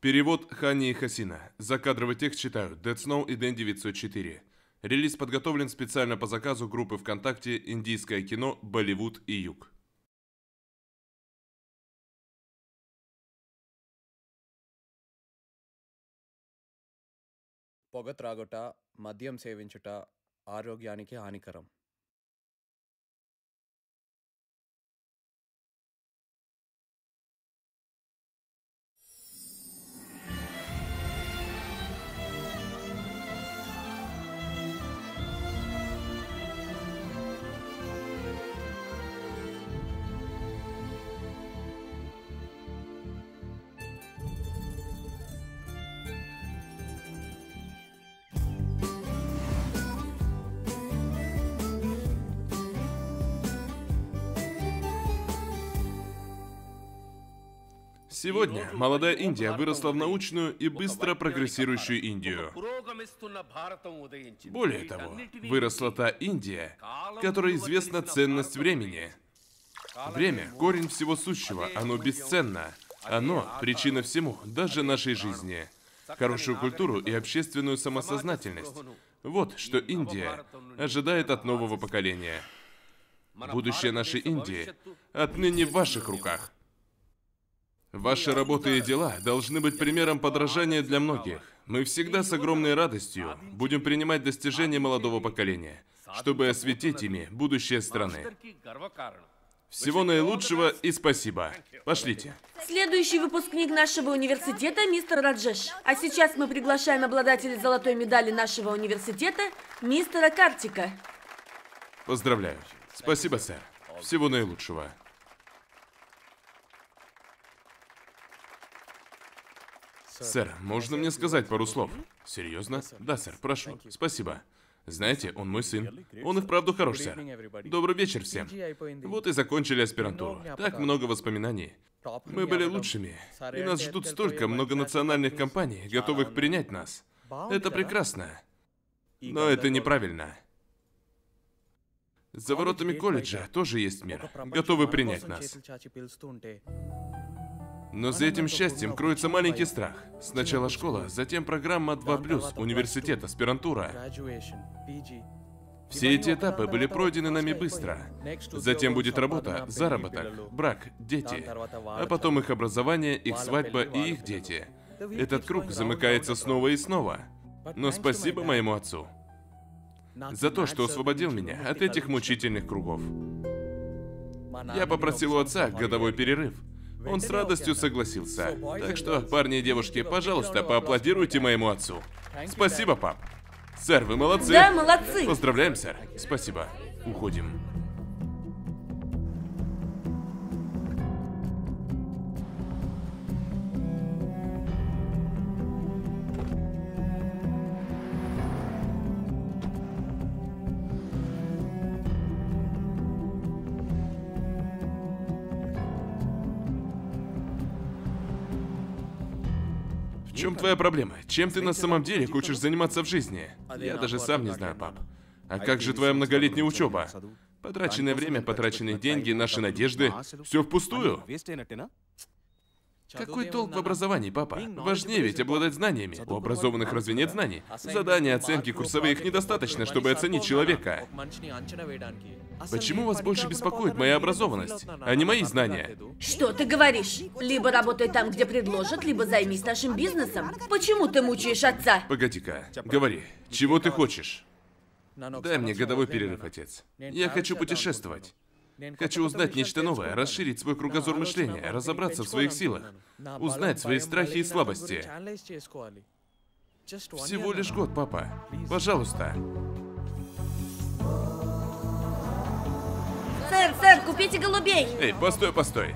Перевод Хани и Хасина. Закадровый текст читают Dead Snow и Дэн 904. Релиз подготовлен специально по заказу группы ВКонтакте «Индийское кино. Болливуд и Юг». పొగ త్రాగుట మద్యం సేవించుట ఆరోగ్యానికి హానికరం Сегодня молодая Индия выросла в научную и быстро прогрессирующую Индию. Более того, выросла та Индия, которой известна ценность времени. Время – корень всего сущего, оно бесценно. Оно – причина всему, даже нашей жизни. Хорошую культуру и общественную самосознательность. Вот что Индия ожидает от нового поколения. Будущее нашей Индии отныне в ваших руках. Ваши работы и дела должны быть примером подражания для многих. Мы всегда с огромной радостью будем принимать достижения молодого поколения, чтобы осветить ими будущее страны. Всего наилучшего и спасибо. Пошлите. Следующий выпускник нашего университета – мистер Раджеш. А сейчас мы приглашаем обладателя золотой медали нашего университета – мистера Картика. Поздравляю. Спасибо, сэр. Всего наилучшего. Сэр, можно мне сказать пару слов? Серьезно? Да, сэр, прошу. Спасибо. Знаете, он мой сын. Он и вправду хорош, сэр. Добрый вечер всем. Вот и закончили аспирантуру. Так много воспоминаний. Мы были лучшими, и нас ждут столько многонациональных компаний, готовых принять нас. Это прекрасно. Но это неправильно. За воротами колледжа тоже есть мир, готовы принять нас. Но за этим счастьем кроется маленький страх. Сначала школа, затем программа 2+, университет, аспирантура. Все эти этапы были пройдены нами быстро. Затем будет работа, заработок, брак, дети. А потом их образование, их свадьба и их дети. Этот круг замыкается снова и снова. Но спасибо моему отцу за то, что освободил меня от этих мучительных кругов. Я попросил у отца годовой перерыв. Он с радостью согласился. Так что, парни и девушки, пожалуйста, поаплодируйте моему отцу. Спасибо, пап. Сэр, вы молодцы. Да, молодцы. Поздравляем, сэр. Спасибо. Уходим. Чем твоя проблема? Чем ты на самом деле хочешь заниматься в жизни? Я даже сам не знаю, пап. А как же твоя многолетняя учеба? Потраченное время, потраченные деньги, наши надежды. Все впустую? Какой толк в образовании, папа? Важнее ведь обладать знаниями. У образованных разве нет знаний? Задания, оценки, курсовые их недостаточно, чтобы оценить человека. Почему вас больше беспокоит моя образованность, а не мои знания? Что ты говоришь? Либо работай там, где предложат, либо займись нашим бизнесом. Почему ты мучаешь отца? Погоди-ка, говори, чего ты хочешь? Дай мне годовой перерыв, отец. Я хочу путешествовать. Хочу узнать нечто новое, расширить свой кругозор мышления, разобраться в своих силах, узнать свои страхи и слабости. Всего лишь год, папа. Пожалуйста. Сэр, сэр, купите голубей! Эй, постой, постой.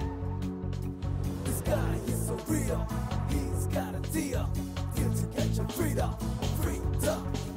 Freedom.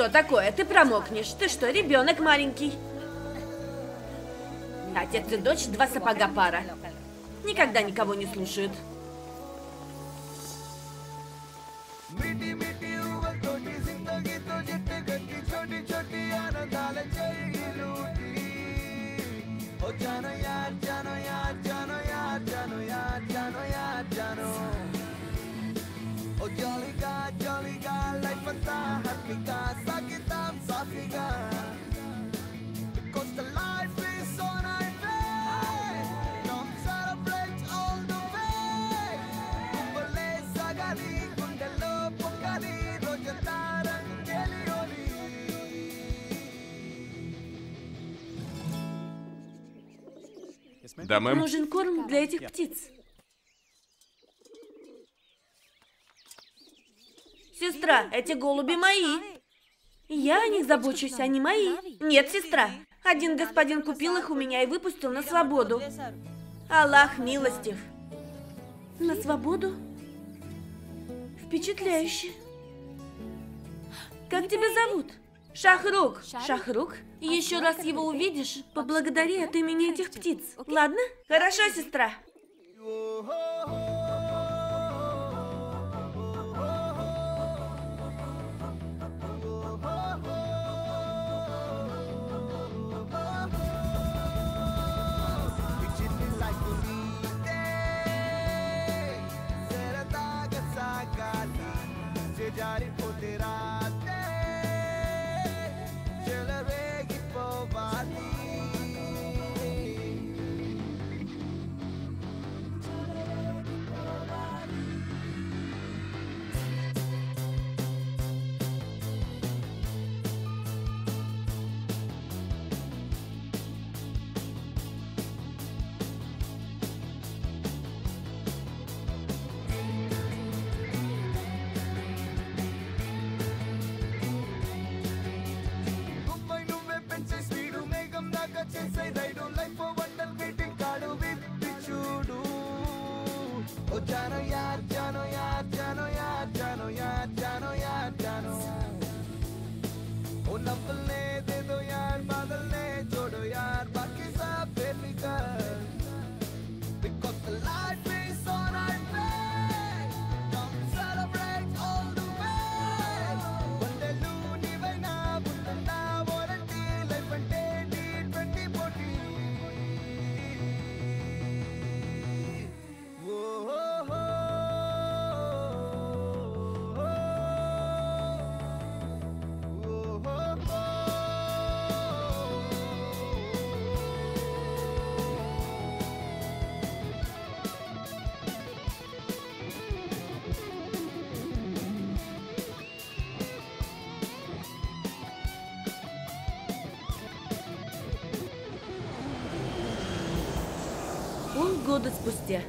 Что такое? Ты промокнешь. Ты что, ребенок маленький? Отец и дочь два сапога пара. Никогда никого не слушают. Да, мэм. Нужен корм для этих птиц. Сестра, эти голуби мои. Я о них забочусь, они мои. Нет, сестра. Один господин купил их у меня и выпустил на свободу. Аллах милостив. На свободу? Впечатляюще. Как тебя зовут? Шахрук! Шахрук, еще раз его увидишь, поблагодари от имени этих птиц. Ладно? Хорошо, сестра. Got it. Полгода спустя.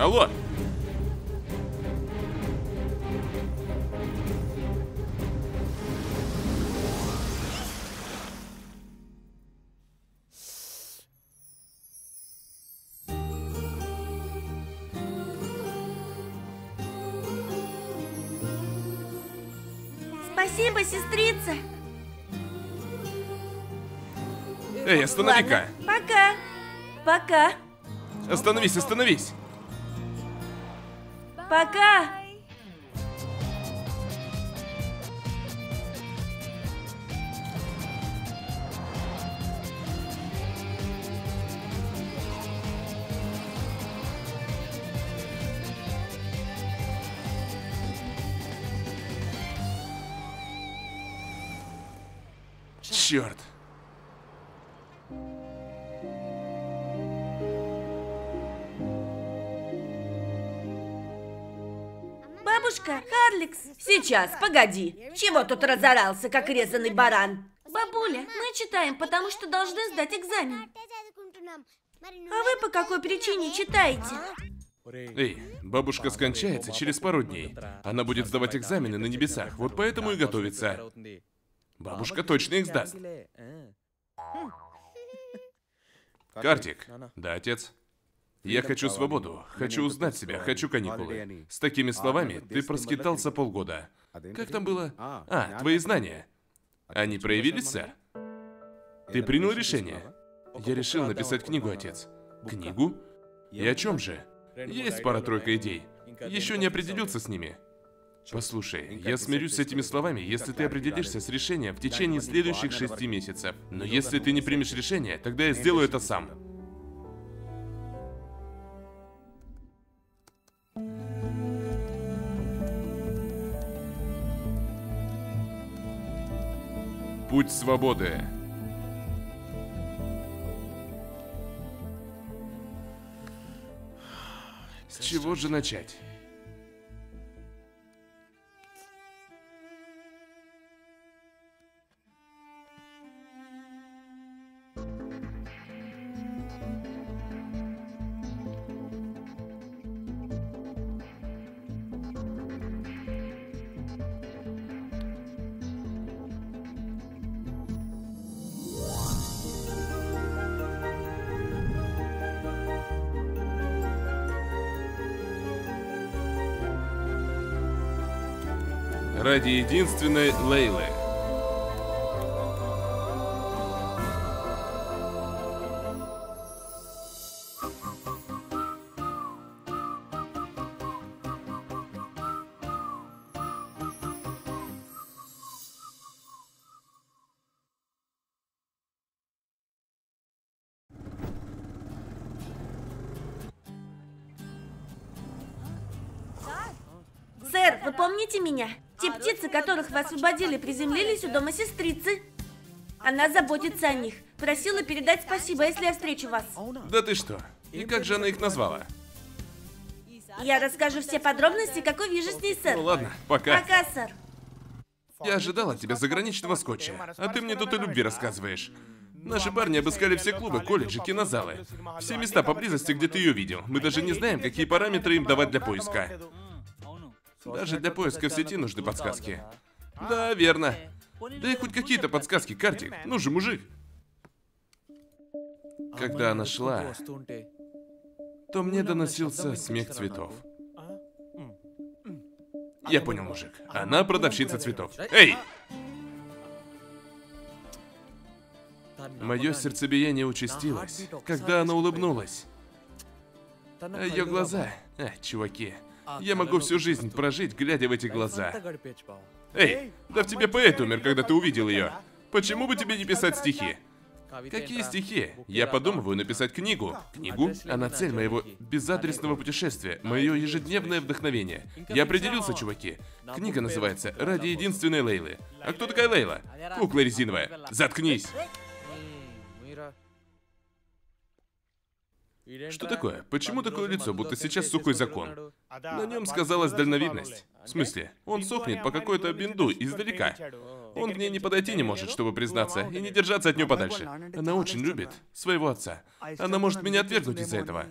Алло! Спасибо, сестрица. Эй, останови-ка! Пока. Пока. Остановись, остановись! Пока. Черт! Сейчас, погоди. Чего тут разорался, как резанный баран? Бабуля, мы читаем, потому что должны сдать экзамен. А вы по какой причине читаете? Эй, бабушка скончается через пару дней. Она будет сдавать экзамены на небесах, вот поэтому и готовится. Бабушка точно их сдаст. Картик. Да, отец. Я хочу свободу, хочу узнать себя, хочу каникулы. С такими словами ты проскитался полгода. Как там было? А, твои знания. Они проявились, сэр? Ты принял решение? Я решил написать книгу, отец. Книгу? И о чем же? Есть пара-тройка идей. Еще не определился с ними. Послушай, я смирюсь с этими словами, если ты определишься с решением в течение следующих шести месяцев. Но если ты не примешь решение, тогда я сделаю это сам. Путь свободы. С чего же начать? Ради единственной Лейлы. Освободили, приземлились у дома сестрицы. Она заботится о них. Просила передать спасибо, если я встречу вас. Да ты что? И как же она их назвала? Я расскажу все подробности, как увижу с ней, сэр. Ну ладно, пока. Пока, сэр. Я ожидал от тебя заграничного скотча, а ты мне тут о любви рассказываешь. Наши парни обыскали все клубы, колледжи, кинозалы. Все места поблизости, где ты ее видел. Мы даже не знаем, какие параметры им давать для поиска. Даже для поиска в сети нужны подсказки. Да, верно. Дай хоть какие-то подсказки, Картик. Ну же, мужик. Когда она шла, то мне доносился смех цветов. Я понял, мужик. Она продавщица цветов. Эй! Мое сердцебиение участилось, когда она улыбнулась. А ее глаза... Эх, чуваки, я могу всю жизнь прожить, глядя в эти глаза. Эй, да в тебе поэт умер, когда ты увидел ее. Почему бы тебе не писать стихи? Какие стихи? Я подумываю написать книгу. Книгу? Она цель моего безадресного путешествия, мое ежедневное вдохновение. Я определился, чуваки. Книга называется «Ради единственной Лейлы». А кто такая Лейла? Кукла резиновая. Заткнись! Что такое? Почему такое лицо, будто сейчас сухой закон? На нем сказалась дальновидность. В смысле, он сохнет по какой-то бинду издалека. Он к ней не подойти не может, чтобы признаться, и не держаться от нее подальше. Она очень любит своего отца. Она может меня отвергнуть из-за этого.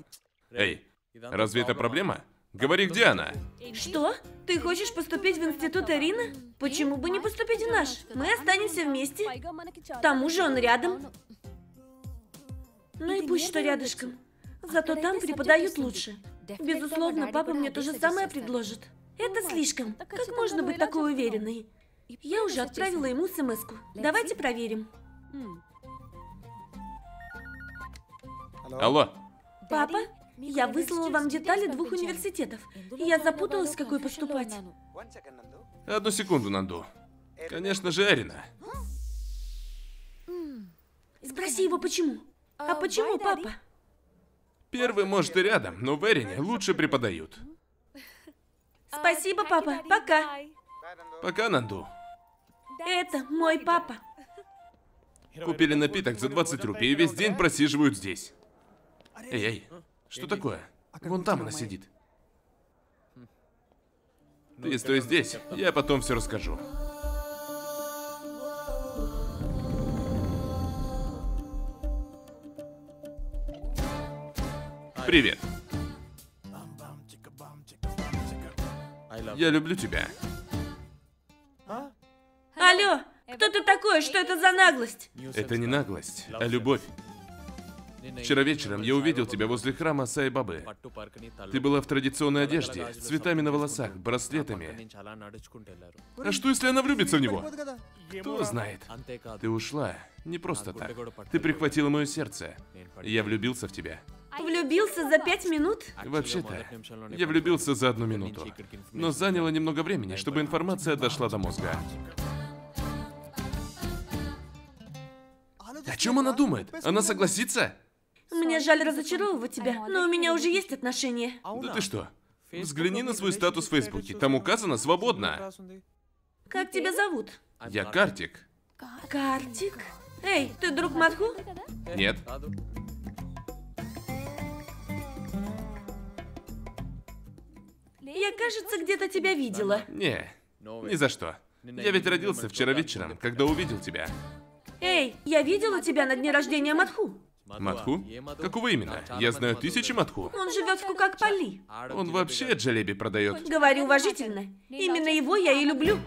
Эй, разве это проблема? Говори, где она? Что? Ты хочешь поступить в институт Ирина? Почему бы не поступить в наш? Мы останемся вместе. К тому же он рядом. Ну и пусть что рядышком. Зато там преподают лучше. Безусловно, папа мне то же самое предложит. Это слишком. Как можно быть такой уверенной? Я уже отправила ему смс -ку. Давайте проверим. Алло, Папа, я выслала вам детали двух университетов. Я запуталась, в какой поступать. одну секунду, Нанду. Конечно же, Эрина. Спроси его, почему. А почему, папа? Первый, может, и рядом, но в Эрине лучше преподают. Спасибо, папа. Пока. Пока, Нанду. Это мой папа. Купили напиток за 20 рупий и весь день просиживают здесь. Эй, эй, что такое? Вон там она сидит. Ты стой здесь, я потом все расскажу. Привет. Я люблю тебя. Алло, кто ты такой? Что это за наглость? Это не наглость, а любовь. Вчера вечером я увидел тебя возле храма Сай Бабы. Ты была в традиционной одежде, с цветами на волосах, браслетами. А что, если она влюбится в него? Кто знает? Ты ушла не просто так. Ты прихватила мое сердце. Я влюбился в тебя. Влюбился за пять минут? Вообще-то, я влюбился за одну минуту. Но заняло немного времени, чтобы информация дошла до мозга. О чем она думает? Она согласится? Мне жаль разочаровывать тебя, но у меня уже есть отношения. Да ты что? Взгляни на свой статус в Фейсбуке. Там указано «Свободно». Как тебя зовут? Я Картик. Картик? Эй, ты друг Матху? Нет. Я, кажется, где-то тебя видела. Не, ни за что. Я ведь родился вчера вечером, когда увидел тебя. Эй, я видела тебя на дне рождения Матху. Матху? Какого именно? Я знаю тысячи Матху. Он живет в Кукакпали. Он вообще джалеби продает. Говорю уважительно. Именно его я и люблю.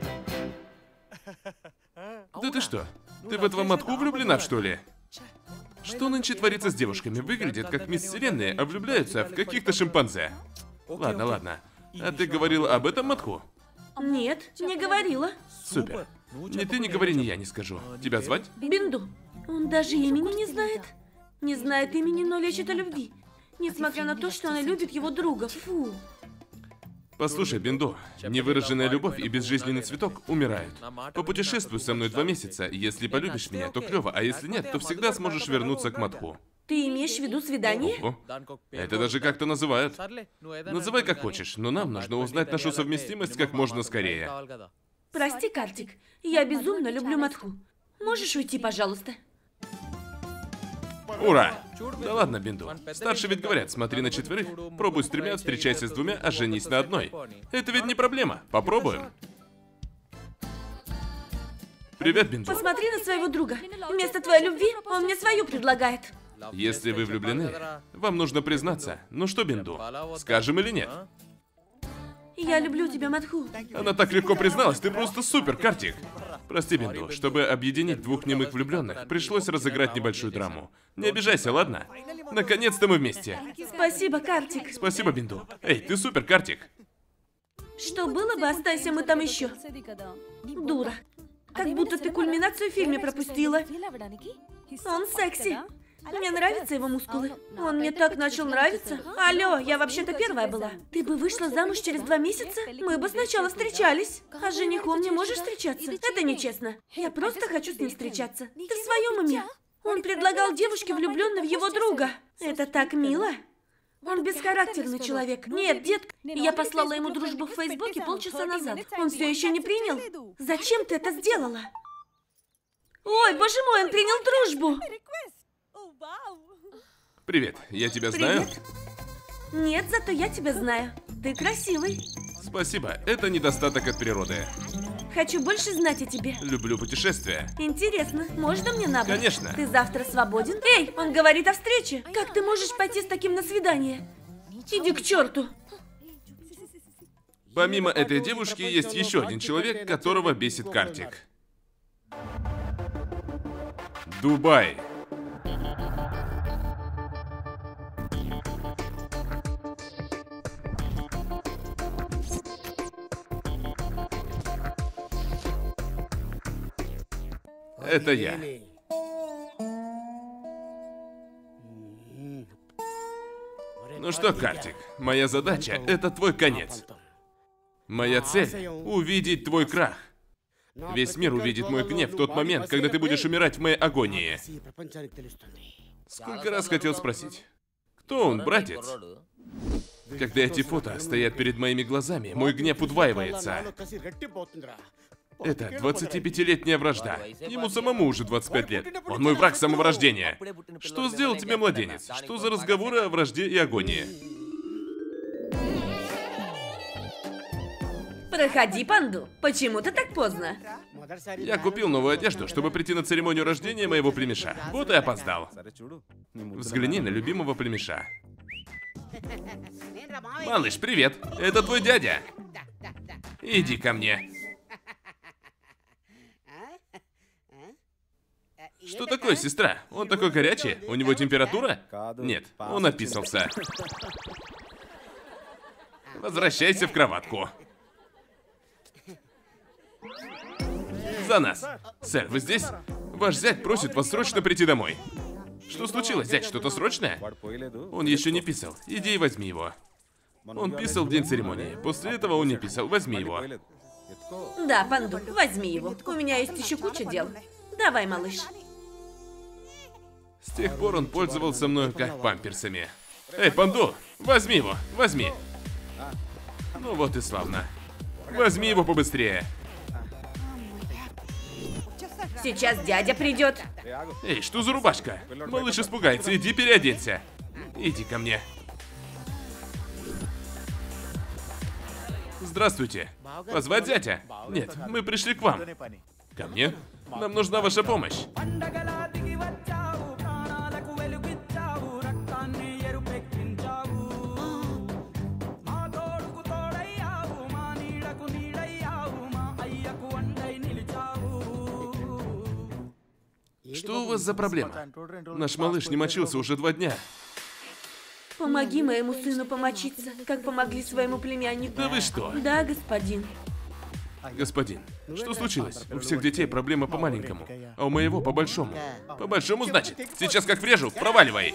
Да ты что? Ты в этого Матху влюблена, что ли? Что нынче творится с девушками? Выглядят как мисс Вселенная, а влюбляются в каких-то шимпанзе. Ладно, ладно. А ты говорил об этом Матху? Нет, не говорила. Супер. Ни ты не говори, ни я не скажу. Тебя звать? Бинду. Он даже имени не знает. Не знает имени, но лечит о любви. Несмотря на то, что она любит его друга. Фу. Послушай, Бинду, невыраженная любовь и безжизненный цветок умирают. Попутешествуй со мной два месяца. Если полюбишь меня, то клево, а если нет, то всегда сможешь вернуться к Матху. Ты имеешь в виду свидание? Ого. Это даже как-то называют. Называй как хочешь, но нам нужно узнать нашу совместимость как можно скорее. Прости, Картик, я безумно люблю Матху. Можешь уйти, пожалуйста? Ура! Да ладно, Бинду. Старшие ведь говорят, смотри на четверых, пробуй с тремя, встречайся с двумя, а женись на одной. Это ведь не проблема. Попробуем. Привет, Бинду. Посмотри на своего друга. Вместо твоей любви он мне свою предлагает. Если вы влюблены, вам нужно признаться. Ну что, Бинду, скажем или нет? Я люблю тебя, Матху. Она так легко призналась, ты просто супер, Картик. Прости, Бинду, чтобы объединить двух немых влюбленных, пришлось разыграть небольшую драму. Не обижайся, ладно? Наконец-то мы вместе. Спасибо, Картик. Спасибо, Бинду. Эй, ты супер, Картик. Что было бы, останься мы там еще. Дура. Как будто ты кульминацию в фильме пропустила. Он секси. Мне нравятся его мускулы. Он мне так начал нравиться. Алло, я вообще-то первая была. Ты бы вышла замуж через два месяца? Мы бы сначала встречались. А с женихом не можешь встречаться? Это нечестно. Я просто хочу с ним встречаться. Ты в своем уме? Он предлагал девушке, влюбленной в его друга. Это так мило. Он бесхарактерный человек. Нет, детка, я послала ему дружбу в Фейсбуке полчаса назад. Он все еще не принял. Зачем ты это сделала? Ой, боже мой, он принял дружбу. Привет, я тебя знаю? Привет. Нет, зато я тебя знаю. Ты красивый. Спасибо, это недостаток от природы. Хочу больше знать о тебе. Люблю путешествия. Интересно, можно мне на бок? Конечно. Ты завтра свободен? Эй, он говорит о встрече. Как ты можешь пойти с таким на свидание? Иди к черту. Помимо этой девушки, есть еще один человек, которого бесит Картик. Дубай. Это я. Ну что, Картик, моя задача — это твой конец. Моя цель — увидеть твой крах. Весь мир увидит мой гнев в тот момент, когда ты будешь умирать в моей агонии. Сколько раз хотел спросить? Кто он, братец? Когда эти фото стоят перед моими глазами, мой гнев удваивается. Это 25-летняя вражда. Ему самому уже 25 лет. Он мой враг с самого рождения. Что сделал тебе младенец? Что за разговоры о вражде и агонии? Проходи, панду. Почему ты так поздно? Я купил новую одежду, чтобы прийти на церемонию рождения моего племеша. Вот и опоздал. Взгляни на любимого племеша. Малыш, привет. Это твой дядя. Иди ко мне. Что такое, сестра? Он такой горячий? У него температура? Нет, он описался. Возвращайся в кроватку. За нас. Сэр, вы здесь? Ваш зять просит вас срочно прийти домой. Что случилось, зять? Что-то срочное? Он еще не писал. Иди и возьми его. Он писал в день церемонии. После этого он не писал. Возьми его. Да, панду, возьми его. У меня есть еще куча дел. Давай, малыш. С тех пор он пользовался мною как памперсами. Эй, Панду, возьми его, возьми. Ну вот и славно. Возьми его побыстрее. Сейчас дядя придет. Эй, что за рубашка? Малыш испугается, иди переоденься. Иди ко мне. Здравствуйте. Позвать зятя? Нет, мы пришли к вам. Ко мне? Нам нужна ваша помощь. Что у вас за проблема? Наш малыш не мочился уже два дня. Помоги моему сыну помочиться, как помогли своему племяннику. Да вы что? Да, господин. Господин, что случилось? У всех детей проблема по маленькому, а у моего по большому. По большому, значит? Сейчас как врежу, проваливай!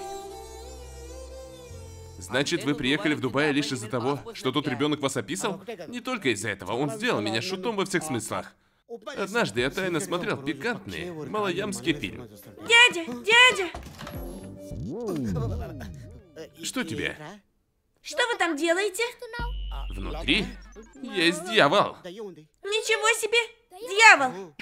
Значит, вы приехали в Дубай лишь из-за того, что тот ребенок вас описал? Не только из-за этого, он сделал меня шутом во всех смыслах. Однажды я тайно смотрел пикантный малоямский фильм. Дядя, дядя! Что тебе? Что вы там делаете? Внутри есть дьявол. Ничего себе! Дьявол!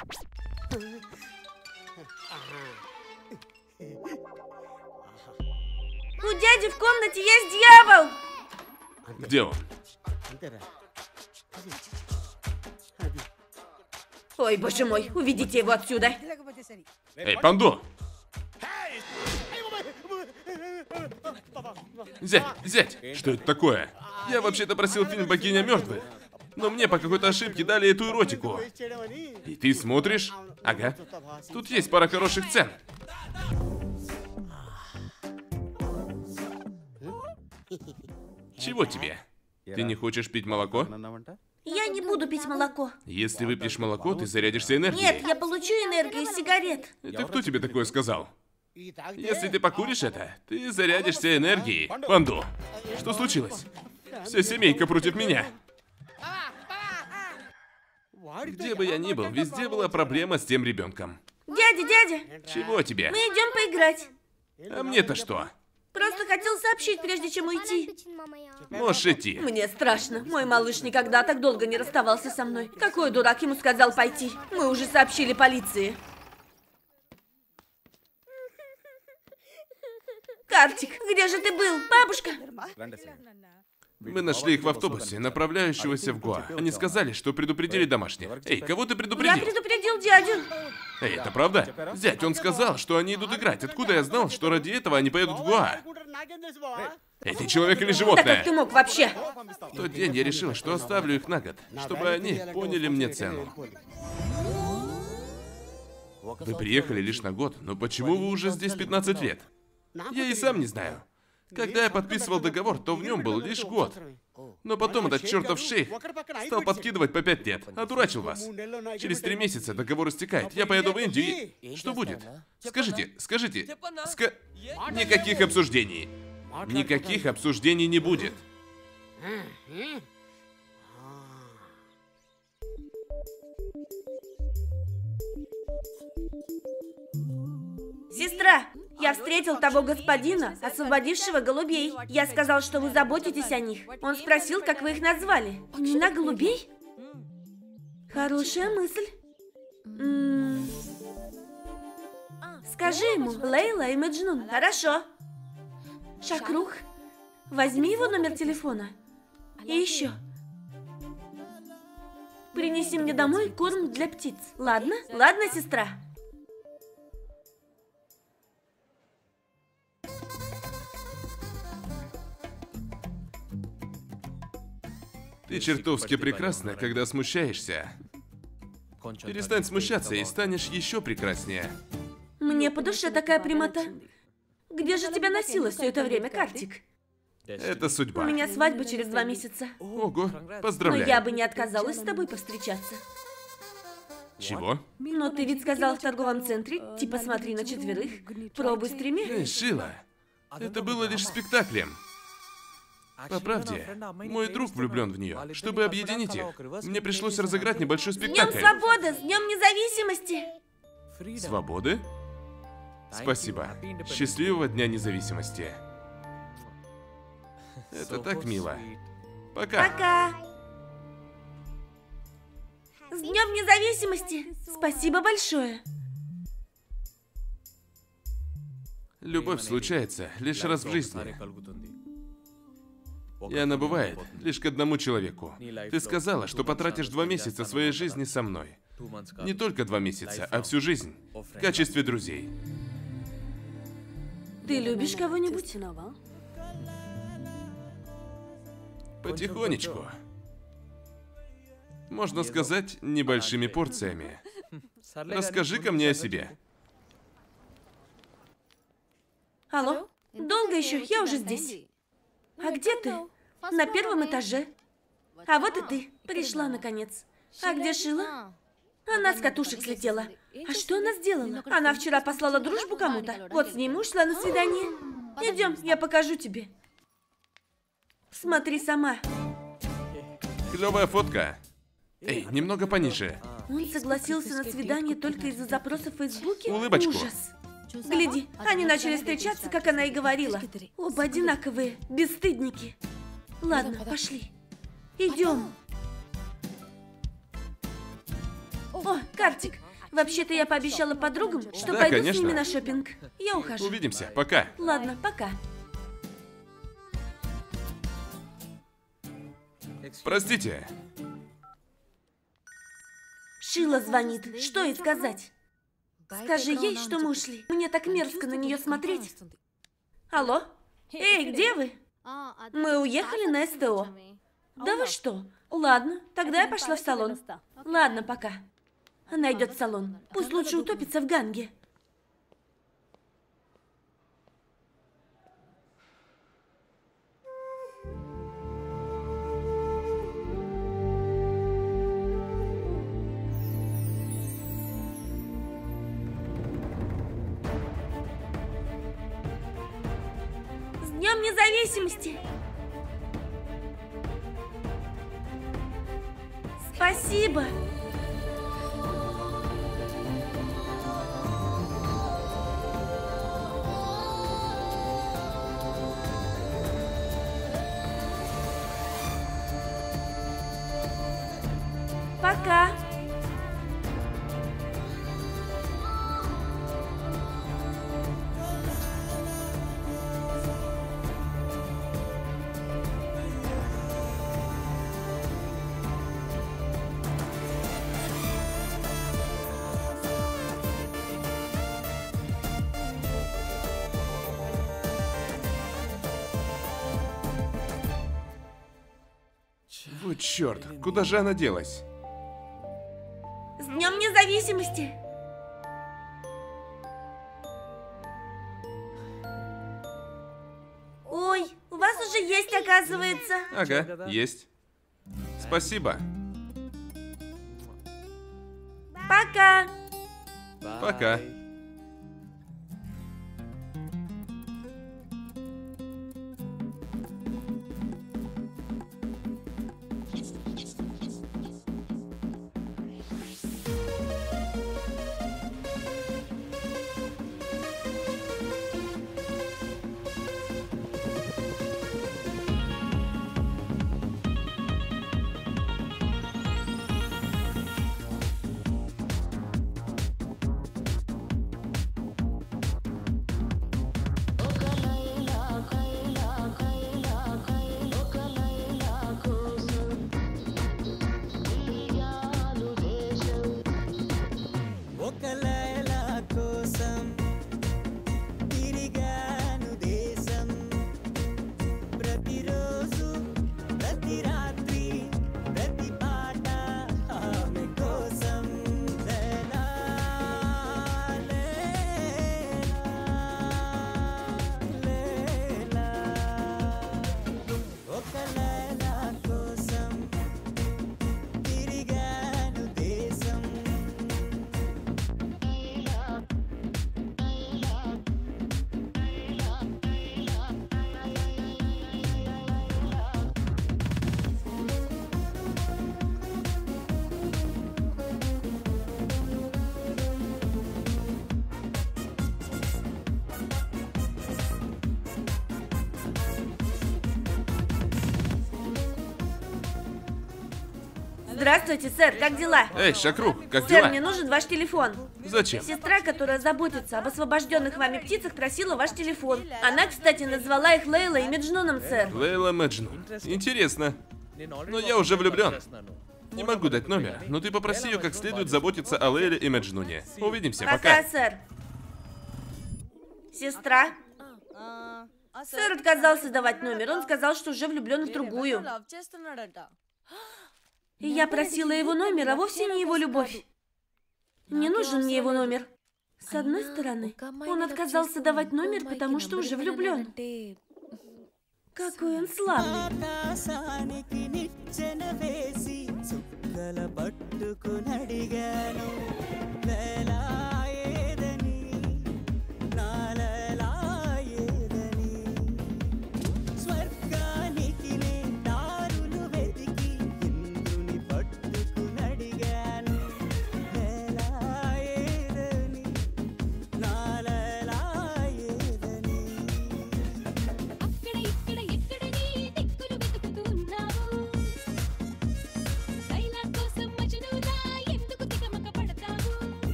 У дяди в комнате есть дьявол! Где он? Ой, боже мой, уведите его отсюда. Эй, Панду! Зять, зять, что это такое? Я вообще-то просил фильм «Богиня мертвых», но мне по какой-то ошибке дали эту эротику. И ты смотришь? Ага. Тут есть пара хороших сцен. Чего тебе? Ты не хочешь пить молоко? Я не буду пить молоко. Если выпьешь молоко, ты зарядишься энергией. Нет, я получу энергию из сигарет. Это кто тебе такое сказал? Если ты покуришь это, ты зарядишься энергией. Панду, что случилось? Вся семейка против меня. Где бы я ни был, везде была проблема с тем ребенком. Дядя, дядя! Чего тебе? Мы идем поиграть. А мне-то что? Просто хотел сообщить, прежде чем уйти. Можешь идти. Мне страшно. Мой малыш никогда так долго не расставался со мной. Какой дурак ему сказал пойти? Мы уже сообщили полиции. Картик, где же ты был? Бабушка? Мы нашли их в автобусе, направляющегося в Гуа. Они сказали, что предупредили домашних. Эй, кого ты предупредил? Я предупредил дядю. Эй, это правда? Зять, он сказал, что они идут играть. Откуда я знал, что ради этого они поедут в Гоа? Эй, ты человек или Да животное? как ты мог вообще? В тот день я решил, что оставлю их на год, чтобы они поняли мне цену. Вы приехали лишь на год, но почему вы уже здесь 15 лет? Я и сам не знаю. Когда я подписывал договор, то в нем был лишь год. Но потом этот чертов шейх стал подкидывать по 5 лет. Одурачил вас. Через три месяца договор истекает. Я поеду в Индию и... Что будет? Скажите, скажите. Ска... Никаких обсуждений. Никаких обсуждений не будет. Сестра, я встретил того господина, освободившего голубей. Я сказал, что вы заботитесь о них. Он спросил, как вы их назвали. Имена голубей? Хорошая мысль. Скажи ему, Лейла и Меджнун, хорошо? Шакрух, возьми его номер телефона. И еще. Принеси мне домой корм для птиц. Ладно? Ладно, сестра? Ты чертовски прекрасна, когда смущаешься. Перестань смущаться и станешь еще прекраснее. Мне по душе такая прямота. Где же тебя носило все это время, Картик? Это У судьба. меня свадьба через два месяца. Ого, Но я поздравляю. бы не отказалась с тобой повстречаться. Чего? Но ты ведь сказал в торговом центре, типа смотри на четверых, пробуй стрими. Эй, Шила, это было лишь спектаклем. По правде, мой друг влюблен в нее. Чтобы объединить их, мне пришлось разыграть небольшой С Днем спектакль. свободы, с Днем независимости! Свободы? Спасибо. Счастливого Дня Независимости. Это так мило. Пока. Пока! С Днем независимости! Спасибо большое! Любовь случается лишь раз в жизни. И она бывает лишь к одному человеку. Ты сказала, что потратишь два месяца своей жизни со мной. Не только два месяца, а всю жизнь. В качестве друзей. Ты любишь кого-нибудь? Потихонечку. Можно сказать, небольшими порциями. Расскажи-ка мне о себе. Алло? Долго еще? Я уже здесь. А где ты? На первом этаже. А вот и ты. Пришла, наконец. А где Шила? Она с катушек слетела. А что она сделала? Она вчера послала дружбу кому-то. Вот с ней муж шла на свидание. Идем, я покажу тебе. Смотри сама. Клевая фотка. Эй, немного пониже. Он согласился на свидание только из-за запроса в Фейсбуке? Улыбочку. Ужас. Гляди, они начали встречаться, как она и говорила. Оба одинаковые, бесстыдники. Ладно, пошли. Идем. О, Картик, вообще-то я пообещала подругам, что Да, пойду с конечно. ними на шопинг. Я ухожу. Увидимся. Пока. Ладно, пока. Простите. Шила звонит. Что ей сказать? Скажи ей, что мы ушли. Мне так мерзко на нее смотреть. Алло? Эй, где вы? Мы уехали на СТО. Да вы что? Ладно, тогда я пошла в салон. Ладно, пока. Она идет в салон. Пусть лучше утопится в ганге. Днем Независимости! Спасибо! Пока! Черт, куда же она делась? С Днем Независимости! Ой, у вас уже есть, оказывается. Ага, есть. Спасибо. Пока! Пока. Здравствуйте, сэр, как дела? Эй, Шакрук, как Сэр, мне дела? нужен ваш телефон. Зачем? Сестра, которая заботится об освобожденных вами птицах, просила ваш телефон. Она, кстати, назвала их Лейла и Меджнуном, сэр. Лейла Мэджну. Интересно. Но я уже влюблен. Не могу дать номер, но ты попроси ее как следует заботиться о Лейле и Мэджнуне. Увидимся, Пока, пока. сэр. Сестра? Сэр отказался давать номер. Он сказал, что уже влюблен в другую. И я просила его номер, а вовсе не его любовь. Не нужен мне его номер. С одной стороны, он отказался давать номер, потому что уже влюблен. Какой он славный.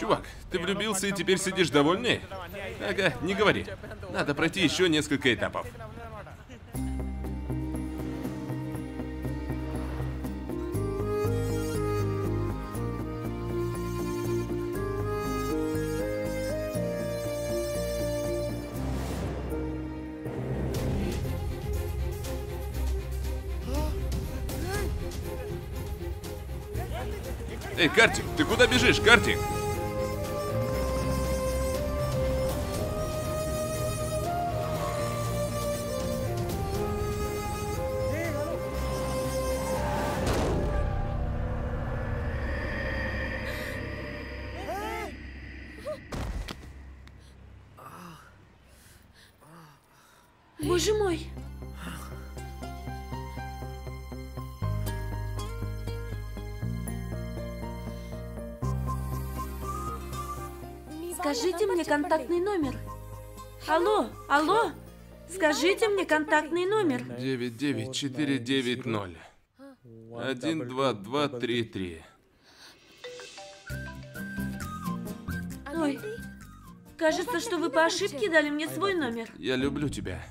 Чувак, ты влюбился и теперь сидишь довольный? Ага, не говори. Надо пройти еще несколько этапов. Эй, Картик, ты куда бежишь, Картик? Контактный номер. Алло, алло. Скажите мне контактный номер. 99490. 12233. Ой, кажется, что вы по ошибке дали мне свой номер. Я люблю тебя.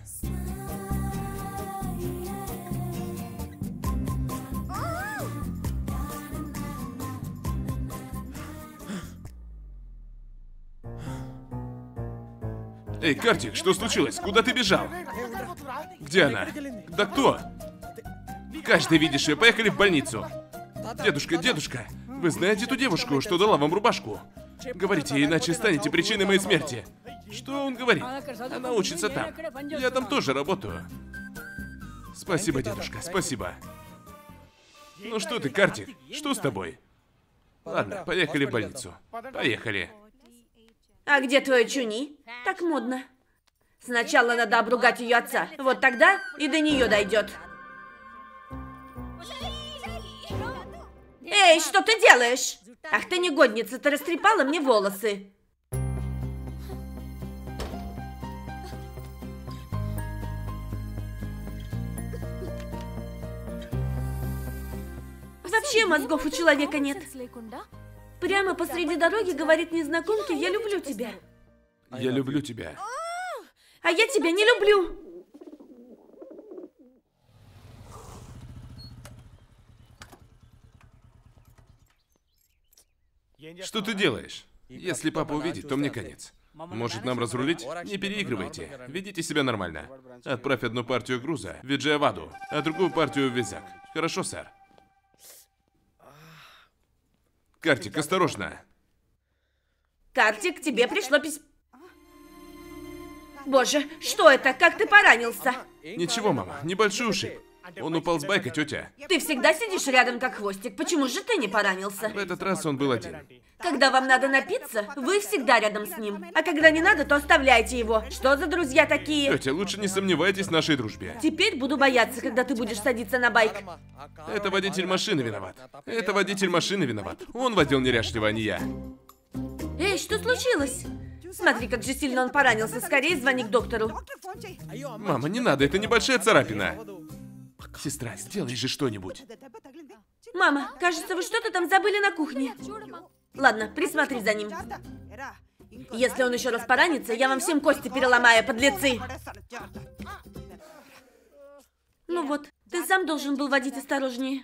Эй, Картик, что случилось? Куда ты бежал? Где она? Да кто? Каждый видишь ее. Поехали в больницу. Дедушка, дедушка, вы знаете ту девушку, что дала вам рубашку? Говорите, иначе станете причиной моей смерти. Что он говорит? Она учится там. Я там тоже работаю. Спасибо, дедушка, спасибо. Ну что ты, Картик? Что с тобой? Ладно, поехали в больницу. Поехали. А где твоя Чуни? Так модно. Сначала надо обругать ее отца. Вот тогда и до нее дойдет. Эй, что ты делаешь? Ах ты негодница, ты растрепала мне волосы. Вообще мозгов у человека нет. Прямо посреди дороги говорит незнакомке «Я люблю тебя». Я люблю тебя. А я тебя не люблю. Что ты делаешь? Если папа увидит, то мне конец. Может нам разрулить? Не переигрывайте. Ведите себя нормально. Отправь одну партию груза в Виджаяваду, а другую партию в Визак. Хорошо, сэр? Картик, осторожно. Картик, тебе пришло письмо. Боже, что это? Как ты поранился? Ничего, мама, небольшой ушиб. Он упал с байка, тетя. Ты всегда сидишь рядом, как хвостик. Почему же ты не поранился? В этот раз он был один. Когда вам надо напиться, вы всегда рядом с ним. А когда не надо, то оставляйте его. Что за друзья такие? Тетя, лучше не сомневайтесь в нашей дружбе. Теперь буду бояться, когда ты будешь садиться на байк. Это водитель машины виноват. Это водитель машины виноват. Он водил неряшливо, а не я. Эй, что случилось? Смотри, как же сильно он поранился. Скорее звони к доктору. Мама, не надо, это небольшая царапина. Сестра, сделай же что-нибудь. Мама, кажется, вы что-то там забыли на кухне. Ладно, присмотри за ним. Если он еще раз поранится, я вам всем кости переломаю, подлецы. Ну вот, ты сам должен был водить осторожнее.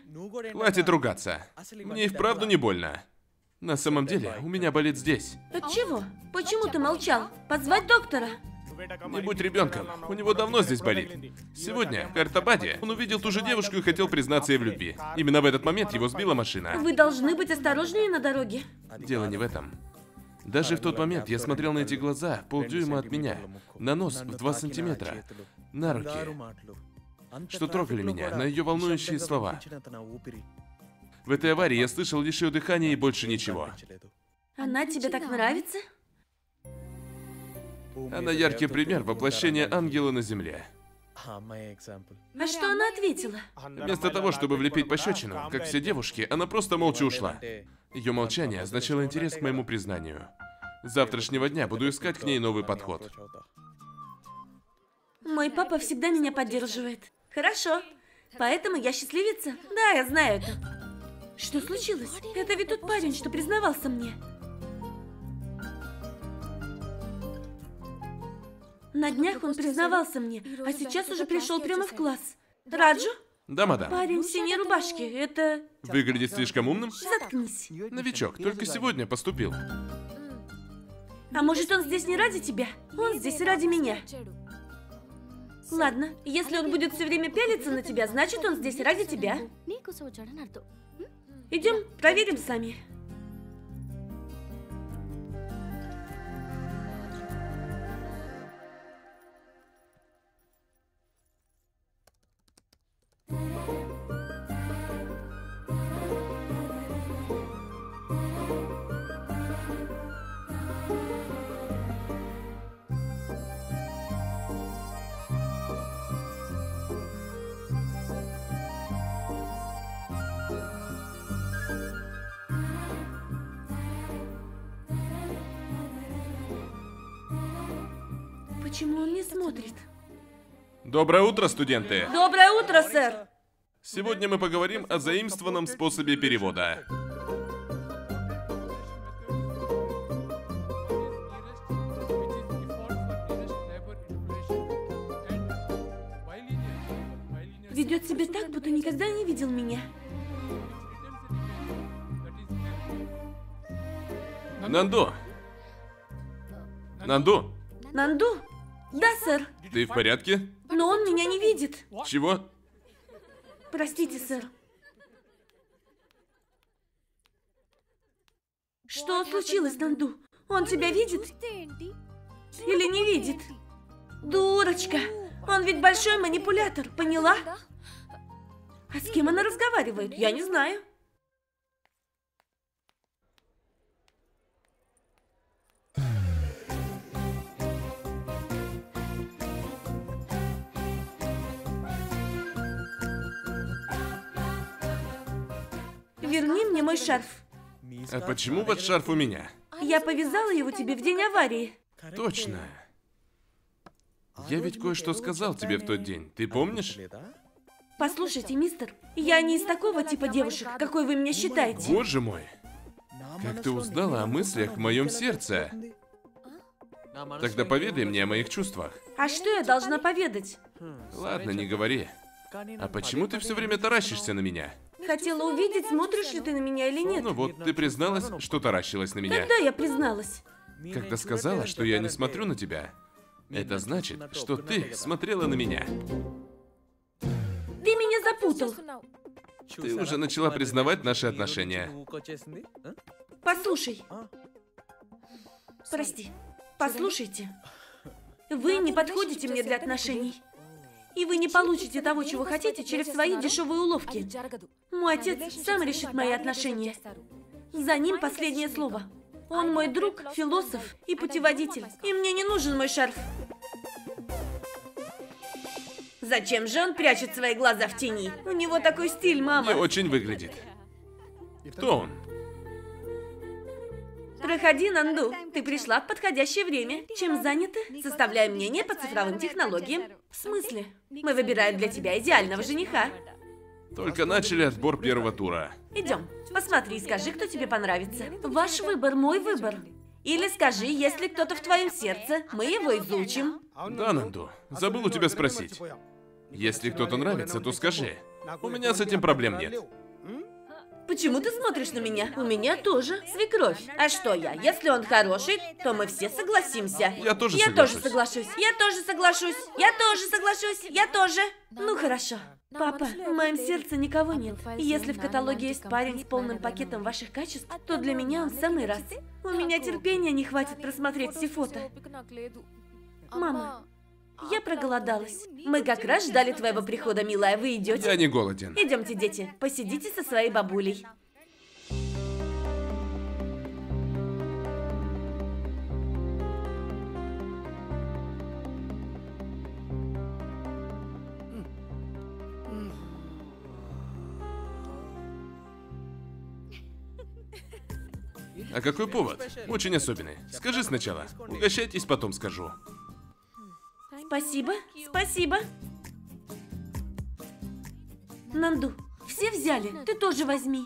Хватит ругаться. Мне и вправду не больно. На самом деле, у меня болит здесь. От чего? Почему ты молчал? Позвать доктора? Не будь ребенком, у него давно здесь болит. Сегодня, в Картабаде, он увидел ту же девушку и хотел признаться ей в любви. Именно в этот момент его сбила машина. Вы должны быть осторожнее на дороге. Дело не в этом. Даже в тот момент я смотрел на эти глаза полдюйма от меня, на нос в два сантиметра, на руки, что трогали меня, на ее волнующие слова. В этой аварии я слышал лишь ее дыхание и больше ничего. Она тебе так нравится? Она яркий пример воплощения ангела на земле. А что она ответила? Вместо того, чтобы влепить пощечину, как все девушки, она просто молча ушла. Ее молчание означало интерес к моему признанию. С завтрашнего дня буду искать к ней новый подход. Мой папа всегда меня поддерживает. Хорошо. Поэтому я счастливица? Да, я знаю это. Что случилось? Это ведь тот парень, что признавался мне. На днях он признавался мне, а сейчас уже пришел прямо в класс. Раджу? Да, мадам. Парень в синей рубашке, это... Выглядит слишком умным? Заткнись. Новичок, только сегодня поступил. А может, он здесь не ради тебя? Он здесь ради меня. Ладно, если он будет все время пялиться на тебя, значит, он здесь ради тебя. Идем, проверим сами. Он не смотрит? Доброе утро, студенты! Доброе утро, сэр! Сегодня мы поговорим о заимствованном способе перевода. Ведет себя так, будто никогда не видел меня. Нанду! Нанду, Нанду? Да, сэр. ты в порядке? Но он меня не видит. Чего? Простите, сэр. Что случилось, Нанду? Он тебя видит или не видит? Дурочка! Он ведь большой манипулятор, поняла? А с кем она разговаривает? Я не знаю. Верни мне мой шарф. А почему вот шарф у меня? Я повязала его тебе в день аварии. Точно. Я ведь кое-что сказал тебе в тот день. Ты помнишь? Послушайте, мистер, я не из такого типа девушек, какой вы меня считаете. Боже мой! Как ты узнала о мыслях в моем сердце? Тогда поведай мне о моих чувствах. А что я должна поведать? Ладно, не говори. А почему ты все время таращишься на меня? Хотела увидеть, смотришь ли ты на меня или нет. Ну вот, ты призналась, что таращилась на меня. Когда я призналась? Когда сказала, что я не смотрю на тебя, это значит, что ты смотрела на меня. Ты меня запутал. Ты уже начала признавать наши отношения. Послушай. Прости. Послушайте. Вы не подходите мне для отношений. И вы не получите того, чего хотите, через свои дешевые уловки. Мой отец сам решит мои отношения. За ним последнее слово. Он мой друг, философ и путеводитель. И мне не нужен мой шарф. Зачем же он прячет свои глаза в тени? У него такой стиль, Не мама. очень выглядит. Кто он? Проходи, Нанду. Ты пришла в подходящее время. Чем заняты? Составляем мнение по цифровым технологиям. В смысле? Мы выбираем для тебя идеального жениха. Только начали отбор первого тура. Идем. Посмотри, скажи, кто тебе понравится. Ваш выбор, мой выбор. Или скажи, есть ли кто-то в твоем сердце, мы его изучим. Да, Нанду, забыл у тебя спросить. Если кто-то нравится, то скажи. У меня с этим проблем нет. Почему ты смотришь на меня? У меня тоже свекровь. А что я? Если он хороший, то мы все согласимся. Я тоже Я соглашусь. тоже соглашусь. Я тоже соглашусь. Я тоже соглашусь. Я тоже. Ну хорошо. Папа, в моем сердце никого нет. Если в каталоге есть парень с полным пакетом ваших качеств, то для меня он самый раз. У меня терпения не хватит просмотреть все фото. Мама, я проголодалась. Мы как раз ждали твоего прихода, милая. Вы идете? Я не голоден. Идемте, дети, посидите со своей бабулей. А какой повод? Очень особенный. Скажи сначала. Угощайтесь, потом скажу. Спасибо, спасибо. Нанду, все взяли, ты тоже возьми.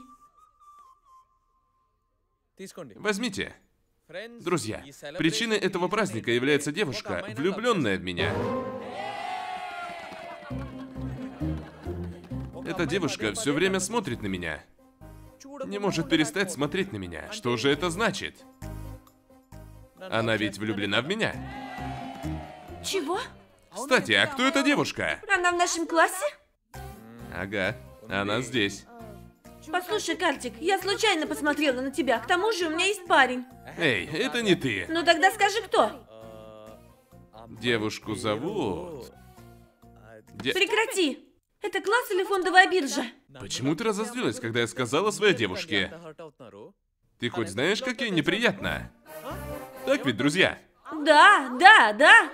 Возьмите. Друзья, причиной этого праздника является девушка, влюбленная в меня. Эта девушка все время смотрит на меня. Не может перестать смотреть на меня. Что же это значит? Она ведь влюблена в меня. Чего? Кстати, а кто эта девушка? Она в нашем классе? Ага, она здесь. Послушай, Картик, я случайно посмотрела на тебя. К тому же у меня есть парень. Эй, это не ты. Ну тогда скажи, кто? Девушку зовут... Де- Прекрати. Это класс или фондовая биржа? Почему ты разозлилась, когда я сказала своей девушке? Ты хоть знаешь, как ей неприятно? Так ведь, друзья? Да, да, да.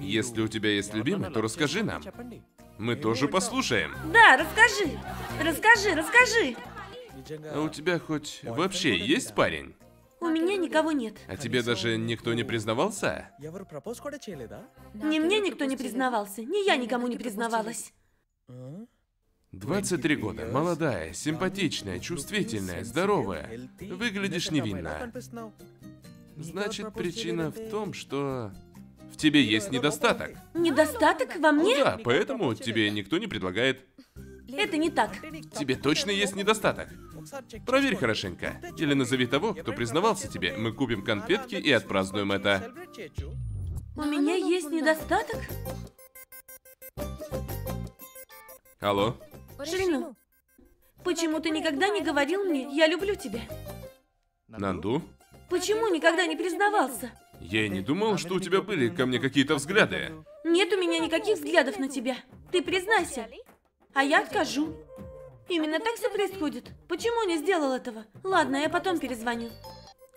Если у тебя есть любимый, то расскажи нам. Мы тоже послушаем. Да, расскажи. Расскажи, расскажи. А у тебя хоть вообще есть парень? У меня никого нет. А тебе даже никто не признавался? Ни мне никто не признавался, ни я никому не признавалась. 23 года, молодая, симпатичная, чувствительная, здоровая. Выглядишь невинно. Значит, причина в том, что тебе есть недостаток. Недостаток во мне? Да, поэтому тебе никто не предлагает. Это не так. Тебе точно есть недостаток. Проверь хорошенько. Или назови того, кто признавался тебе. Мы купим конфетки и отпразднуем это. У меня есть недостаток? Алло? Ширину, почему ты никогда не говорил мне «я люблю тебя»? Нанду? Почему никогда не признавался? Я и не думал, что у тебя были ко мне какие-то взгляды. Нет у меня никаких взглядов на тебя. Ты признайся. А я откажу. Именно так все происходит. Почему не сделал этого? Ладно, я потом перезвоню.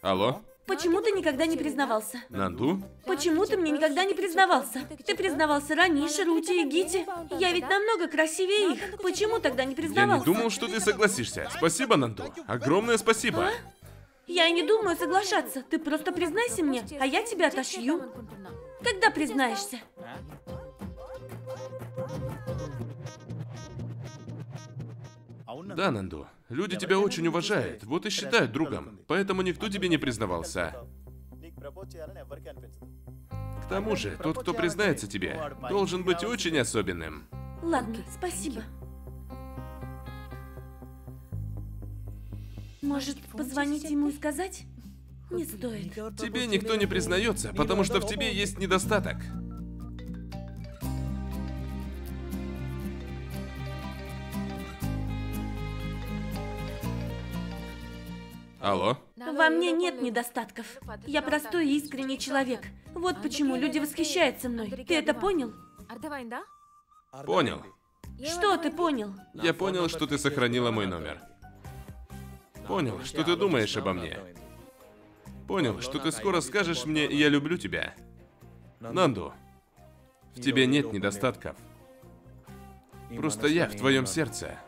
Алло? Почему ты никогда не признавался? Нанду? Почему ты мне никогда не признавался? Ты признавался раньше, Рути и Гити. Я ведь намного красивее их. Почему тогда не Я признавался? не думал, что ты согласишься. Спасибо, Нанду. Огромное спасибо. Я и не думаю соглашаться. Ты просто признайся мне, а я тебя отошью. Когда признаешься? Да, Нанду. Люди тебя очень уважают, вот и считают другом. Поэтому никто тебе не признавался. К тому же, тот, кто признается тебе, должен быть очень особенным. Ладно, спасибо. Может, позвонить ему и сказать? Не стоит. Тебе никто не признается, потому что в тебе есть недостаток. Алло? Во мне нет недостатков. Я простой и искренний человек. Вот почему люди восхищаются мной. Ты это понял? Понял. Что ты понял? Я понял, что ты сохранила мой номер. Понял, что ты думаешь обо мне. Понял, что ты скоро скажешь мне «я люблю тебя». Нанду, в тебе нет недостатков. Просто я в твоем сердце.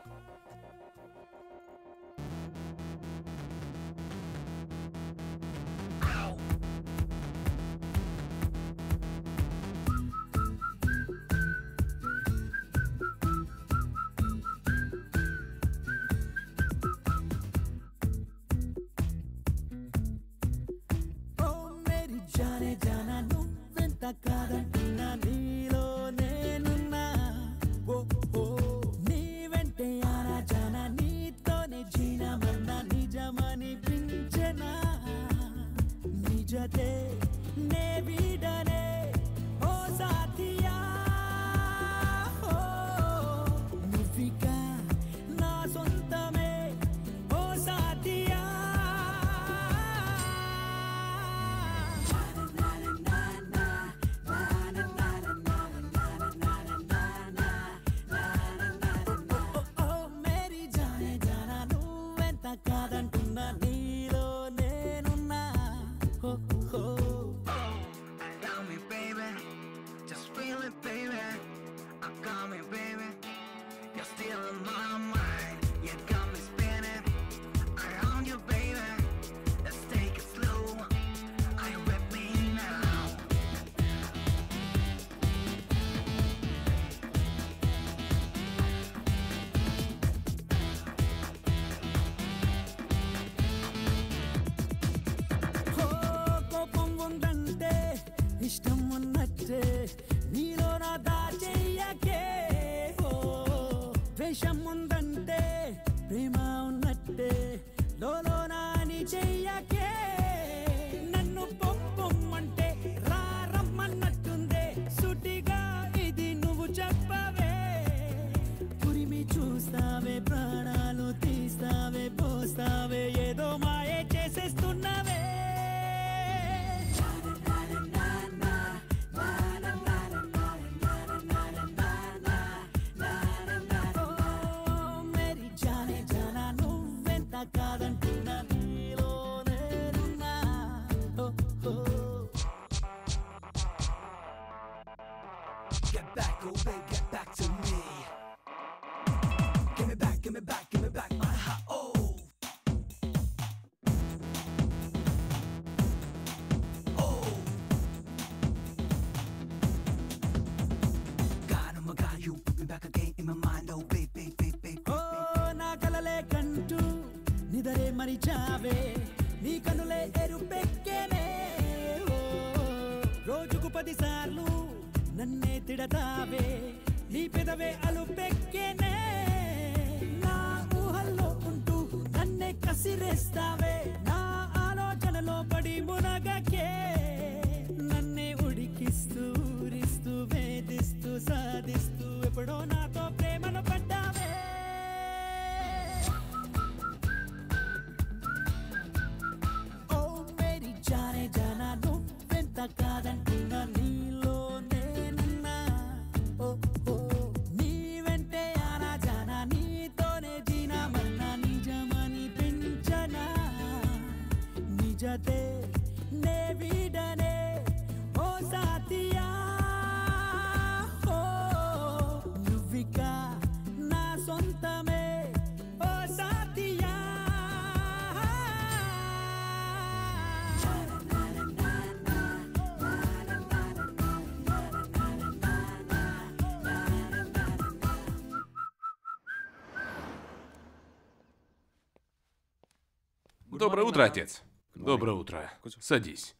Доброе утро, отец. Доброе утро. Садись.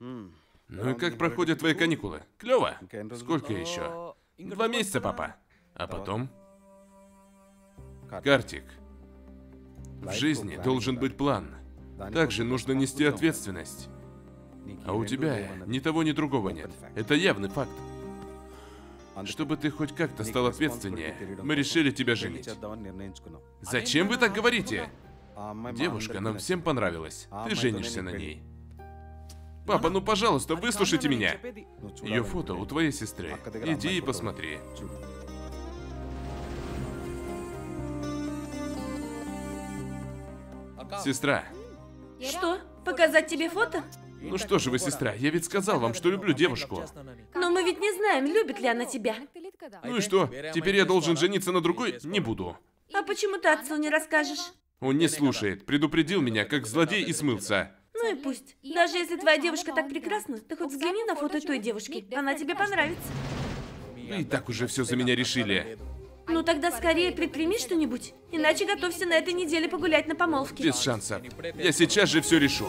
Ну и как проходят твои каникулы? Клево? Сколько еще? Два месяца, папа. А потом? Картик. В жизни должен быть план. Также нужно нести ответственность. А у тебя ни того, ни другого нет. Это явный факт. Чтобы ты хоть как-то стал ответственнее, мы решили тебя женить. Зачем вы так говорите? Девушка нам всем понравилась. Ты женишься на ней. Папа, ну пожалуйста, выслушайте меня. Ее фото у твоей сестры. Иди и посмотри. Сестра, Что? Показать тебе фото? ну что же вы, сестра, я ведь сказал вам, что люблю девушку. Но мы ведь не знаем, любит ли она тебя. Ну и что? Теперь я должен жениться на другой? Не буду. А почему ты отцу не расскажешь? Он не слушает, предупредил меня, как злодей и смылся. Ну и пусть. Даже если твоя девушка так прекрасна, ты хоть взгляни на фото той девушки. Она тебе понравится. Вы и так уже все за меня решили. Ну тогда скорее предприми что-нибудь. Иначе готовься на этой неделе погулять на помолвке. Без шансов. Я сейчас же все решу.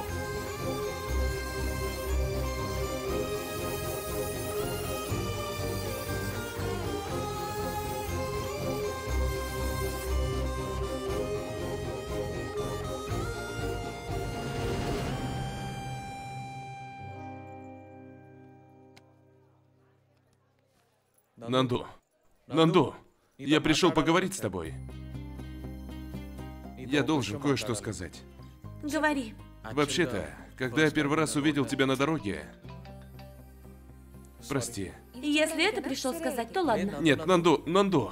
Нанду, Нанду, я пришел поговорить с тобой. Я должен кое-что сказать. Говори. Вообще-то, когда я первый раз увидел тебя на дороге... Прости. Если это пришел сказать, то ладно. Нет, Нанду, Нанду.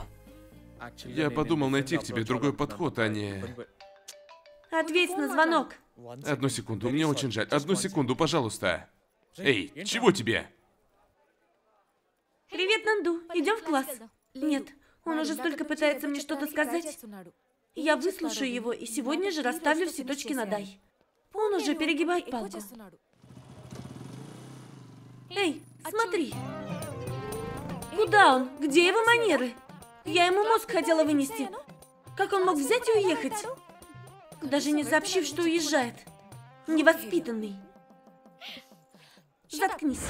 Я подумал найти к тебе другой подход, а не... Ответь на звонок. Одну секунду, мне очень жаль. Одну секунду, пожалуйста. Эй, чего тебе? Привет, Нанду. Идем в класс? Нет, он уже столько пытается мне что-то сказать. Я выслушаю его и сегодня же расставлю все точки над «и». Он уже перегибает палку. Эй, смотри. Куда он? Где его манеры? Я ему мозг хотела вынести. Как он мог взять и уехать? Даже не сообщив, что уезжает. Невоспитанный. Заткнись.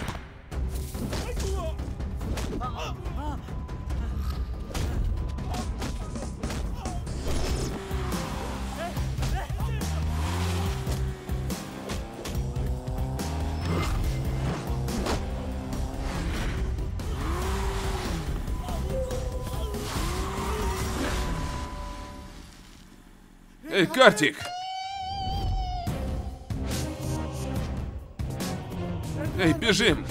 Эй, Картик! Эй, бежим!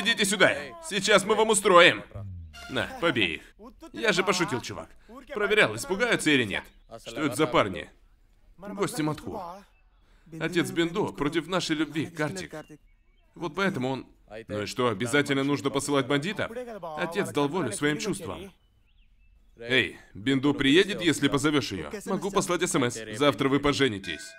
Идите сюда! Сейчас мы вам устроим! На, побей их. Я же пошутил, чувак. Проверял, испугаются или нет. Что это за парни? Гости Матху. Отец Бендо против нашей любви, Картик. Вот поэтому он... Ну и что, обязательно нужно посылать бандитов? Отец дал волю своим чувствам. Эй, Бинду приедет, если позовешь ее. Могу послать СМС. Завтра вы поженитесь.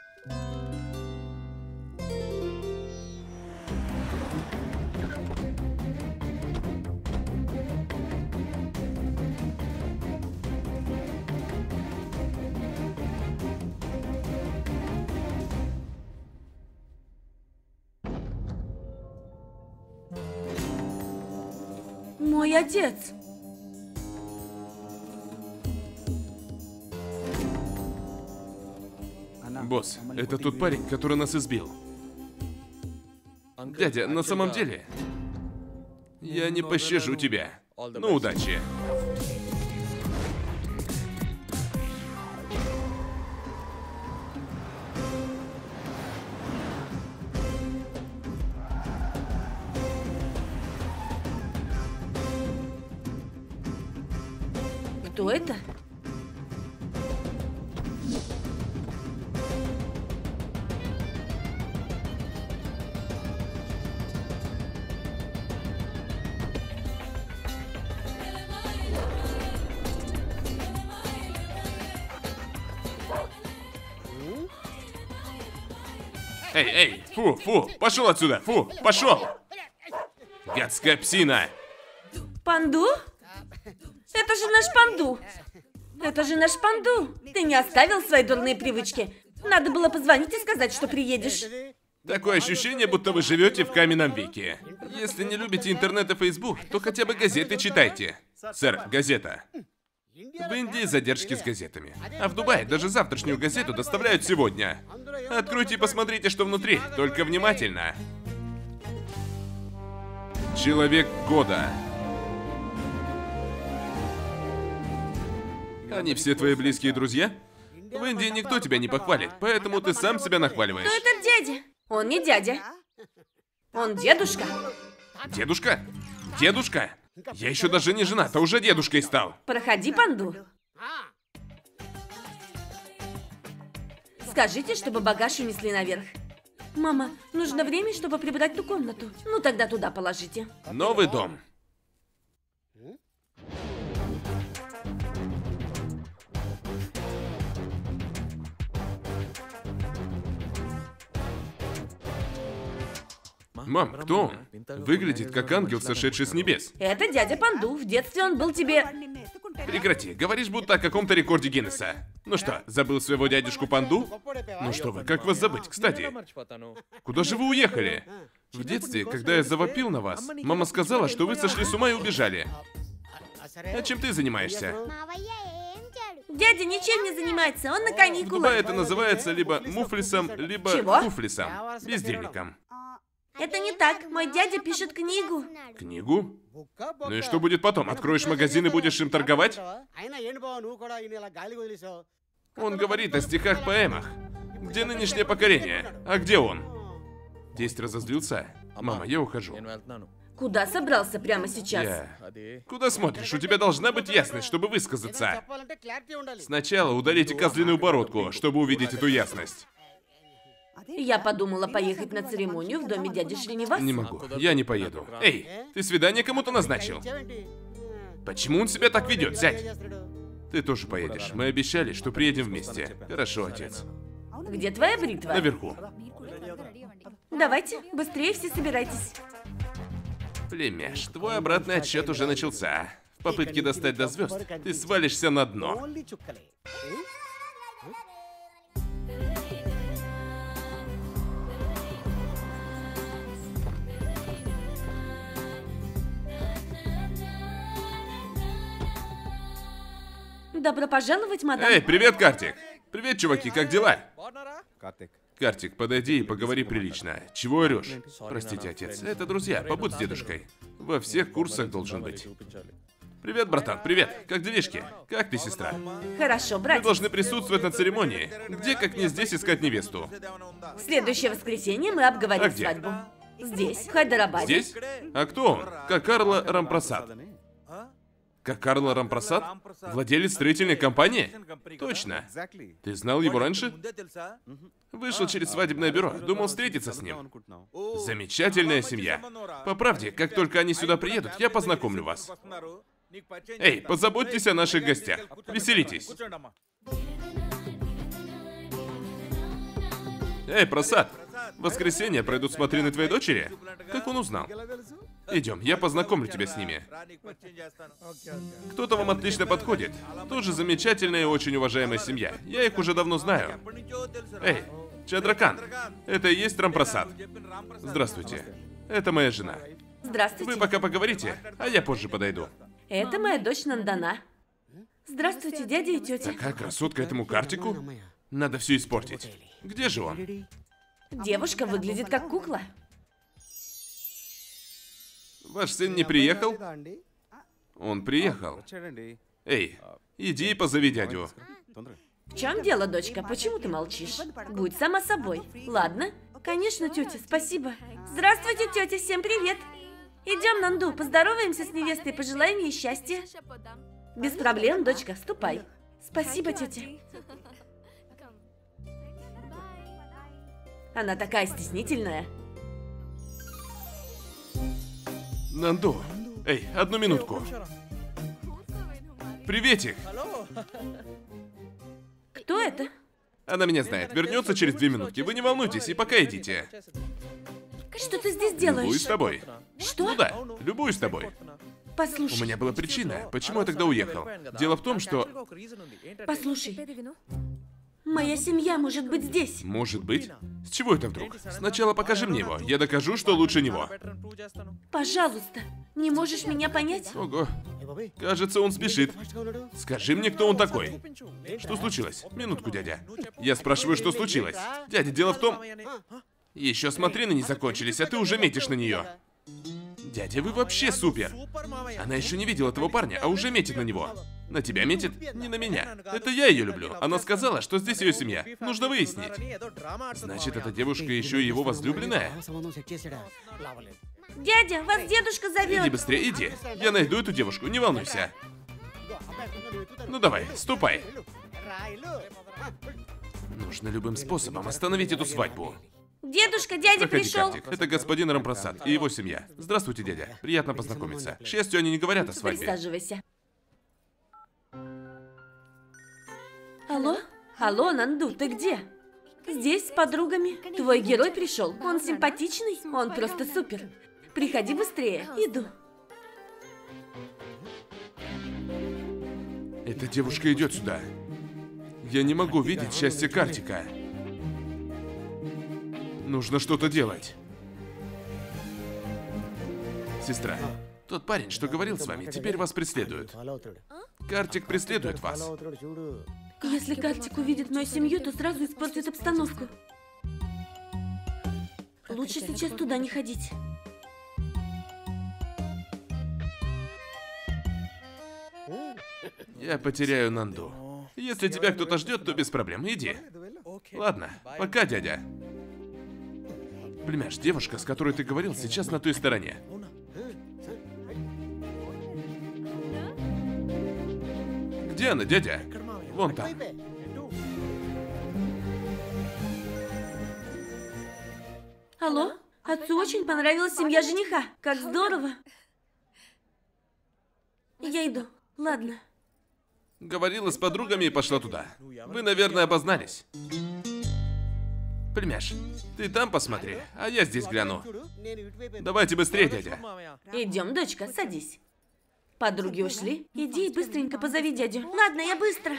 Мой отец. Босс, это тот парень, который нас избил. Дядя, на самом деле, я не пощажу тебя. Ну, удачи. Эй, эй, фу, фу, пошел отсюда, фу, пошел! Гадская псина! Панду? Это же наш панду. Это же наш панду. Ты не оставил свои дурные привычки. Надо было позвонить и сказать, что приедешь. Такое ощущение, будто вы живете в каменном веке. Если не любите интернет и фейсбук, то хотя бы газеты читайте. Сэр, газета. В Индии задержки с газетами. А в Дубае даже завтрашнюю газету доставляют сегодня. Откройте и посмотрите, что внутри. Только внимательно. Человек года. Они все твои близкие друзья? В Индии никто тебя не похвалит, поэтому ты сам себя нахваливаешь. Кто этот дядя? Он не дядя. Он дедушка. Дедушка? Дедушка? Я еще даже не женат, а уже дедушкой стал. Проходи, панду. Скажите, чтобы багаж унесли наверх. Мама, нужно время, чтобы прибрать ту комнату. Ну тогда туда положите. Новый дом. Мам, кто он? Выглядит как ангел, сошедший с небес. Это дядя Панду. В детстве он был тебе... Прекрати, говоришь будто о каком-то рекорде Гиннесса. Ну что, забыл своего дядюшку Панду? Ну что вы, как вас забыть? Кстати, куда же вы уехали? В детстве, когда я завопил на вас, мама сказала, что вы сошли с ума и убежали. А чем ты занимаешься? Дядя ничем не занимается, он на В каникулах. Дубае это называется либо муфлисом, либо Чего? муфлисом. Бездельником. Это не так. Мой дядя пишет книгу. Книгу? Ну и что будет потом? Откроешь магазин и будешь им торговать? Он говорит о стихах-поэмах. Где нынешнее покорение? А где он? Десять разозлился. Мама, я ухожу. Куда собрался прямо сейчас? Я... Куда смотришь? У тебя должна быть ясность, чтобы высказаться. Сначала удалите козлиную бородку, чтобы увидеть эту ясность. Я подумала поехать на церемонию в доме дяди Шриневаса. Не могу, я не поеду. Эй, ты свидание кому-то назначил? Почему он себя так ведет, зять? Ты тоже поедешь. Мы обещали, что приедем вместе. Хорошо, отец. Где твоя бритва? Наверху. Давайте, быстрее все собирайтесь. Племяш, твой обратный отсчет уже начался. В попытке достать до звезд ты свалишься на дно. Добро пожаловать, мадам. Эй, привет, Картик. Привет, чуваки, как дела? Картик, подойди и поговори прилично. Чего орешь? Простите, отец. Это друзья, побудь с дедушкой. Во всех курсах должен быть. Привет, братан, привет. Как делишки? Как ты, сестра? Хорошо, брат. Мы должны присутствовать на церемонии. Где, как не здесь, искать невесту? В следующее воскресенье мы обговорим а где? свадьбу. Здесь, в Хайдарабаде. Здесь? А кто он? Как Карла Рампрасад. Как Карло Рампрасад? Владелец строительной компании? Точно. Ты знал его раньше? Вышел через свадебное бюро, думал встретиться с ним. Замечательная семья. По правде, как только они сюда приедут, я познакомлю вас. Эй, позаботьтесь о наших гостях. Веселитесь. Эй, Прасад, В воскресенье пройдут смотри на твоей дочери? Как он узнал? Идем, я познакомлю тебя с ними. Кто-то вам отлично подходит. Тоже замечательная и очень уважаемая семья. Я их уже давно знаю. Эй, Чадракан, это и есть Рампрасад. Здравствуйте. Это моя жена. Здравствуйте. Вы пока поговорите, а я позже подойду. Это моя дочь Нандана. Здравствуйте, дядя и тетя. Такая красотка этому картику? Надо все испортить. Где же он? Девушка выглядит как кукла. Ваш сын не приехал? Он приехал. Эй, иди и позови дядю. В чем дело, дочка? Почему ты молчишь? Будь сама собой. Ладно? Конечно, тетя, спасибо. Здравствуйте, тетя, всем привет. Идем, Нанду, поздороваемся с невестой, и пожелаем ей счастья. Без проблем, дочка, ступай. Спасибо, тетя. Она такая стеснительная. Нанду. Эй, одну минутку. Приветик. Кто это? Она меня знает. Вернется через две минутки. Вы не волнуйтесь и пока идите. Что ты здесь Любуюсь делаешь? с тобой. Что? Ну да, любуюсь с тобой. У Послушай, меня была причина, почему я тогда уехал. Дело в том, что... послушай. Моя семья может быть здесь. Может быть? С чего это вдруг? Сначала покажи мне его. Я докажу, что лучше него. Пожалуйста, не можешь меня понять? Ого. Кажется, он спешит. Скажи мне, кто он такой. Что случилось? Минутку, дядя. Я спрашиваю, что случилось. Дядя, дело в том... Еще смотрины не закончились, а ты уже метишь на нее. Дядя, вы вообще супер! Она еще не видела этого парня, а уже метит на него. На тебя метит? Не на меня. Это я ее люблю. Она сказала, что здесь ее семья. Нужно выяснить. Значит, эта девушка еще и его возлюбленная? Дядя, вас дедушка зовет. Иди быстрее, иди. Я найду эту девушку, не волнуйся. Ну давай, ступай. Нужно любым способом остановить эту свадьбу. Дедушка, дядя Заходи, пришел. Картик. Это господин Рампрасад и его семья. Здравствуйте, дядя. Приятно познакомиться. К счастью, они не говорят о свадьбе. Присаживайся. Алло? Алло, Нанду, ты где? Здесь с подругами. Твой герой пришел. Он симпатичный, он просто супер. Приходи быстрее. Иду. Эта девушка идет сюда. Я не могу видеть счастье Картика. Нужно что-то делать. Сестра, а. тот парень, что говорил с вами, теперь вас преследует. Картик преследует а? вас. Если Картик увидит мою семью, то сразу испортит обстановку. Лучше сейчас туда не ходить. Я потеряю Нанду. Если тебя кто-то ждет, то без проблем. Иди. Ладно, пока, дядя. Племяш, девушка, с которой ты говорил, сейчас на той стороне. Где она, дядя? Вон там. Алло? Отцу очень понравилась семья жениха. Как здорово. Я иду. Ладно. Говорила с подругами и пошла туда. Вы, наверное, обознались. Племяш, ты там посмотри, а я здесь гляну. Давайте быстрее, дядя. Идем, дочка, садись. Подруги ушли. Иди и быстренько позови дядю. Ладно, я быстро.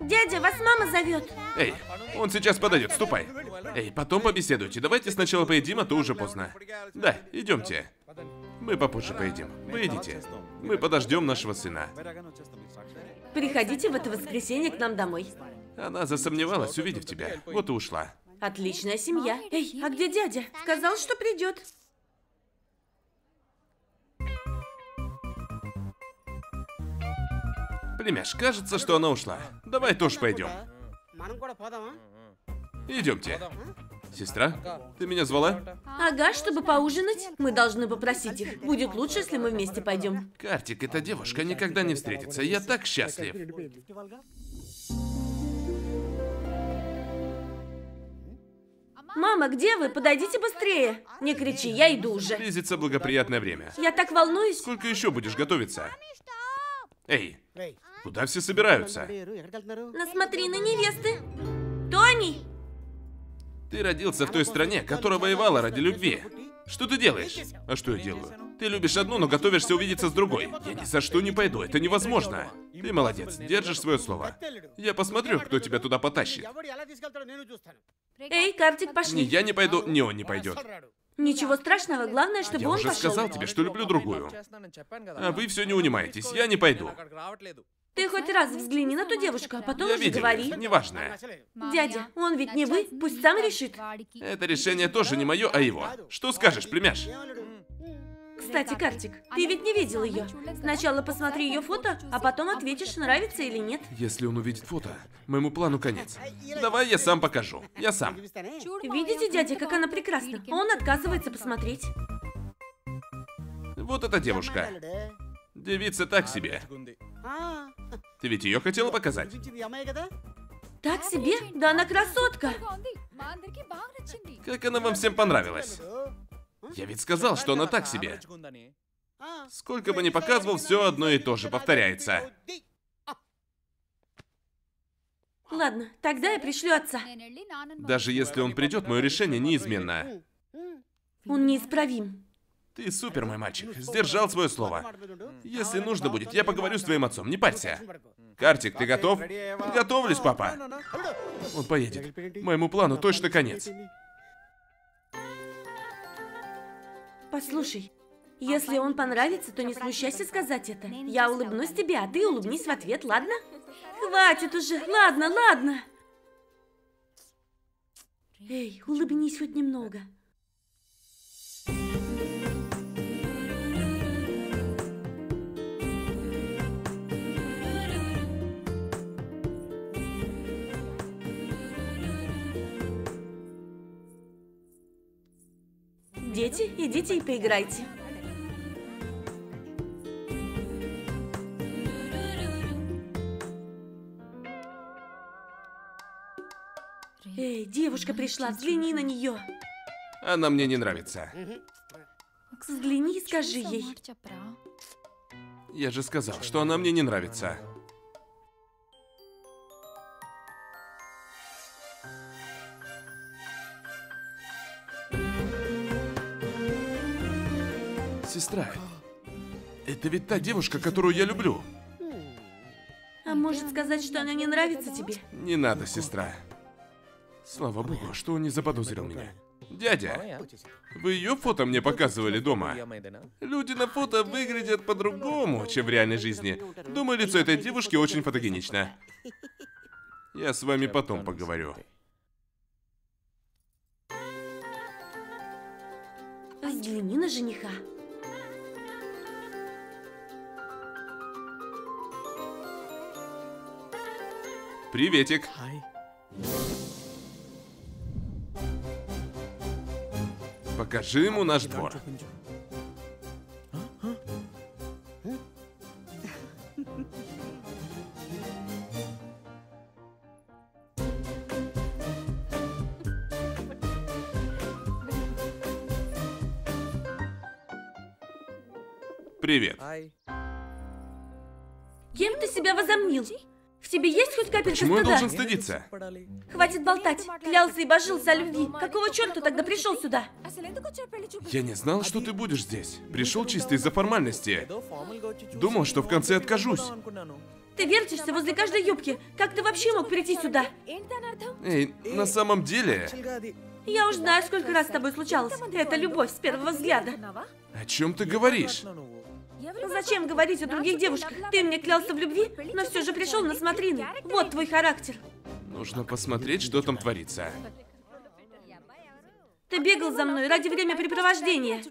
Дядя, вас мама зовет. Эй, он сейчас подойдет, ступай. Эй, потом побеседуйте. Давайте сначала поедим, а то уже поздно. Да, идемте. Мы попозже поедим. Вы идите. Мы подождем нашего сына. Приходите в это воскресенье к нам домой. Она засомневалась, увидев тебя. Вот и ушла. Отличная семья. Эй, а где дядя? Сказал, что придет. Племяш, кажется, что она ушла. Давай тоже пойдем. Идемте. Сестра, ты меня звала? Ага, чтобы поужинать. Мы должны попросить их. Будет лучше, если мы вместе пойдем. Картик, эта девушка никогда не встретится. Я так счастлив. Мама, где вы? Подойдите быстрее. Не кричи, я иду уже. Близится благоприятное время. Я так волнуюсь. Сколько еще будешь готовиться? Эй, куда все собираются? Насмотри на невесты. Тони! Ты родился в той стране, которая воевала ради любви. Что ты делаешь? А что я делаю? Ты любишь одну, но готовишься увидеться с другой. Я ни за что не пойду, это невозможно. Ты молодец, держишь свое слово. Я посмотрю, кто тебя туда потащит. Эй, Картик, пошли. Не, я не пойду, не он не пойдет. Ничего страшного, главное, чтобы я он уже сказал тебе, что люблю другую. А вы все не унимаетесь, я не пойду. Ты хоть раз взгляни на ту девушку, а потом я уже видел, говори. неважно. Дядя, он ведь не вы, пусть сам решит. Это решение тоже не мое, а его. Что скажешь, племяш? Кстати, Картик, ты ведь не видел ее. Сначала посмотри ее фото, а потом ответишь, нравится или нет. Если он увидит фото, моему плану конец. Давай я сам покажу. Я сам. Видите, дядя, как она прекрасна? Он отказывается посмотреть. Вот эта девушка. Девица так себе. Ты ведь ее хотела показать? Так себе? Да она красотка! Как она вам всем понравилась? Я ведь сказал, что она так себе. Сколько бы ни показывал, все одно и то же повторяется. Ладно, тогда я пришлю отца. Даже если он придет, мое решение неизменно. Он неисправим. Ты супер, мой мальчик. Сдержал свое слово. Если нужно будет, я поговорю с твоим отцом, не парься. Картик, ты готов? Готовлюсь, папа. Он поедет. Моему плану точно конец. Послушай, если он понравится, то не смущайся сказать это. Я улыбнусь тебе, а ты улыбнись в ответ, ладно? Хватит уже, ладно, ладно. Эй, улыбнись хоть немного. Дети, идите и поиграйте. Эй, девушка пришла, взгляни на нее. Она мне не нравится. Взгляни и скажи ей. Я же сказал, что она мне не нравится. Сестра, это ведь та девушка, которую я люблю. А может сказать, что она не нравится тебе? Не надо, сестра. Слава богу, что он не заподозрил меня. Дядя, вы ее фото мне показывали дома? Люди на фото выглядят по-другому, чем в реальной жизни. Думаю, лицо этой девушки очень фотогенично. Я с вами потом поговорю. Взгляни на жениха. Приветик. Покажи ему наш двор. Привет. Кем ты себя возомнил? тебе есть хоть капелька Почему стыда? я должен стыдиться? Хватит болтать. Клялся и божился о любви. Какого черта тогда пришел сюда? Я не знал, что ты будешь здесь. Пришел чисто из-за формальности. Думал, что в конце откажусь. Ты вертишься возле каждой юбки. Как ты вообще мог прийти сюда? Эй, на самом деле... Я уж знаю, сколько раз с тобой случалось. Это любовь с первого взгляда. О чем ты говоришь? Ну, зачем говорить о других девушках? Ты мне клялся в любви, но все же пришел на смотрины. Вот твой характер. Нужно посмотреть, что там творится. Ты бегал за мной ради времяпрепровождения.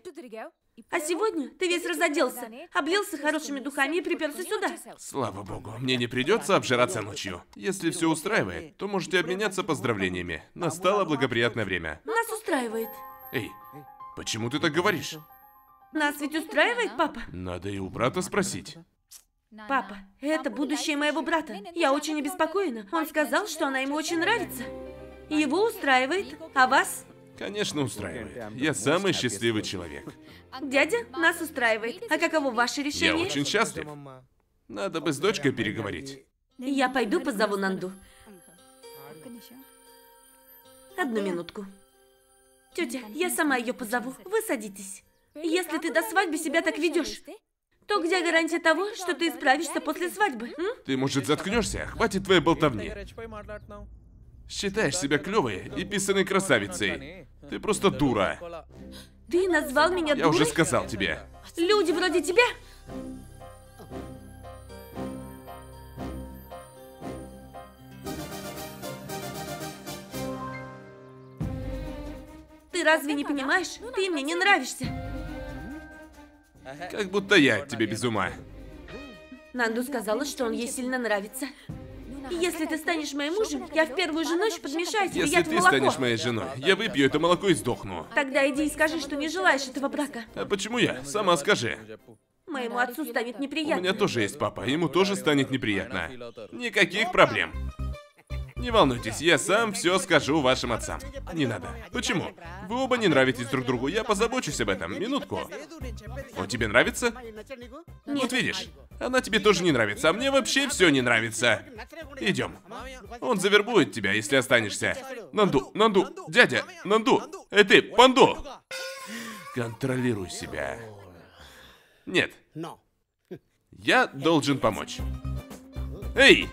А сегодня ты весь разоделся, облился хорошими духами и приперся сюда. Слава богу, мне не придется обжираться ночью. Если все устраивает, то можете обменяться поздравлениями. Настало благоприятное время. Нас устраивает. Эй, почему ты так говоришь? Нас ведь устраивает папа? Надо и у брата спросить. Папа, это будущее моего брата. Я очень обеспокоена. Он сказал, что она ему очень нравится. Его устраивает, а вас? Конечно, устраивает. Я самый счастливый человек. Дядя, нас устраивает. А каково ваше решение? Я очень счастлив. Надо бы с дочкой переговорить. Я пойду позову Нанду. Одну минутку. Тетя, я сама ее позову. Вы садитесь. Если ты до свадьбы себя так ведешь, то где гарантия того, что ты исправишься после свадьбы? М? Ты, может, заткнешься? Хватит твоей болтовни. Считаешь себя клевой и писаной красавицей. Ты просто дура. Ты назвал меня дурой? Я уже сказал тебе. Люди вроде тебя? Ты разве не понимаешь? Ты мне не нравишься. Как будто я от тебя без ума. Нанду сказала, что он ей сильно нравится. Если ты станешь моим мужем, я в первую же ночь подмешаю тебе Если яд в ты молоко. станешь моей женой, я выпью это молоко и сдохну. Тогда иди и скажи, что не желаешь этого брака. А почему я? Сама скажи. Моему отцу станет У меня неприятно. тоже есть папа, ему тоже станет неприятно. Никаких проблем. Не волнуйтесь, я сам все скажу вашим отцам. Не надо. Почему? Вы оба не нравитесь друг другу, я позабочусь об этом. Минутку. Он тебе нравится? Нет. Вот видишь, она тебе тоже не нравится, а мне вообще все не нравится. Идем. Он завербует тебя, если останешься. Нанду, Нанду, дядя, Нанду, эй ты, Панду! Контролируй себя. Нет. Я должен помочь. Эй,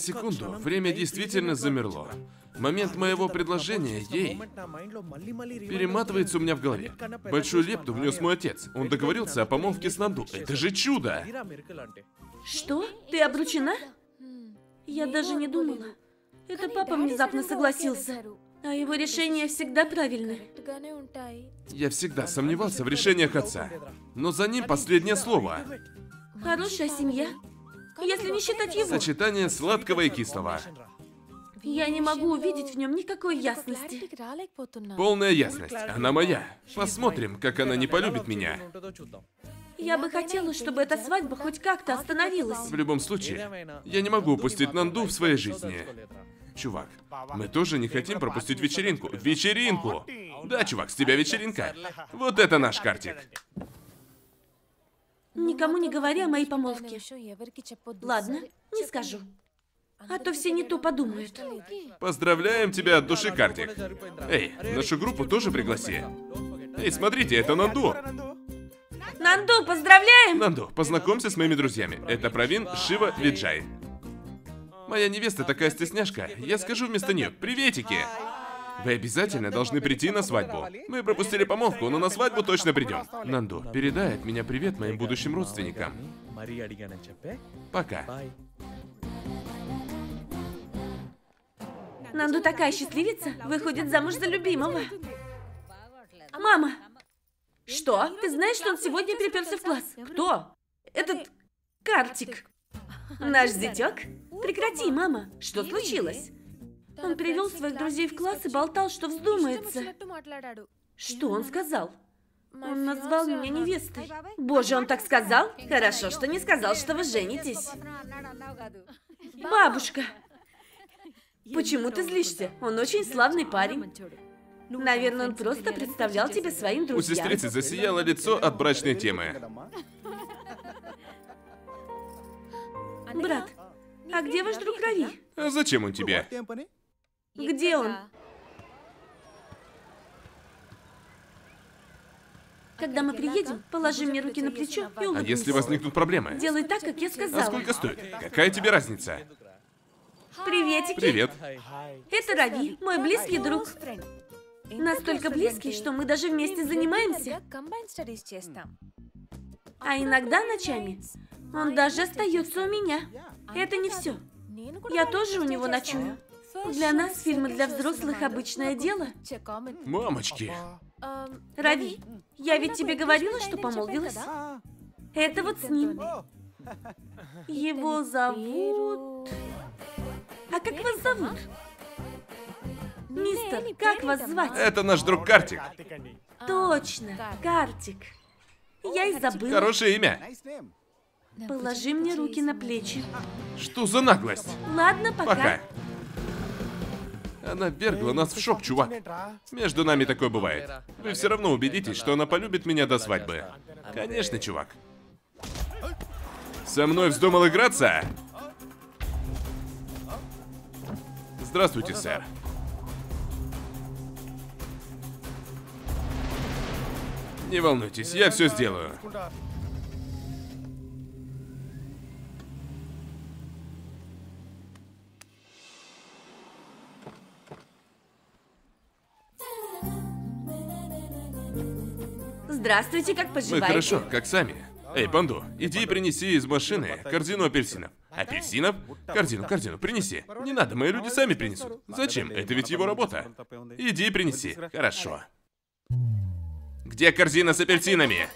секунду, время действительно замерло. Момент моего предложения ей перематывается у меня в голове. Большую лепту внес мой отец. Он договорился о помолвке с Нанду. Это же чудо! Что? Ты обручена? Я даже не думала. Это папа внезапно согласился. А его решения всегда правильны. Я всегда сомневался в решениях отца. Но за ним последнее слово. Хорошая семья, если не считать его. Сочетание сладкого и кислого. Я не могу увидеть в нем никакой ясности. Полная ясность. Она моя. Посмотрим, как она не полюбит меня. Я бы хотела, чтобы эта свадьба хоть как-то остановилась. В любом случае, я не могу упустить Нанду в своей жизни. Чувак, мы тоже не хотим пропустить вечеринку. Вечеринку! Да, чувак, с тебя вечеринка. Вот это наш картик. Никому не говори о моей помолвке. Ладно, не скажу. А то все не то подумают. Поздравляем тебя от души, Картик. Эй, нашу группу тоже пригласи. Эй, смотрите, это Нанду. Нанду, поздравляем! Нанду, познакомься с моими друзьями. Это Правин, Шива, Виджай. Моя невеста такая стесняшка. Я скажу вместо нее «Приветики». Вы обязательно должны прийти на свадьбу. Мы пропустили помолвку, но на свадьбу точно придем. Нанду, передай от меня привет моим будущим родственникам. Пока. Нанду такая счастливица, выходит замуж за любимого. Мама! Что? Ты знаешь, что он сегодня приперся в класс? Кто? Этот... Картик. Наш зятек? Прекрати, мама. Что случилось? Он привел своих друзей в класс и болтал, что вздумается. Что он сказал? Он назвал меня невестой. Боже, он так сказал? Хорошо, что не сказал, что вы женитесь. Бабушка! Почему ты злишься? Он очень славный парень. Наверное, он просто представлял тебе своим друзьям. У сестрицы засияло лицо от брачной темы. Брат, а где ваш друг Рави? А зачем он тебе? Где он? Когда мы приедем, положи мне руки на плечо и улыбнись. А если возникнут проблемы? Делай так, как я сказала. А сколько стоит? Какая тебе разница? Приветики. Привет. Это Рави, мой близкий друг. Настолько близкий, что мы даже вместе занимаемся. А иногда ночами он даже остается у меня. Это не все. Я тоже у него ночую. Для нас фильмы для взрослых обычное дело. Мамочки. Рави, я ведь тебе говорила, что помолвилась. Это вот с ним. Его зовут... А как вас зовут? Мистер, как вас звать? Это наш друг Картик. Точно, Картик. Я и забыл. Хорошее имя. Положи мне руки на плечи. Что за наглость? Ладно, пока. Пока. Она вергла нас в шок, чувак. Между нами такое бывает. Вы все равно убедитесь, что она полюбит меня до свадьбы. Конечно, чувак. Со мной вздумал играться? Здравствуйте, сэр. Не волнуйтесь, я все сделаю. Здравствуйте, как Мы поживаете? хорошо, как сами. Эй, Банду, иди и принеси из машины корзину апельсинов. Апельсинов? Корзину, корзину, принеси. Не надо, мои люди сами принесут. Зачем? Это ведь его работа. Иди и принеси. Хорошо. Где корзина с апельсинами?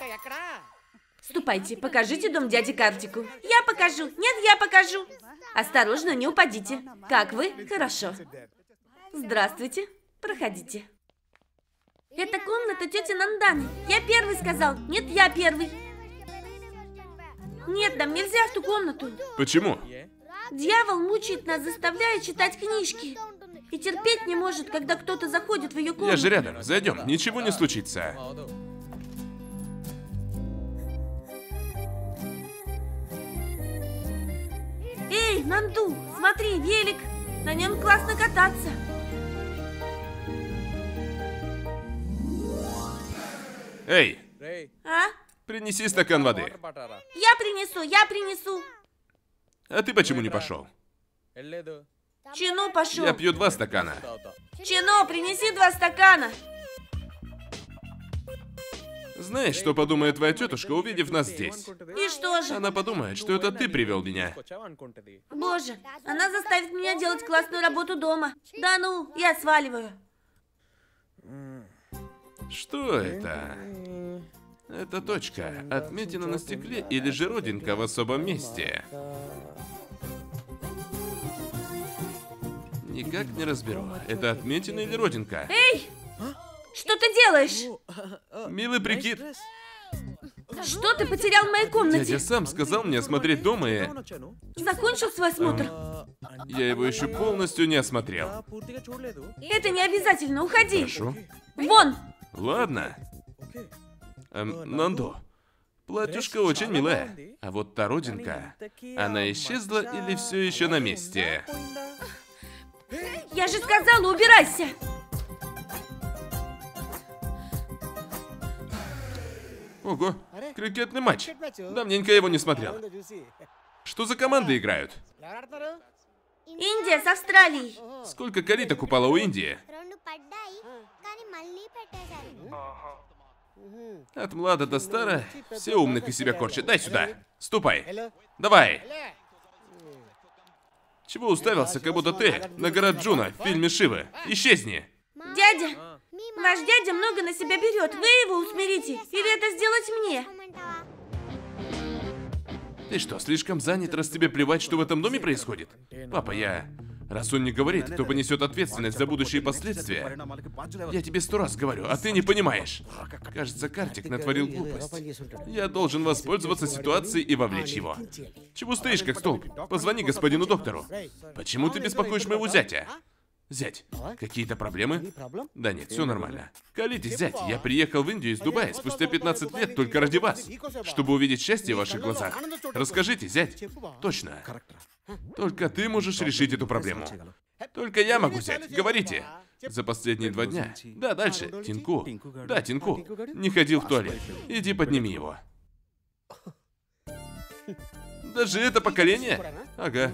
Ступайте, покажите дом дяди Картику. Я покажу. Нет, я покажу. Осторожно, не упадите. Как вы? Хорошо. Здравствуйте. Проходите. Это комната тети Нанданы. Я первый сказал. Нет, я первый. Нет, нам нельзя в ту комнату. Почему? Дьявол мучает нас, заставляя читать книжки. И терпеть не может, когда кто-то заходит в ее комнату. Я же рядом. Зайдем, ничего не случится. Эй, Нанду, смотри, велик. На нем классно кататься. Эй! А? Принеси стакан воды. Я принесу, я принесу. А ты почему не пошел? Чину пошел. Я пью два стакана. Чину, принеси два стакана. Знаешь, что подумает твоя тетушка, увидев нас здесь? И что же? Она подумает, что это ты привел меня. Боже, она заставит меня делать классную работу дома. Да ну, я сваливаю. Что это? Это точка, отметина на стекле или же родинка в особом месте. Никак не разберу, это отметина или родинка. Эй! Что ты делаешь? Милый прикид. Что ты потерял в моей комнате? Я сам сказал мне осмотреть дом и... Закончил свой осмотр? Я его еще полностью не осмотрел. Это не обязательно, уходи. Хорошо. Вон! Ладно. Эм, Нандо, Платюшка очень милая. А вот та родинка, она исчезла или все еще на месте? Я же сказала, убирайся! Ого, крикетный матч. Давненько я его не смотрел. Что за команды играют? Индия с Австралией. Сколько калиток упало у Индии? От млада до стара все умных из себя корчат. Дай сюда. Ступай. Давай. Чего уставился, как будто ты Нагарджуна в фильме Шивы? Исчезни. Дядя, ваш дядя много на себя берет. Вы его усмирите. Или это сделать мне? Ты что, слишком занят, раз тебе плевать, что в этом доме происходит? Папа, я... Раз он не говорит, то понесет ответственность за будущие последствия. Я тебе сто раз говорю, а ты не понимаешь. Кажется, Картик натворил глупость. Я должен воспользоваться ситуацией и вовлечь его. Чего стоишь как столб? Позвони господину доктору. Почему ты беспокоишь моего зятя? Зять, какие-то проблемы? Да нет, все нормально. Колитесь, зять, я приехал в Индию из Дубая спустя 15 лет только ради вас, чтобы увидеть счастье в ваших глазах. Расскажите, зять. Точно. Только ты можешь решить эту проблему. Только я могу, зять. Говорите. За последние два дня. Да, дальше. Тинку. Да, Тинку. Не ходил в туалет. Иди подними его. Даже это поколение? Ага.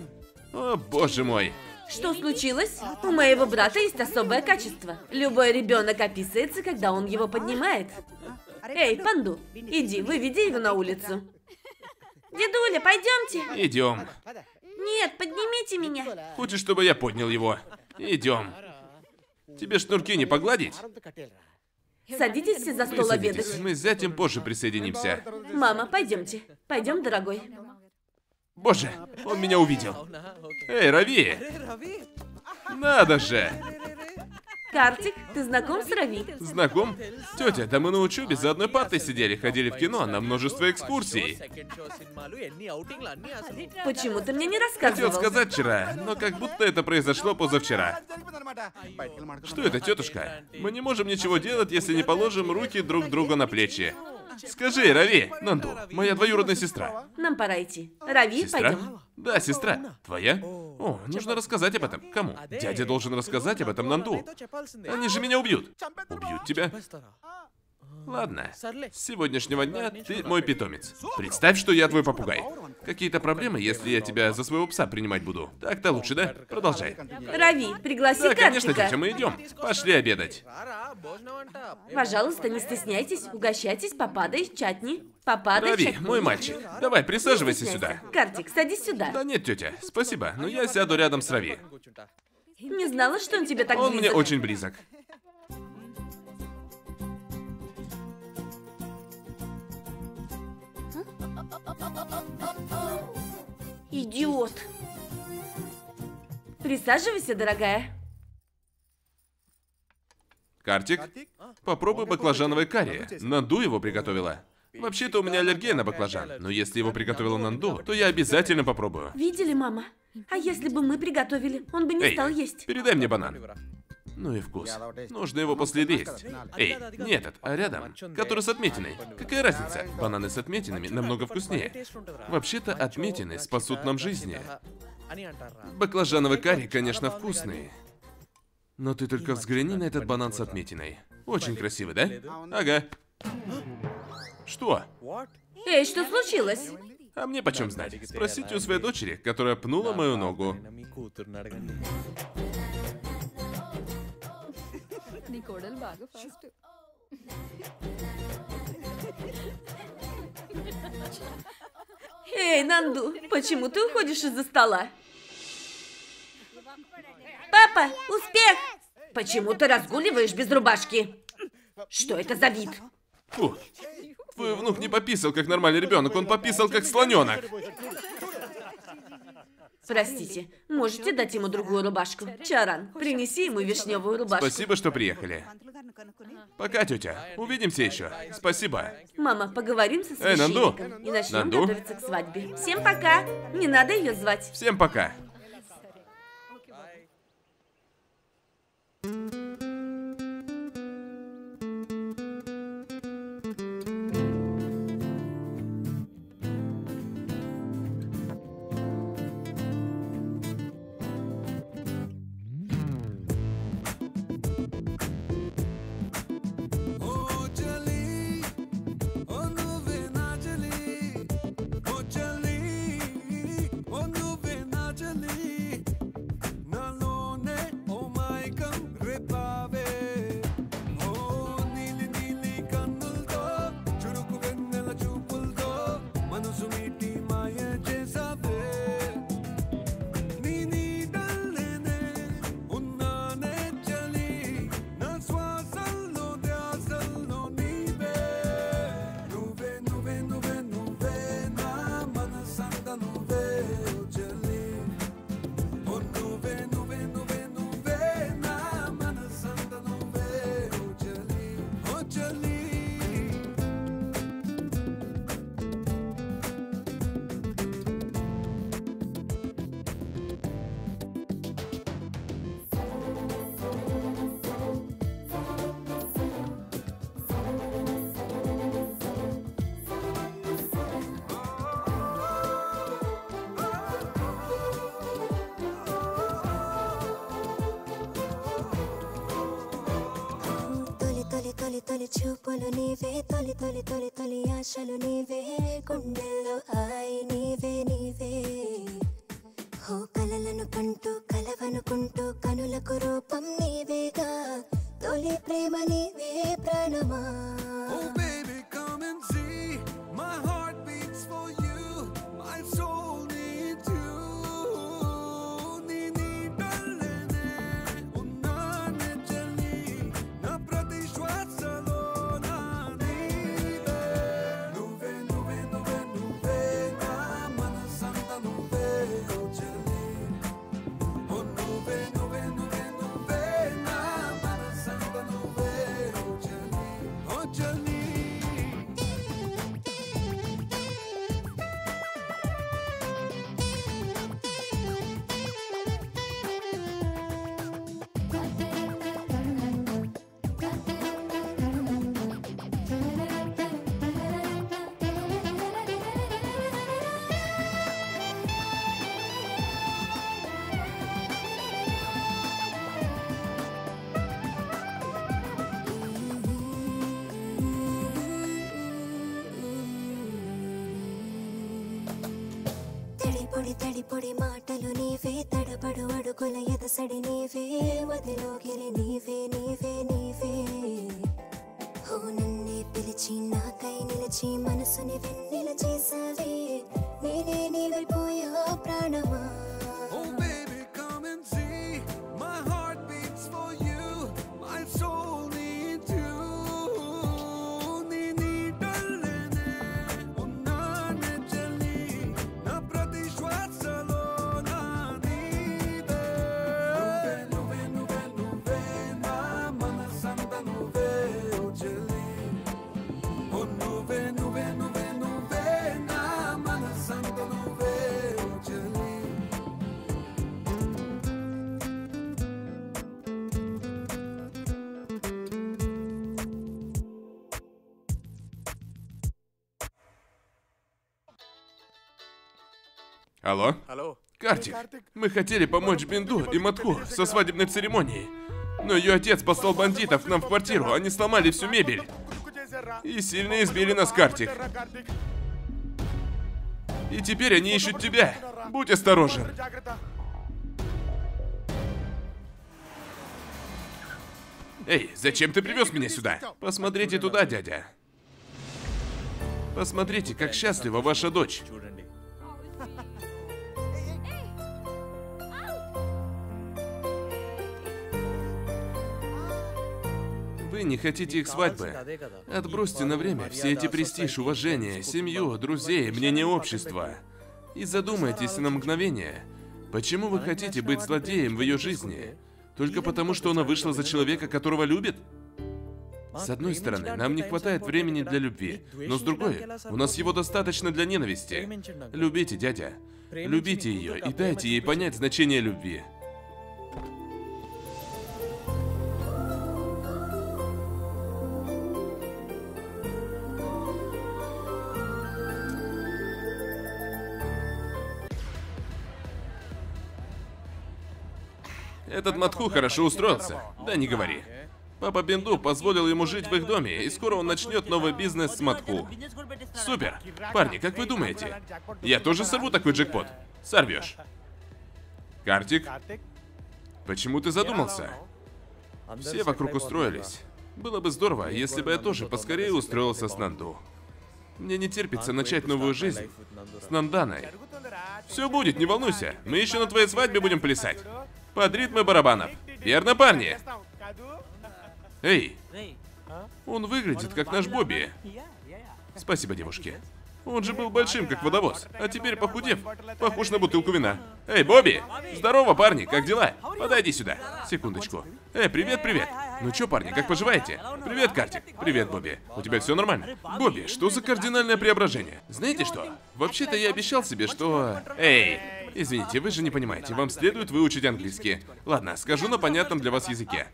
О, боже мой. Что случилось? У моего брата есть особое качество. Любой ребенок описывается, когда он его поднимает. Эй, Панду, иди, выведи его на улицу. Дедуля, пойдемте. Идем. Нет, поднимите меня. Хочешь, чтобы я поднял его? Идем. Тебе шнурки не погладить? Садитесь все за стол Присадитесь. обедать. Мы с зятем позже присоединимся. Мама, пойдемте. Пойдем, дорогой. Боже, он меня увидел. Эй, Рави! Надо же! Картик, ты знаком с Рави? Знаком? Тетя, да мы на учебе за одной партой сидели, ходили в кино на множество экскурсий. Почему ты мне не Хотел рассказывал? сказать вчера, но как будто это произошло позавчера. Что это, тетушка? Мы не можем ничего делать, если не положим руки друг другу на плечи. Скажи, Рави, Нанду, моя двоюродная сестра. Нам пора идти. Рави, Сестра? пойдем. Да, сестра. Твоя? О, нужно рассказать об этом. Кому? Дядя должен рассказать об этом Нанду. Они же меня убьют. Убьют тебя? Ладно. С сегодняшнего дня ты мой питомец. Представь, что я твой попугай. Какие-то проблемы, если я тебя за своего пса принимать буду? Так-то лучше, да? Продолжай. Рави, пригласи Да, конечно, тетя, мы идем. Пошли обедать. Пожалуйста, не стесняйтесь, угощайтесь попадой, чатни. Попадой, Рави, чатни. мой мальчик, давай, присаживайся сюда. Картик, садись сюда. Да нет, тетя, спасибо, но я сяду рядом с Рави. Не знала, что он тебе так Он мне близок. очень близок. Идиот. Присаживайся, дорогая. Картик, попробуй баклажановое карри. Нанду его приготовила. Вообще-то у меня аллергия на баклажан, но если его приготовила Нанду, то я обязательно попробую. Видели, мама? А если бы мы приготовили, он бы не Эй, стал есть. передай мне банан. Ну и вкус. Нужно его после есть. Эй, не этот, а рядом, который с отметиной. Какая разница? Бананы с отметинами намного вкуснее. Вообще-то отметины спасут нам жизни. Баклажановый карри, конечно, вкусный. Но ты только взгляни на этот банан с отметиной. Очень красивый, да? Ага. Что? Эй, что случилось? А мне почем знать? Спросите у своей дочери, которая пнула мою ногу. నీ కోడలు బాగా ఫాస్ట్ Эй, Нанду, почему ты уходишь из-за стола? Папа, успех! Почему ты разгуливаешь без рубашки? Что это за вид? Фу. Твой внук не пописал, как нормальный ребенок, он пописал, как слоненок. Простите, можете дать ему другую рубашку? Чаран, принеси ему вишневую рубашку. Спасибо, что приехали. Пока, тетя. Увидимся еще. Спасибо. Мама, поговорим со Эй, Нанду! священником и начнем Нанду? готовиться к свадьбе. Всем пока! Не надо ее звать. Всем пока. ఓ చూపులు నీవే తొలి తొలి తొలి తొలి ఆశలు నీవే. పొడి పొడి మాటలు నీవే తడబడు అడుగుల ఎదసడి నీవే మదిలోగిరి నీవే. Алло? Алло. Картик, мы хотели помочь Бинду и Матку со свадебной церемонией. Но ее отец послал бандитов к нам в квартиру, они сломали всю мебель. И сильно избили нас, Картик. И теперь они ищут тебя. Будь осторожен. Эй, зачем ты привез меня сюда? Посмотрите туда, дядя. Посмотрите, как счастлива ваша дочь. не хотите их свадьбы. Отбросьте на время все эти престиж, уважение, семью, друзей, мнение общества. И задумайтесь на мгновение, почему вы хотите быть злодеем в ее жизни? Только потому, что она вышла за человека, которого любит? С одной стороны, нам не хватает времени для любви, но с другой, у нас его достаточно для ненависти. Любите, дядя. Любите ее и дайте ей понять значение любви. Этот Матху хорошо устроился. Да не говори. Папа Бинду позволил ему жить в их доме, и скоро он начнет новый бизнес с Матху. Супер! Парни, как вы думаете? Я тоже сорву такой джекпот. Сорвешь. Картик, почему ты задумался? Все вокруг устроились. Было бы здорово, если бы я тоже поскорее устроился с Нанду. Мне не терпится начать новую жизнь с Нанданой. Все будет, не волнуйся. Мы еще на твоей свадьбе будем плясать. Под ритмы барабанов. Верно, парни? Эй, он выглядит как наш Бобби. Спасибо, девушки. Он же был большим, как водовоз, а теперь похудев, похож на бутылку вина. Эй, Бобби! Здорово, парни, как дела? Подойди сюда. Секундочку. Эй, привет, привет. Ну чё, парни, как поживаете? Привет, Картик. Привет, Бобби. У тебя все нормально? Бобби, что за кардинальное преображение? Знаете что? Вообще-то я обещал себе, что... Эй, извините, вы же не понимаете, вам следует выучить английский. Ладно, скажу на понятном для вас языке.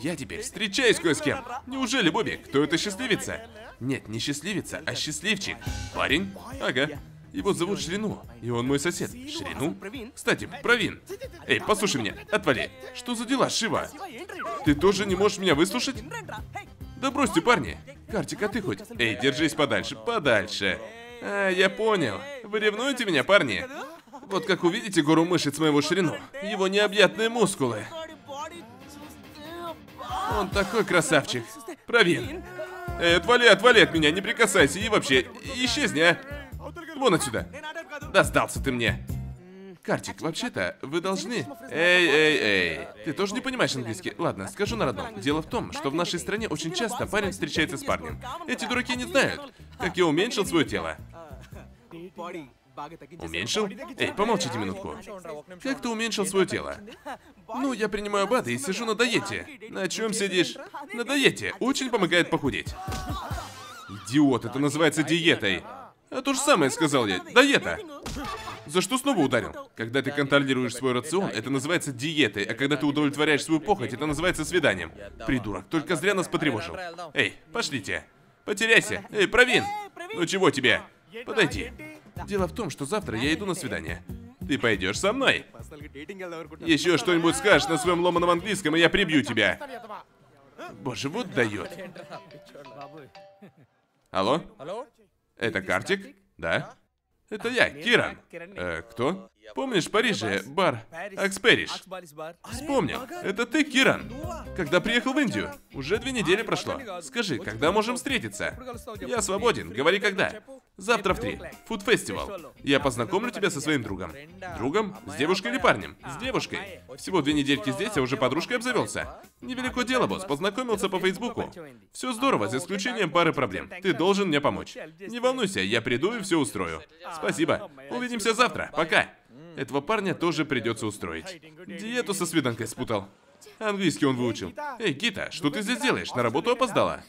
Я теперь встречаюсь кое с кем. Неужели, Бобби? Кто это счастливица? Нет, не счастливица, а счастливчик. Парень? Ага. Его зовут Шрину, и он мой сосед. Шрину? Кстати, Провин. Эй, послушай меня, отвали. Что за дела, Шива? Ты тоже не можешь меня выслушать? Да бросьте, парни. Картик, а ты хоть? Эй, держись подальше, подальше. А, я понял. Вы ревнуете меня, парни? Вот как увидите гору мышц моего ширину, его необъятные мускулы. Он такой красавчик. Провин. Эй, отвали, отвали от меня, не прикасайся и вообще, исчезни, а. Вон отсюда. Да сдался ты мне. Картик, вообще-то, вы должны... Эй, эй, эй. Ты тоже не понимаешь английский? Ладно, скажу на родном. Дело в том, что в нашей стране очень часто парень встречается с парнем. Эти дураки не знают, как я уменьшил свое тело. Уменьшил? Эй, помолчите минутку. Как ты уменьшил свое тело? Ну, я принимаю БАДы и сижу на диете. На чем сидишь? На диете. Очень помогает похудеть. Идиот, это называется диетой. То же самое сказал я. Диета. За что снова ударил? Когда ты контролируешь свой рацион, это называется диетой, а когда ты удовлетворяешь свою похоть, это называется свиданием. Придурок, только зря нас потревожил. Эй, пошлите. Потеряйся. Эй, Провин. Ну чего тебе? Подойди. Дело в том, что завтра я иду на свидание. Ты пойдешь со мной? Еще что-нибудь скажешь на своем ломаном английском, и я прибью тебя. Боже, вот дает. Алло? Это Картик? Да? Это я, Киран. Э, кто? Помнишь в Париже бар Акспериш? Вспомнил. Это ты, Киран. Когда приехал в Индию? Уже две недели прошло. Скажи, когда можем встретиться? Я свободен, говори когда. Завтра в три. Фуд фестивал. Я познакомлю тебя со своим другом. Другом? С девушкой или парнем? С девушкой. Всего две недельки здесь, а уже подружкой обзавелся. Невелико дело, босс. Познакомился по Фейсбуку. Все здорово, за исключением пары проблем. Ты должен мне помочь. Не волнуйся, я приду и все устрою. Спасибо. Увидимся завтра. Пока. Этого парня тоже придется устроить. Диету со свиданкой спутал. Английский он выучил. Эй, Гита, что ты здесь делаешь? На работу опоздала?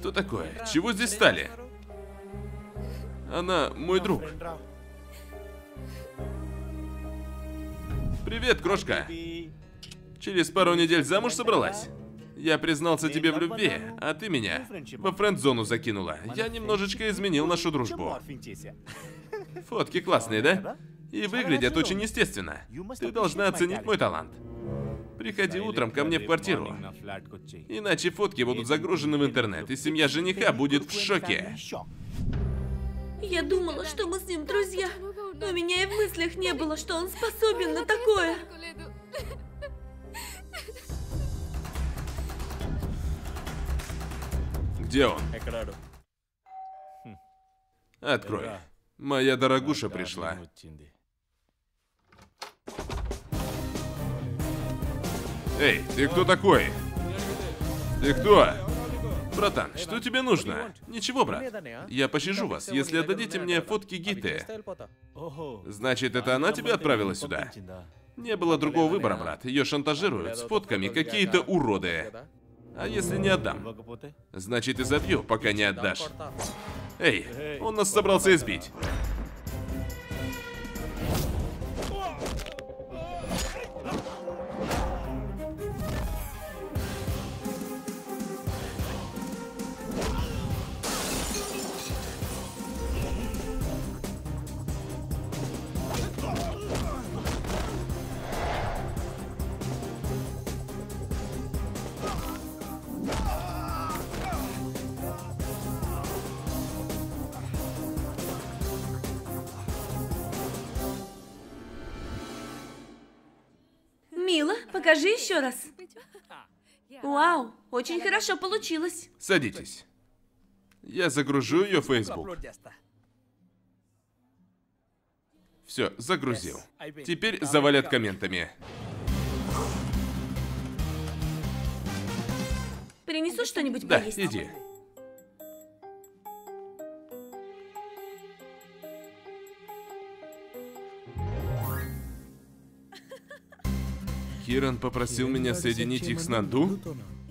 Что такое? Чего здесь стали? Она мой друг. Привет, крошка. Через пару недель замуж собралась? Я признался тебе в любви, а ты меня во френд-зону закинула. Я немножечко изменил нашу дружбу. Фотки классные, да? И выглядят очень естественно. Ты должна оценить мой талант. Приходи утром ко мне в квартиру. Иначе фотки будут загружены в интернет, и семья жениха будет в шоке. Я думала, что мы с ним друзья. Но меня и в мыслях не было, что он способен на такое. Где он? Открой. Моя дорогуша пришла. Эй, ты кто такой? Ты кто? Братан, что тебе нужно? Ничего, брат. Я пощажу вас, если отдадите мне фотки Гиты. Значит, это она тебя отправила сюда? Не было другого выбора, брат. Ее шантажируют с фотками какие-то уроды. А если не отдам? Значит, изобью, пока не отдашь. Эй, он нас собрался избить. Покажи еще раз. Вау, очень хорошо получилось. Садитесь. Я загружу ее в Facebook. Все, загрузил. Теперь завалят комментами. Принесу что-нибудь Да, поесть. иди. Киран попросил меня соединить их с Нанду?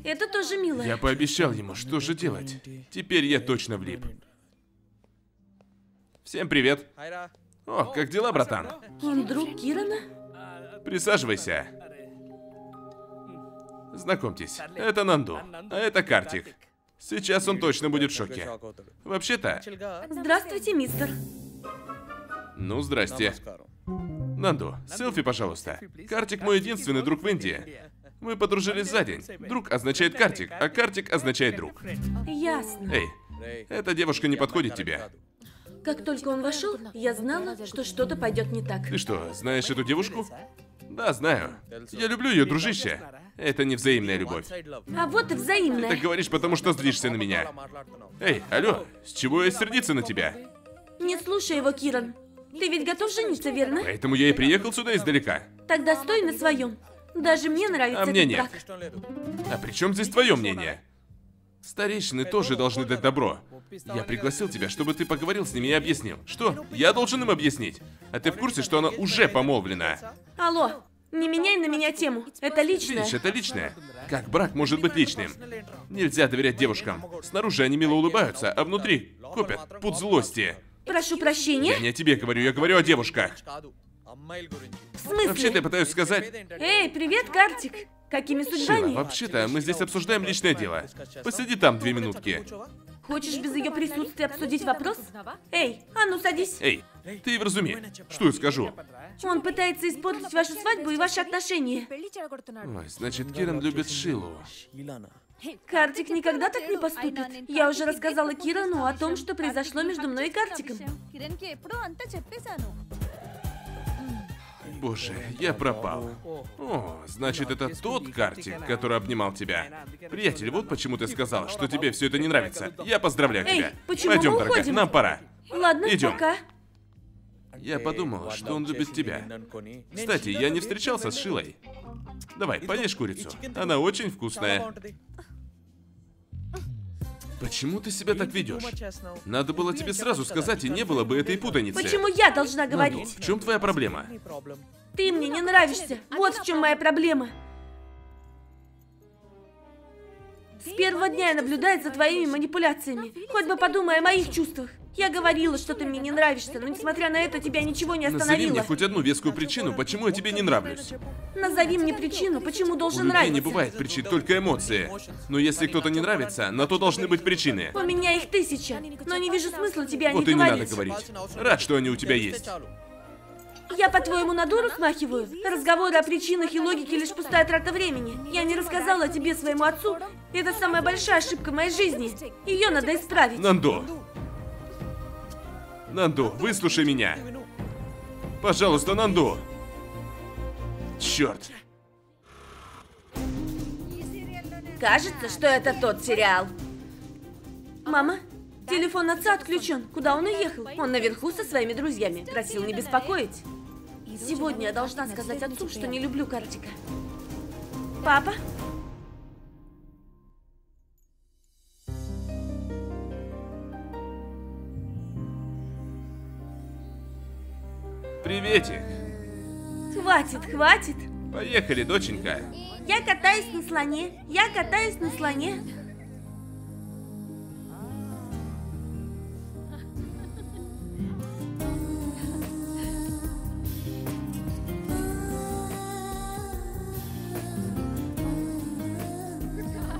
Это тоже мило. Я пообещал ему, что же делать. Теперь я точно влип. Всем привет. О, как дела, братан? Он друг Кирана? Присаживайся. Знакомьтесь, это Нанду, а это Картик. Сейчас он точно будет в шоке. Вообще-то, Здравствуйте, мистер. ну здрасте. Нанду, селфи, пожалуйста. Картик мой единственный друг в Индии. Мы подружились за день. Друг означает картик, а картик означает друг. Ясно. Эй, эта девушка не подходит тебе. Как только он вошел, я знала, что что-то пойдет не так. Ты что, знаешь эту девушку? Да, знаю. Я люблю ее, дружище. Это не взаимная любовь. А вот и Ты взаимное. так говоришь, потому что злишься на меня. Эй, алло, с чего я сердиться на тебя? Не слушай его, Киран. Ты ведь готов жениться, верно? Поэтому я и приехал сюда издалека. Тогда стой на своем. Даже мне нравится А мне нет. брак. А при чем здесь твое мнение? Старейшины тоже должны дать добро. Я пригласил тебя, чтобы ты поговорил с ними и объяснил. Что? Я должен им объяснить? А ты в курсе, что она уже помолвлена? Алло, не меняй на меня тему. Это личное. Видишь, это личное. Как брак может быть личным? Нельзя доверять девушкам. Снаружи они мило улыбаются, а внутри копят путь злости. Прошу прощения. Я не о тебе говорю, я говорю о девушках. В смысле? Вообще-то я пытаюсь сказать... Эй, привет, Картик. Какими судьбами? Вообще-то мы здесь обсуждаем личное дело. Посиди там две минутки. Хочешь без ее присутствия обсудить вопрос? Эй, а ну садись. Эй, ты вразуми. Что я скажу? Он пытается испортить вашу свадьбу и ваши отношения. Ой, значит, Киран любит Шилу. Картик никогда так не поступит. Я уже рассказала Кирану о том, что произошло между мной и Картиком. Боже, я пропал. О, значит, это тот Картик, который обнимал тебя. Приятель, вот почему ты сказал, что тебе все это не нравится. Я поздравляю Эй, тебя. Почему Пойдем, мы дорогая, нам пора. Ладно, Идем. пока. Я подумал, что он любит тебя. Кстати, я не встречался с Шилой. Давай, поешь курицу. Она очень вкусная. Почему ты себя так ведешь? Надо было тебе сразу сказать, и не было бы этой путаницы. Почему я должна говорить? в чем твоя проблема? Ты мне не нравишься. Вот в чем моя проблема. С первого дня я наблюдаю за твоими манипуляциями. Хоть бы подумай о моих чувствах. Я говорила, что ты мне не нравишься, но несмотря на это, тебя ничего не Назови мне остановило. хоть одну вескую причину, почему я тебе не нравлюсь. Назови мне причину, почему У должен людей нравиться. не бывает причин, только эмоции. Но если кто-то не нравится, на то должны быть причины. У меня их тысяча, но не вижу смысла тебе о них Вот и не надо говорить. говорить. Рад, что они у тебя есть. Я, по-твоему, на дуру смахиваю? Разговоры о причинах и логике лишь пустая трата времени. Я не рассказала тебе своему отцу. Это самая большая ошибка моей жизни. Ее надо исправить. Нанду! Нанду, выслушай меня! Пожалуйста, Нанду! Черт! Кажется, что это тот сериал. Мама, телефон отца отключен. Куда он уехал? Он наверху со своими друзьями. Просил не беспокоить. Сегодня я должна сказать отцу, что не люблю Картика. Папа? Приветик! Хватит, хватит. Поехали, доченька. Я катаюсь на слоне. Я катаюсь на слоне.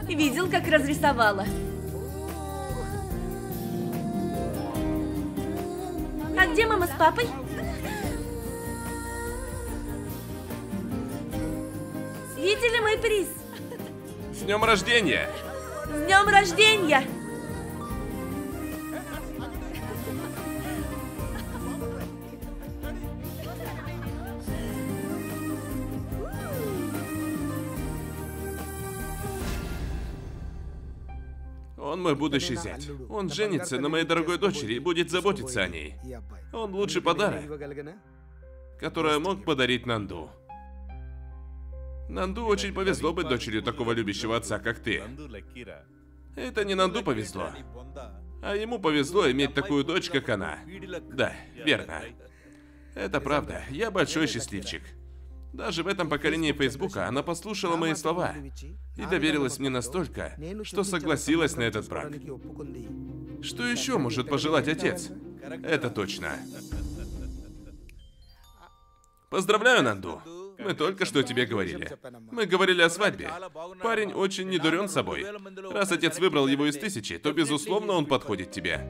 Видел, как разрисовала. А где мама с папой? Видели мой приз? С днем рождения! С днем рождения! Он мой будущий зять. Он женится на моей дорогой дочери и будет заботиться о ней. Он лучший подарок, который мог подарить Нанду. Нанду очень повезло быть дочерью такого любящего отца, как ты. Это не Нанду повезло, а ему повезло иметь такую дочь, как она. Да, верно. Это правда, я большой счастливчик. Даже в этом поколении Фейсбука она послушала мои слова и доверилась мне настолько, что согласилась на этот брак. Что еще может пожелать отец? Это точно. Поздравляю, Нанду. Мы только что тебе говорили. Мы говорили о свадьбе. Парень очень недурен собой. Раз отец выбрал его из тысячи, то безусловно он подходит тебе.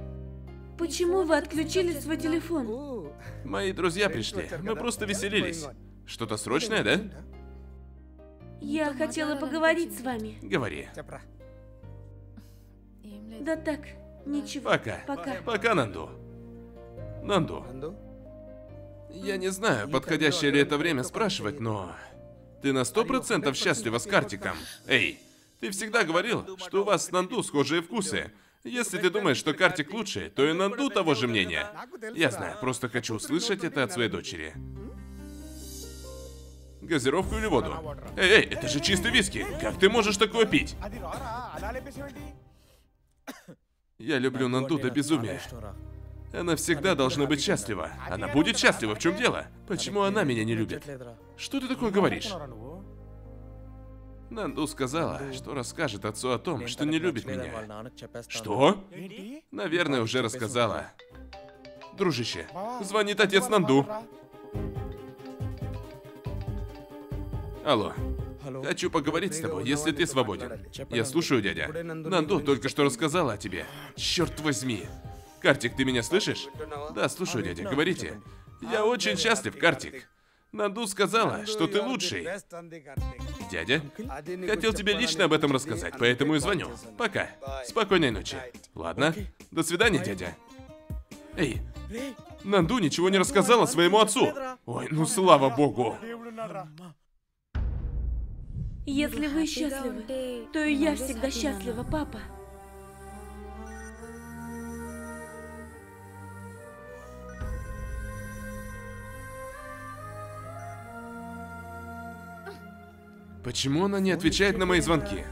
Почему вы отключили свой телефон? Мои друзья пришли. Мы просто веселились. Что-то срочное, да? Я хотела поговорить с вами. Говори. Да так, ничего. Пока. Пока. Пока, Нанду. Нанду. Я не знаю, подходящее ли это время спрашивать, но... Ты на сто процентов счастлива с картиком. Эй, ты всегда говорил, что у вас с Нанду схожие вкусы. Если ты думаешь, что картик лучше, то и Нанду того же мнения. Я знаю, просто хочу услышать это от своей дочери. Газировку или воду? Эй, эй, это же чистый виски. Как ты можешь такое пить? Я люблю Нанду до безумия. Она всегда должна быть счастлива. Она будет счастлива, в чем дело? Почему она меня не любит? Что ты такое говоришь? Нанду сказала, что расскажет отцу о том, что не любит меня. Что? Наверное, уже рассказала. Дружище, звонит отец Нанду. Алло. Хочу поговорить с тобой, если ты свободен. Я слушаю, дядя. Нанду только что рассказала о тебе. Черт возьми. Картик, ты меня слышишь? Да, слушаю, дядя, говорите. Я очень счастлив, Картик. Наду сказала, что ты лучший. Дядя, хотел тебе лично об этом рассказать, поэтому и звоню. Пока. Спокойной ночи. Ладно. До свидания, дядя. Эй, Нанду ничего не рассказала своему отцу. Ой, ну слава богу. Если вы счастливы, то и я всегда счастлива, папа. Почему она не отвечает на мои звонки?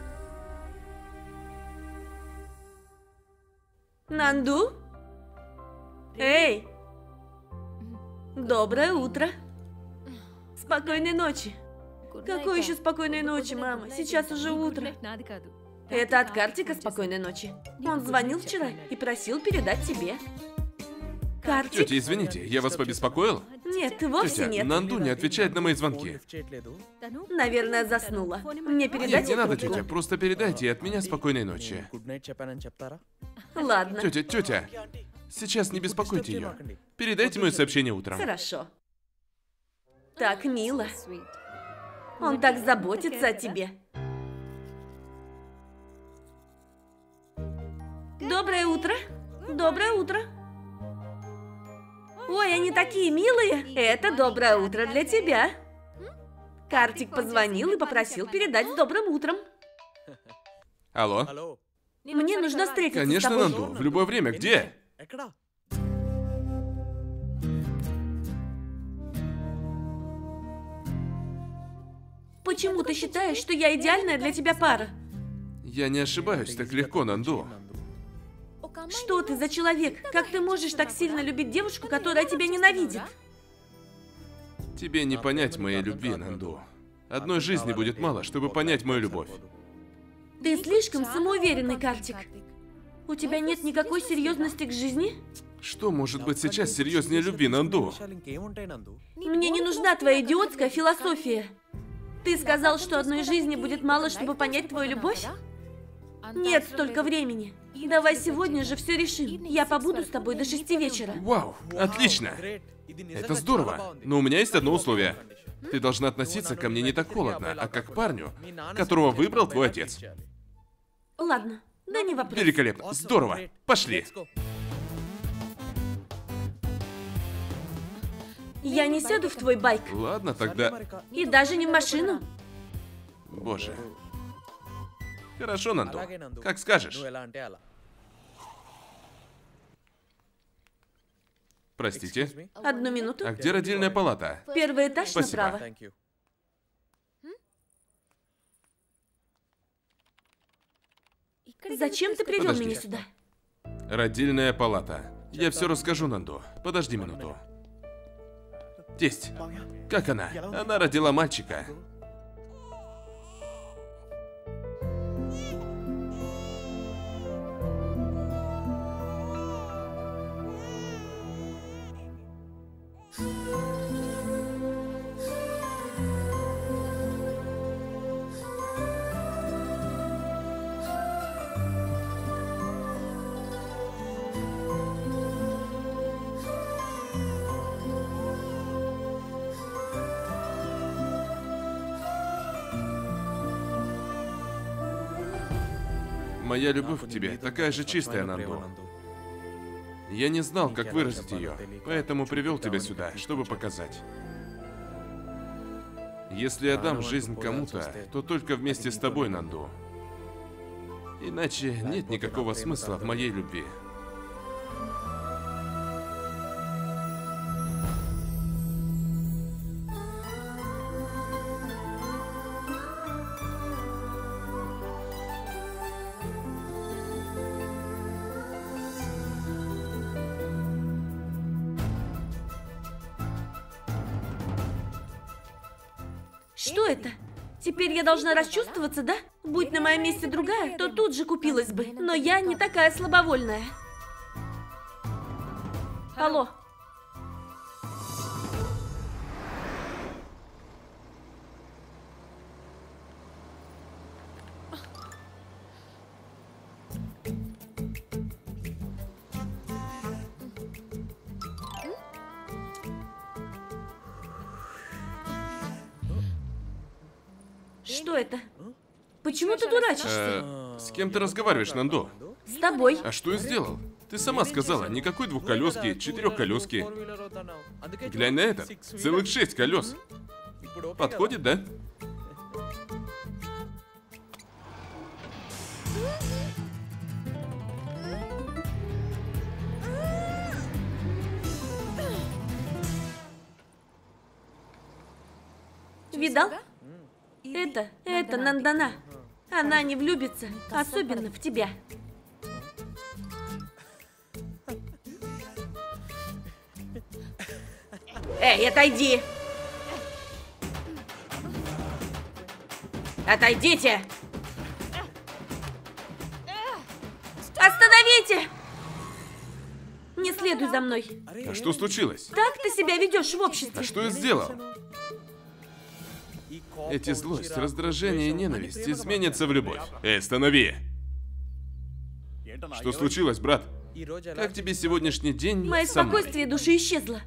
Нанду? Эй! Доброе утро. Спокойной ночи. Какой еще спокойной ночи, мама? Сейчас уже утро. Это от Картика спокойной ночи. Он звонил вчера и просил передать тебе. Картик? Тетя, извините, я вас побеспокоил? Нет, вовсе Тетя, нет. Нанду не отвечает на мои звонки. Наверное, заснула. Мне передать Нет, не надо, тетя, просто передайте и от меня спокойной ночи. Ладно. Тетя, тетя, сейчас не беспокойте ее. Передайте мое сообщение утром. Хорошо. Так мило. Он так заботится о тебе. Доброе утро. Доброе утро. Ой, они такие милые. Это доброе утро для тебя. Картик позвонил и попросил передать с добрым утром. Алло? Мне нужно встретиться Конечно, с тобой. Нанду, в любое время. Где? Почему ты считаешь, что я идеальная для тебя пара? Я не ошибаюсь так легко, Нанду. Что ты за человек? Как ты можешь так сильно любить девушку, которая тебя ненавидит? Тебе не понять моей любви, Нанду. Одной жизни будет мало, чтобы понять мою любовь. Ты слишком самоуверенный, Картик. У тебя нет никакой серьезности к жизни? Что может быть сейчас серьезнее любви, Нанду? Мне не нужна твоя идиотская философия. Ты сказал, что одной жизни будет мало, чтобы понять твою любовь? Нет столько времени. Давай сегодня же все решим. Я побуду с тобой до шести вечера. Вау, отлично. Это здорово. Но у меня есть одно условие. Ты должна относиться ко мне не так холодно, а как к парню, которого выбрал твой отец. Ладно, да не вопрос. Великолепно. Здорово. Пошли. Я не сяду в твой байк. Ладно, тогда... И даже не в машину. Боже. Хорошо, Нанду. Как скажешь. Простите. Одну минуту. А где родильная палата? Первый этаж Спасибо. направо. Зачем ты привел Подожди. меня сюда? Родильная палата. Я все расскажу, Нанду. Подожди минуту. Тесть, как она? Она родила мальчика. Моя любовь к тебе такая же чистая, Нанду. Я не знал, как выразить ее, поэтому привел тебя сюда, чтобы показать. Если я дам жизнь кому-то, то только вместе с тобой, Нанду. Иначе нет никакого смысла в моей любви. Должна расчувствоваться, да? Будь на моем месте другая, то тут же купилась бы. Но я не такая слабовольная. Алло. Почему ты дурачишься? Э, с кем ты разговариваешь, Нанду? С тобой. А что я сделал? Ты сама сказала, никакой двухколески, четырехколески. Глянь на это, целых шесть колес. Подходит, да? Видал? Это, это Нандана. Она не влюбится, особенно в тебя. Эй, отойди! Отойдите! Остановите! Не следуй за мной. А что случилось? Так ты себя ведешь в обществе. А что я сделал? Эти злость, раздражение и ненависть изменятся в любовь. Эй, останови! Что случилось, брат? Как тебе сегодняшний день Мое со мной? спокойствие души исчезло.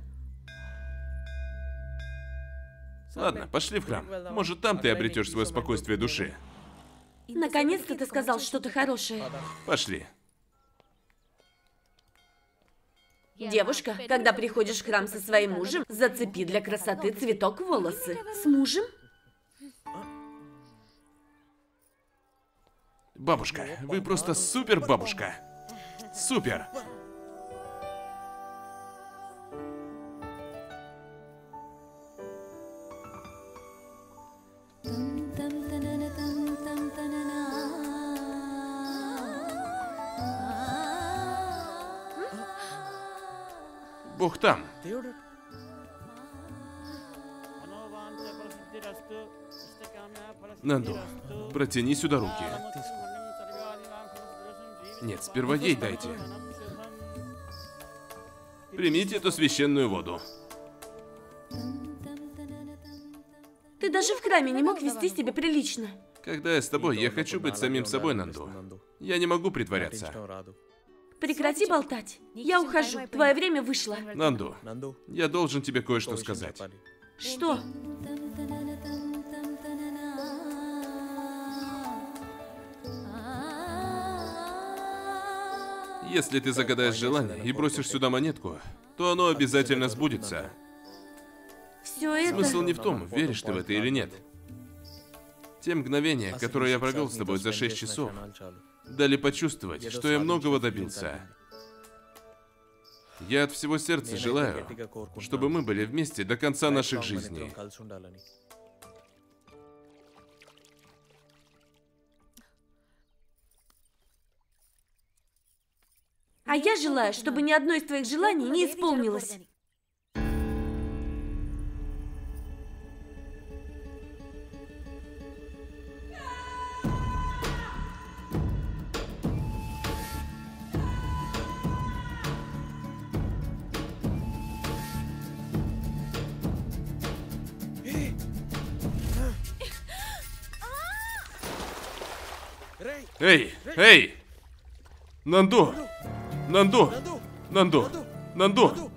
Ладно, пошли в храм. Может, там ты обретешь свое спокойствие души. Наконец-то ты сказал что-то хорошее. Пошли. Девушка, когда приходишь в храм со своим мужем, зацепи для красоты цветок волосы. С мужем? Бабушка, вы просто супер бабушка. Супер. Бог там. Нанду, протяни сюда руки. Нет, сперва ей дайте. Примите эту священную воду. Ты даже в храме не мог вести себя прилично. Когда я с тобой, я хочу быть самим собой, Нанду. Я не могу притворяться. Прекрати болтать. Я ухожу. Твое время вышло. Нанду, я должен тебе кое-что сказать. Что? Если ты загадаешь желание и бросишь сюда монетку, то оно обязательно сбудется. Все это... Смысл не в том, веришь ты в это или нет. Те мгновения, которые я провел с тобой за 6 часов, дали почувствовать, что я многого добился. Я от всего сердца желаю, чтобы мы были вместе до конца наших жизней. А я желаю, чтобы ни одно из твоих желаний не исполнилось. Эй, эй! Нанду! Нанду! Нанду! Нанду!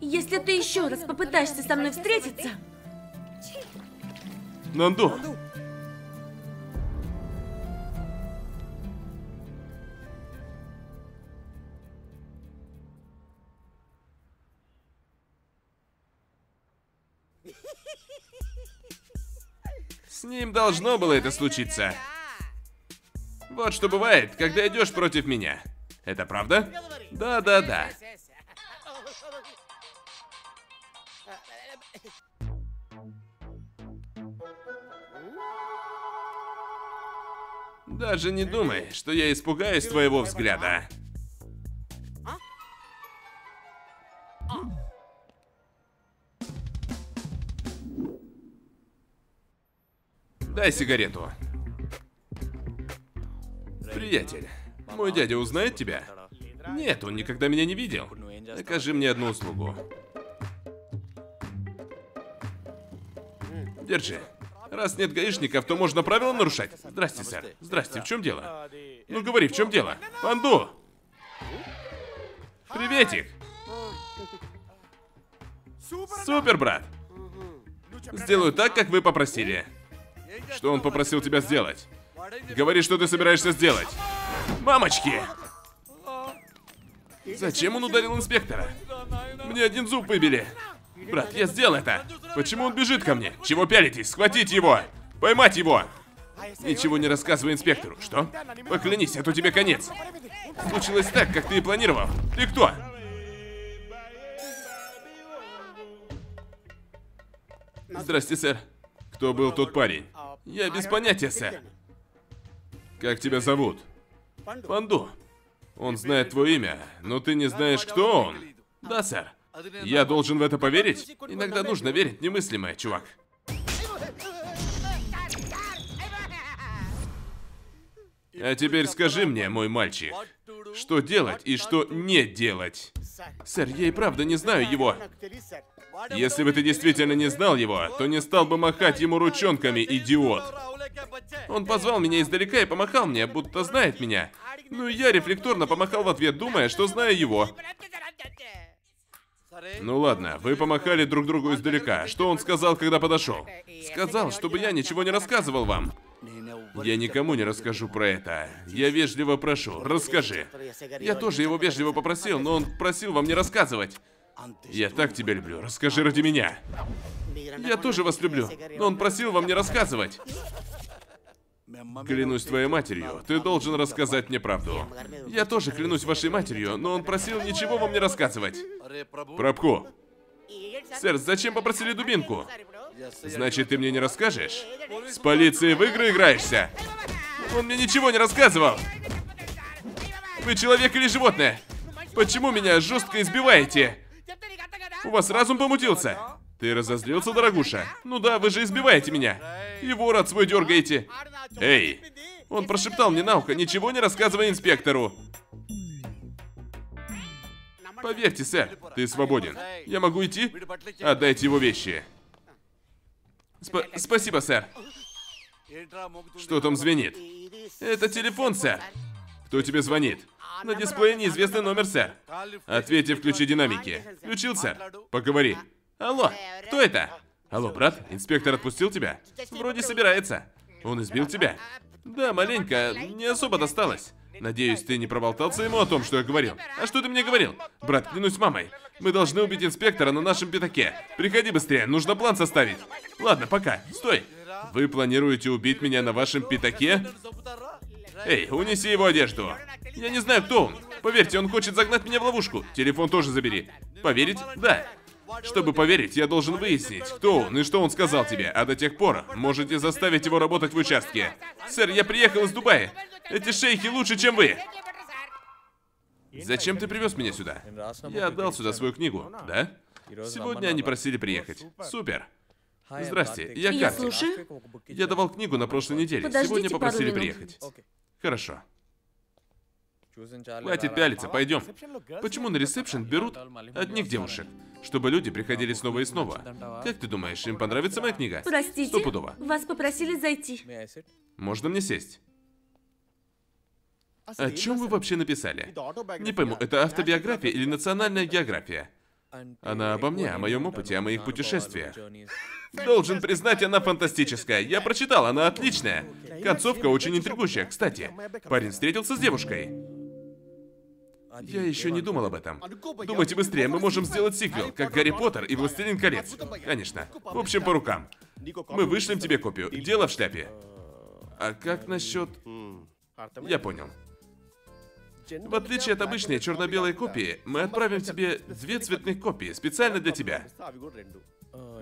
Если ты еще раз попытаешься со мной встретиться... Нанду! С ним должно было это случиться. Вот что бывает, когда идешь против меня. Это правда? Да-да-да. Даже не думай, что я испугаюсь твоего взгляда. Дай сигарету. Приятель, мой дядя узнает тебя? Нет, он никогда меня не видел. Окажи мне одну услугу. Держи. Раз нет гаишников, то можно правила нарушать. Здрасте, сэр. Здрасте, в чем дело? Ну говори, в чем дело? Панду! Приветик! Супер, брат! Сделаю так, как вы попросили. Что он попросил тебя сделать? Говори, что ты собираешься сделать. Мамочки! Зачем он ударил инспектора? Мне один зуб выбили. Брат, я сделал это. Почему он бежит ко мне? Чего пялитесь? Схватить его! Поймать его! Ничего не рассказывай инспектору. Что? Поклянись, а то тебе конец. Случилось так, как ты и планировал. Ты кто? Здрасте, сэр. Кто был тот парень? Я без понятия, сэр. Как тебя зовут? Панду. Он знает твое имя, но ты не знаешь, кто он. Да, сэр. Я должен в это поверить? Иногда нужно верить немыслимое, чувак. А теперь скажи мне, мой мальчик, что делать и что не делать? Сэр, я и правда не знаю его. Если бы ты действительно не знал его, то не стал бы махать ему ручонками, идиот. Он позвал меня издалека и помахал мне, будто знает меня. Ну и я рефлекторно помахал в ответ, думая, что знаю его. Ну ладно, вы помахали друг другу издалека. Что он сказал, когда подошел? Сказал, чтобы я ничего не рассказывал вам. Я никому не расскажу про это. Я вежливо прошу, расскажи. Я тоже его вежливо попросил, но он просил вам не рассказывать. Я так тебя люблю, расскажи ради меня. Я тоже вас люблю, но он просил вам не рассказывать. Клянусь твоей матерью, ты должен рассказать мне правду. Я тоже клянусь вашей матерью, но он просил ничего вам не рассказывать. Прабху. Сэр, зачем попросили дубинку? Значит, ты мне не расскажешь? С полицией в игры играешься? Он мне ничего не рассказывал. Вы человек или животное? Почему меня жестко избиваете? У вас разум помутился? Ты разозлился, дорогуша? Ну да, вы же избиваете меня. И ворот свой дергаете. Эй! Он прошептал мне на ухо, ничего не рассказывай инспектору. Поверьте, сэр, ты свободен. Я могу идти? Отдайте его вещи. Сп- спасибо, сэр. Что там звенит? Это телефон, сэр. Кто тебе звонит? На дисплее неизвестный номер, сэр. Ответьте, включи динамики. Включил, сэр? Поговори. Алло, кто это? Алло, брат, инспектор отпустил тебя? Вроде собирается. Он избил тебя? Да, маленько, не особо досталось. Надеюсь, ты не проболтался ему о том, что я говорил. А что ты мне говорил? Брат, клянусь мамой. Мы должны убить инспектора на нашем пятаке. Приходи быстрее, нужно план составить. Ладно, пока. Стой. Вы планируете убить меня на вашем пятаке? Эй, унеси его одежду. Я не знаю, кто он. Поверьте, он хочет загнать меня в ловушку. Телефон тоже забери. Поверить? Да. Чтобы поверить, я должен выяснить, кто он и что он сказал тебе, а до тех пор можете заставить его работать в участке. Сэр, я приехал из Дубая. Эти шейхи лучше, чем вы. Зачем ты привез меня сюда? Я отдал сюда свою книгу, да? Сегодня они просили приехать. Супер. Здрасте, я Я Картер. слушаю. Я давал книгу на прошлой неделе. Подождите Сегодня попросили приехать. Хорошо. Хватит пялиться, пойдем. Почему на ресепшн берут одних девушек? Чтобы люди приходили снова и снова. Как ты думаешь, им понравится моя книга? Простите, Стопудово. вас попросили зайти. Можно мне сесть? О чем вы вообще написали? Не пойму, это автобиография или национальная география? Она обо мне, о моем опыте, о моих путешествиях. Должен признать, она фантастическая. Я прочитал, она отличная. Концовка очень интригующая. Кстати, парень встретился с девушкой. Я еще не думал об этом. Думайте быстрее, мы можем сделать сиквел, как Гарри Поттер и Властелин колец. Конечно. В общем, по рукам. Мы вышлем тебе копию. Дело в шляпе. А как насчет... Я понял. В отличие от обычной черно-белой копии, мы отправим тебе две цветных копии, специально для тебя.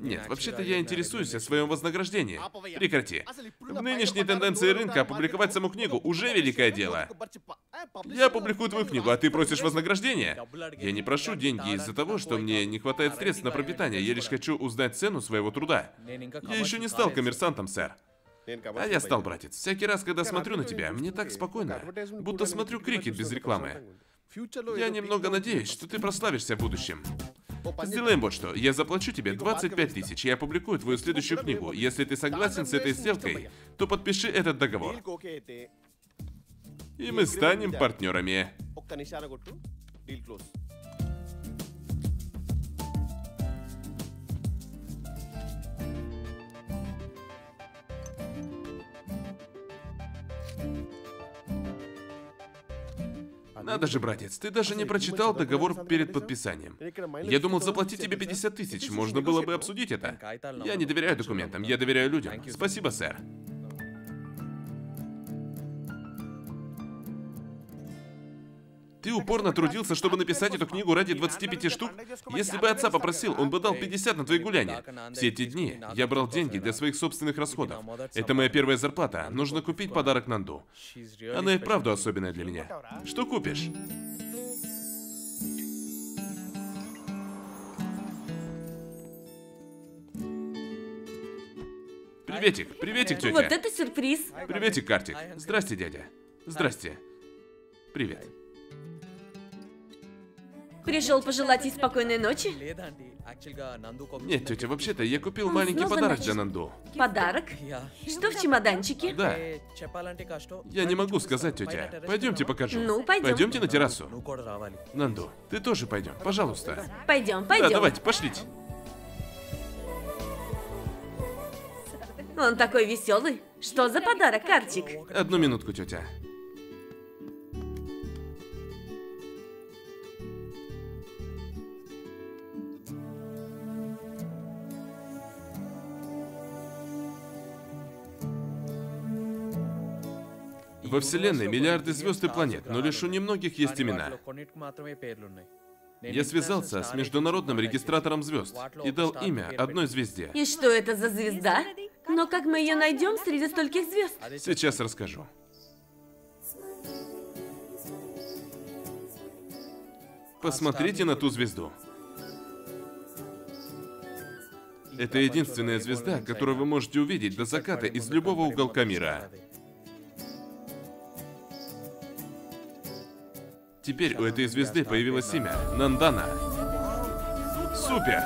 Нет, вообще-то я интересуюсь о своем вознаграждении. Прекрати. В нынешней тенденции рынка опубликовать саму книгу уже великое дело. Я опубликую твою книгу, а ты просишь вознаграждения? Я не прошу деньги из-за того, что мне не хватает средств на пропитание, я лишь хочу узнать цену своего труда. Я еще не стал коммерсантом, сэр. А я стал, братец. Всякий раз, когда смотрю на тебя, мне так спокойно, будто смотрю крикет без рекламы. Я немного надеюсь, что ты прославишься в будущем. Сделаем вот что. Я заплачу тебе 25 тысяч, и я опубликую твою следующую книгу. Если ты согласен с этой сделкой, то подпиши этот договор. И мы станем партнерами. Надо же, братец, ты даже не прочитал договор перед подписанием. Я думал заплатить тебе 50 тысяч, можно было бы обсудить это. Я не доверяю документам, я доверяю людям. Спасибо, сэр. Ты упорно трудился, чтобы написать эту книгу ради 25 штук? Если бы отца попросил, он бы дал 50 на твои гуляния. Все эти дни я брал деньги для своих собственных расходов. Это моя первая зарплата. Нужно купить подарок Нанду. Она и вправду особенная для меня. Что купишь? Приветик, приветик, тетя. Вот это сюрприз. Приветик, Картик. Здрасте, дядя. Здрасте. Привет. Пришел пожелать ей спокойной ночи? Нет, тетя, вообще-то я купил Он маленький подарок для Нанду. Подарок? Что в чемоданчике? Да. Я не могу сказать, тетя. Пойдемте покажу. Ну, пойдем. Пойдемте на террасу. Нанду, ты тоже пойдем, пожалуйста. Пойдем, пойдем. Да, давайте, пошлите. Он такой веселый. Что за подарок, Арчик? Одну минутку, тетя. Во Вселенной миллиарды звезд и планет, но лишь у немногих есть имена. Я связался с международным регистратором звезд и дал имя одной звезде. И что это за звезда? Но как мы ее найдем среди стольких звезд? Сейчас расскажу. Посмотрите на ту звезду. Это единственная звезда, которую вы можете увидеть до заката из любого уголка мира. Теперь у этой звезды появилось имя Нандана. Супер!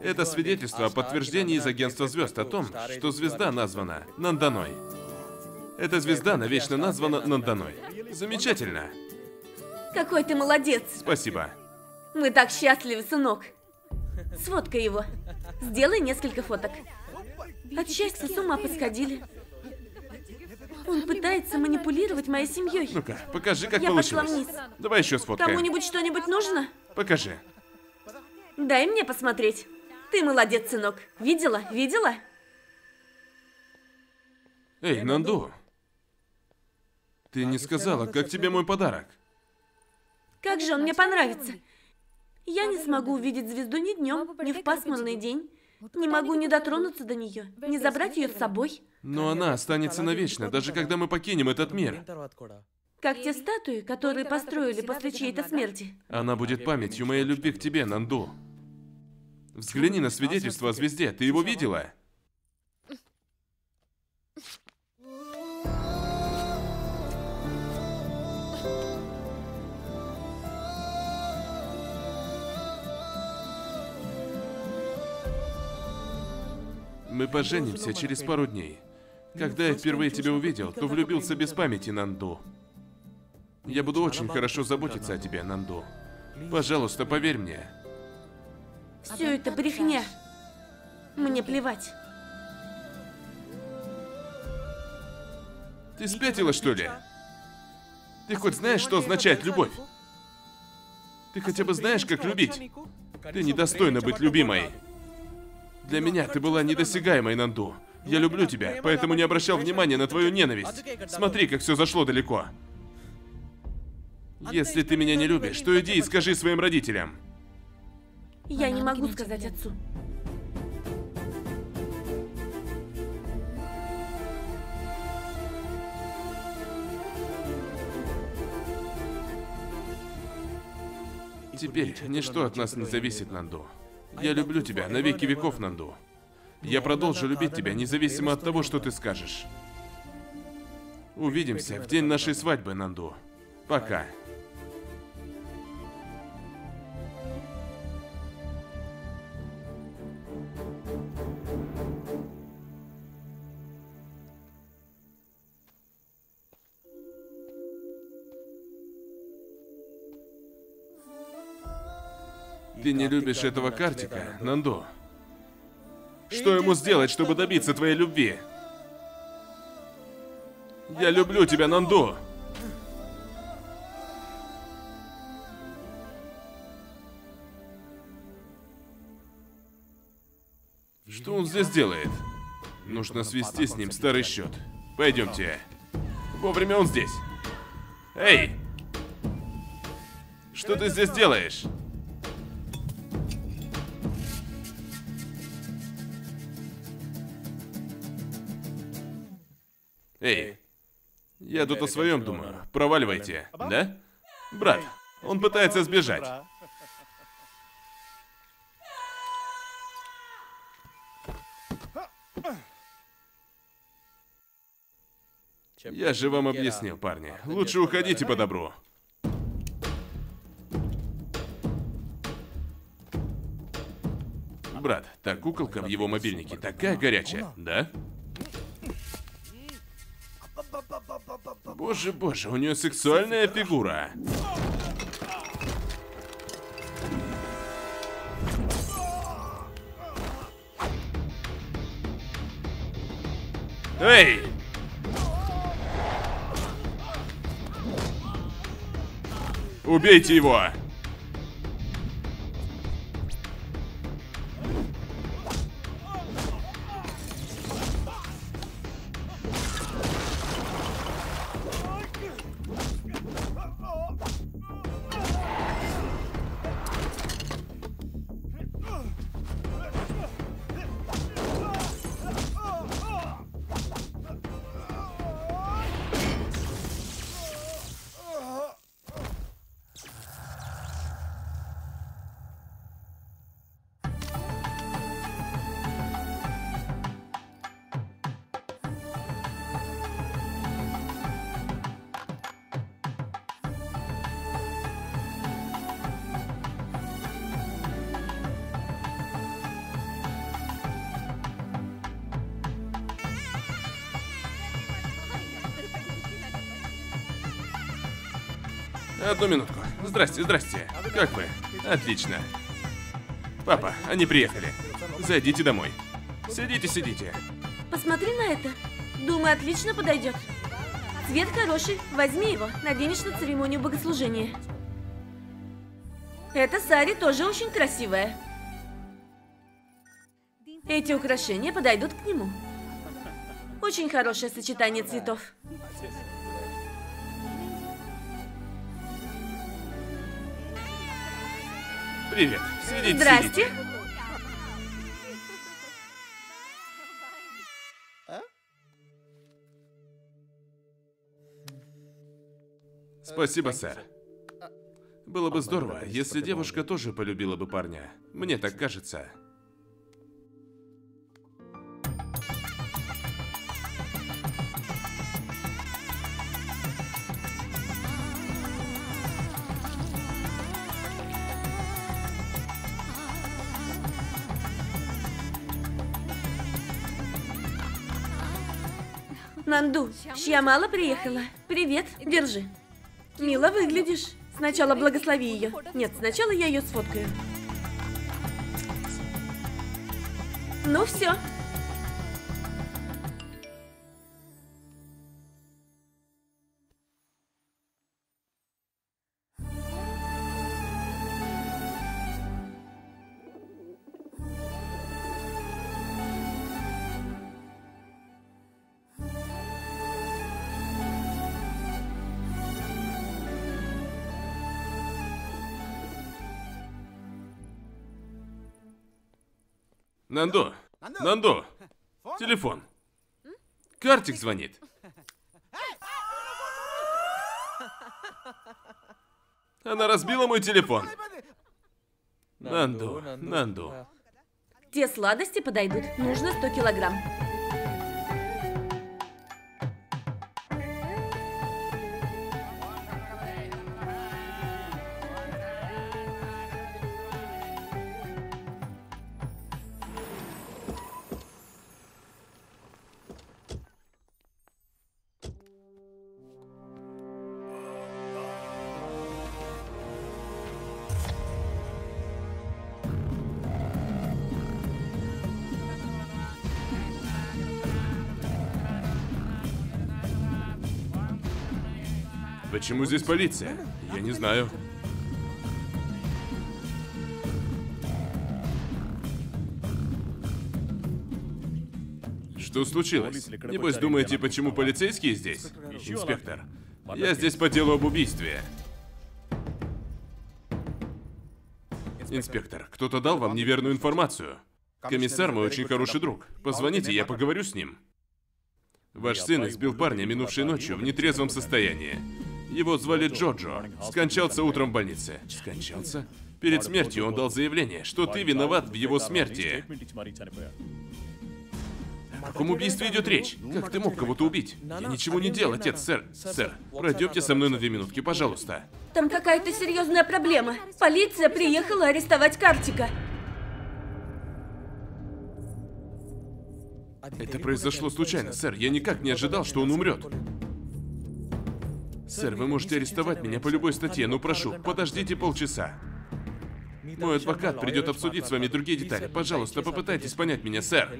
Это свидетельство о подтверждении из агентства звезд о том, что звезда названа Нанданой. Эта звезда навечно названа Нанданой. Замечательно. Какой ты молодец. Спасибо. Мы так счастливы, сынок. Сфоткай его. Сделай несколько фоток. От счастья с ума посходили. Он пытается манипулировать моей семьей. Ну-ка, покажи, как Я пошла получилось. вниз. Давай еще сфоткаем. Кому-нибудь что-нибудь нужно? Покажи. Дай мне посмотреть. Ты молодец, сынок. Видела? Видела? Эй, Нанду. Ты не сказала, как тебе мой подарок? Как же он мне понравится. Я не смогу увидеть звезду ни днем, ни в пасмурный день. Не могу не дотронуться до нее, не забрать ее с собой. Но она останется навечно, даже когда мы покинем этот мир. Как те статуи, которые построили после чьей-то смерти. Она будет памятью моей любви к тебе, Нанду. Взгляни на свидетельство о звезде, ты его видела? Мы поженимся через пару дней. Когда я впервые тебя увидел, то влюбился без памяти, Нанду. Я буду очень хорошо заботиться о тебе, Нанду. Пожалуйста, поверь мне. Все это брехня. Мне плевать. Ты спятила, что ли? Ты хоть знаешь, что означает любовь? Ты хотя бы знаешь, как любить? Ты недостойна быть любимой. Для меня ты была недосягаемой, Нанду. Я люблю тебя, поэтому не обращал внимания на твою ненависть. Смотри, как все зашло далеко. Если ты меня не любишь, то иди и скажи своим родителям. Я не могу сказать отцу. Теперь ничто от нас не зависит, Нанду. Я люблю тебя на веки веков, Нанду. Я продолжу любить тебя, независимо от того, что ты скажешь. Увидимся в день нашей свадьбы, Нанду. Пока. Ты не любишь этого Картика, Нанду? Что ему сделать, чтобы добиться твоей любви? Я люблю тебя, Нанду! Что он здесь делает? Нужно свести с ним старый счет. Пойдемте. Вовремя он здесь. Эй! Что ты здесь делаешь? Эй, я тут о своем думаю. Проваливайте, да? Брат, он пытается сбежать. Я же вам объяснил, парни. Лучше уходите по добру. Брат, та куколка в его мобильнике такая горячая, да? Боже, боже, у нее сексуальная фигура. Эй! Убейте его! Одну минутку. Здрасте, здрасте. Как вы? Отлично. Папа, они приехали. Зайдите домой. Сидите, сидите. Посмотри на это. Думаю, отлично подойдет. Цвет хороший. Возьми его. Наденешь на церемонию богослужения. Эта сари тоже очень красивая. Эти украшения подойдут к нему. Очень хорошее сочетание цветов. Привет. Сидите, Здрасте. сидите. Спасибо, сэр. Было бы здорово, если девушка тоже полюбила бы парня. Мне так кажется. Нанду, Шьямала приехала. Привет, держи. Мило выглядишь. Сначала благослови ее. Нет, сначала я ее сфоткаю. Ну все. Нандо, Нандо, телефон. Картик звонит. Она разбила мой телефон. Нанду, Нанду. Те сладости подойдут. Нужно 100 килограмм. Почему здесь полиция? Я не знаю. Что случилось? Небось думаете, почему полицейские здесь? Инспектор, я здесь по делу об убийстве. Инспектор, кто-то дал вам неверную информацию. Комиссар мой очень хороший друг. Позвоните, я поговорю с ним. Ваш сын избил парня минувшей ночью в нетрезвом состоянии. Его звали Джоджо. Скончался утром в больнице. Скончался? Перед смертью он дал заявление, что ты виноват в его смерти. О каком убийстве идет речь? Как ты мог кого-то убить? Я ничего не делал, отец, сэр. Сэр, пройдемте со мной на две минутки, пожалуйста. Там какая-то серьезная проблема. Полиция приехала арестовать Картика. Это произошло случайно, сэр. Я никак не ожидал, что он умрет. Сэр, вы можете арестовать меня по любой статье, но прошу, подождите полчаса. Мой адвокат придет обсудить с вами другие детали. Пожалуйста, попытайтесь понять меня, сэр.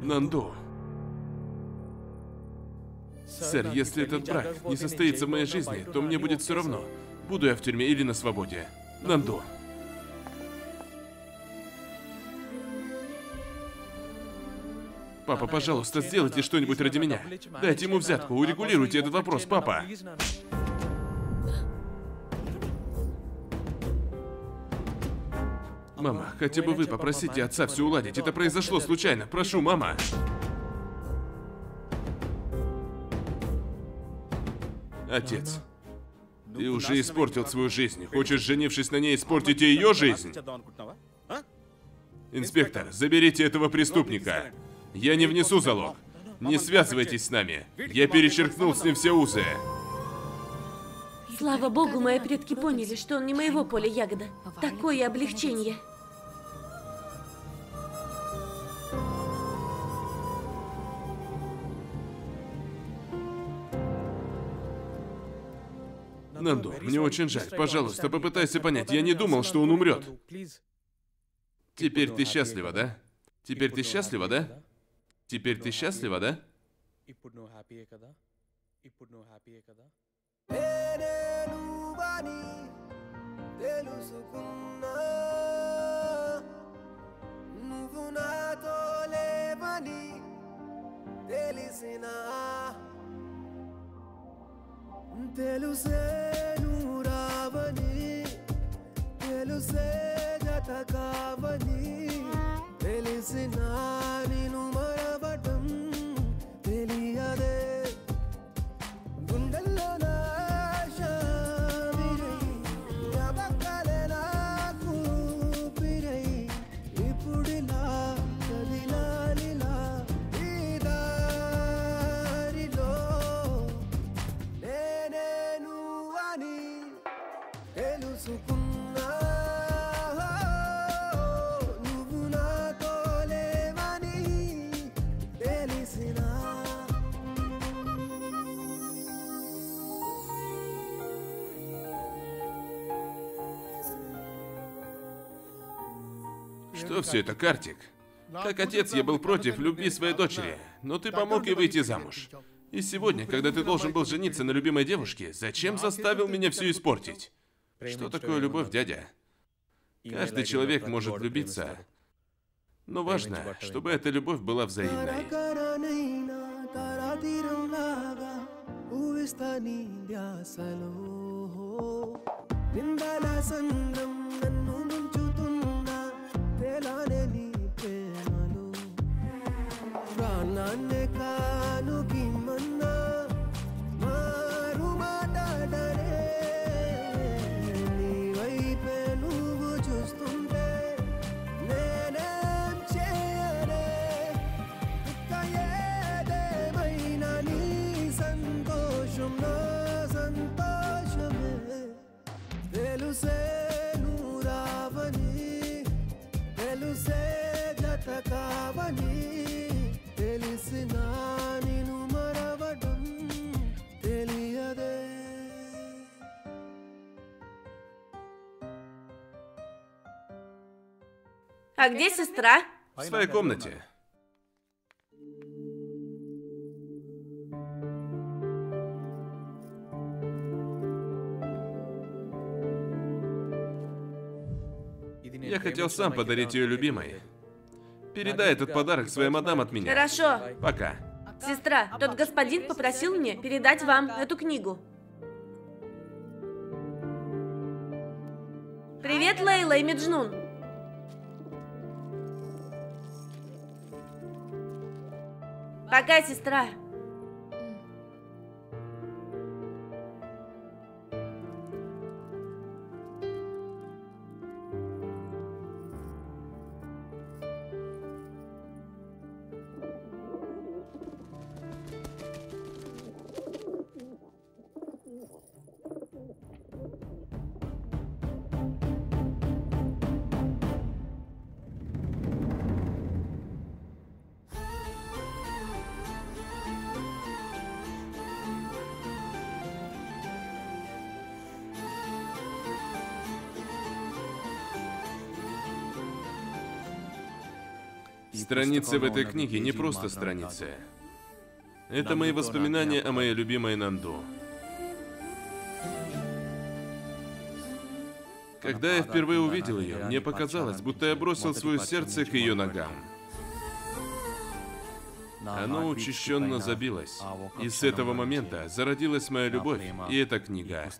Нанду. Сэр, если этот брак не состоится в моей жизни, то мне будет все равно, буду я в тюрьме или на свободе. Нанду. Папа, пожалуйста, сделайте что-нибудь ради меня. Дайте ему взятку, урегулируйте этот вопрос, папа. Мама, хотя бы вы попросите отца все уладить. Это произошло случайно. Прошу, мама. Отец, ты уже испортил свою жизнь. Хочешь, женившись на ней, испортить и ее жизнь? Инспектор, заберите этого преступника. Я не внесу залог. Не связывайтесь с нами. Я перечеркнул с ним все узы. Слава богу, мои предки поняли, что он не моего поля ягода. Такое облегчение. Нанду, мне очень жаль. Пожалуйста, попытайся понять. Я не думал, что он умрет. Теперь ты счастлива, да? Теперь ты счастлива, да? Теперь ты счастлива, да? ఇప్పుడు నువ్వు హ్యాపీయే కదా ఇప్పుడు నువ్వు హ్యాపీయే కదా నేనే నువ్వని తెలుసుకున్నా నువ్వు నాతో లేవని తెలిసినా తెలుసే నువ్వు రావని తెలుసే జత కావని తెలిసినా все это, Картик? Как отец я был против любви своей дочери, но ты помог ей выйти замуж. И сегодня, когда ты должен был жениться на любимой девушке, зачем заставил меня все испортить? Что такое любовь, дядя? Каждый человек может влюбиться, но важно, чтобы эта любовь была взаимной. కరనైనా తరాతీరంలాగా ఊహిస్తా నీ ధ్యాసలో నిందల సంద్రం Melanin А где сестра? В своей комнате. Я хотел сам подарить ее любимой. Передай этот подарок своей мадам от меня. Хорошо. Пока. Сестра, тот господин попросил мне передать вам эту книгу. Привет, Лейла и Меджнун. Пока, сестра. Страницы в этой книге не просто страницы. Это мои воспоминания о моей любимой Нанду. Когда я впервые увидел ее, мне показалось, будто я бросил свое сердце к ее ногам. Оно учащенно забилось. И с этого момента зародилась моя любовь и эта книга.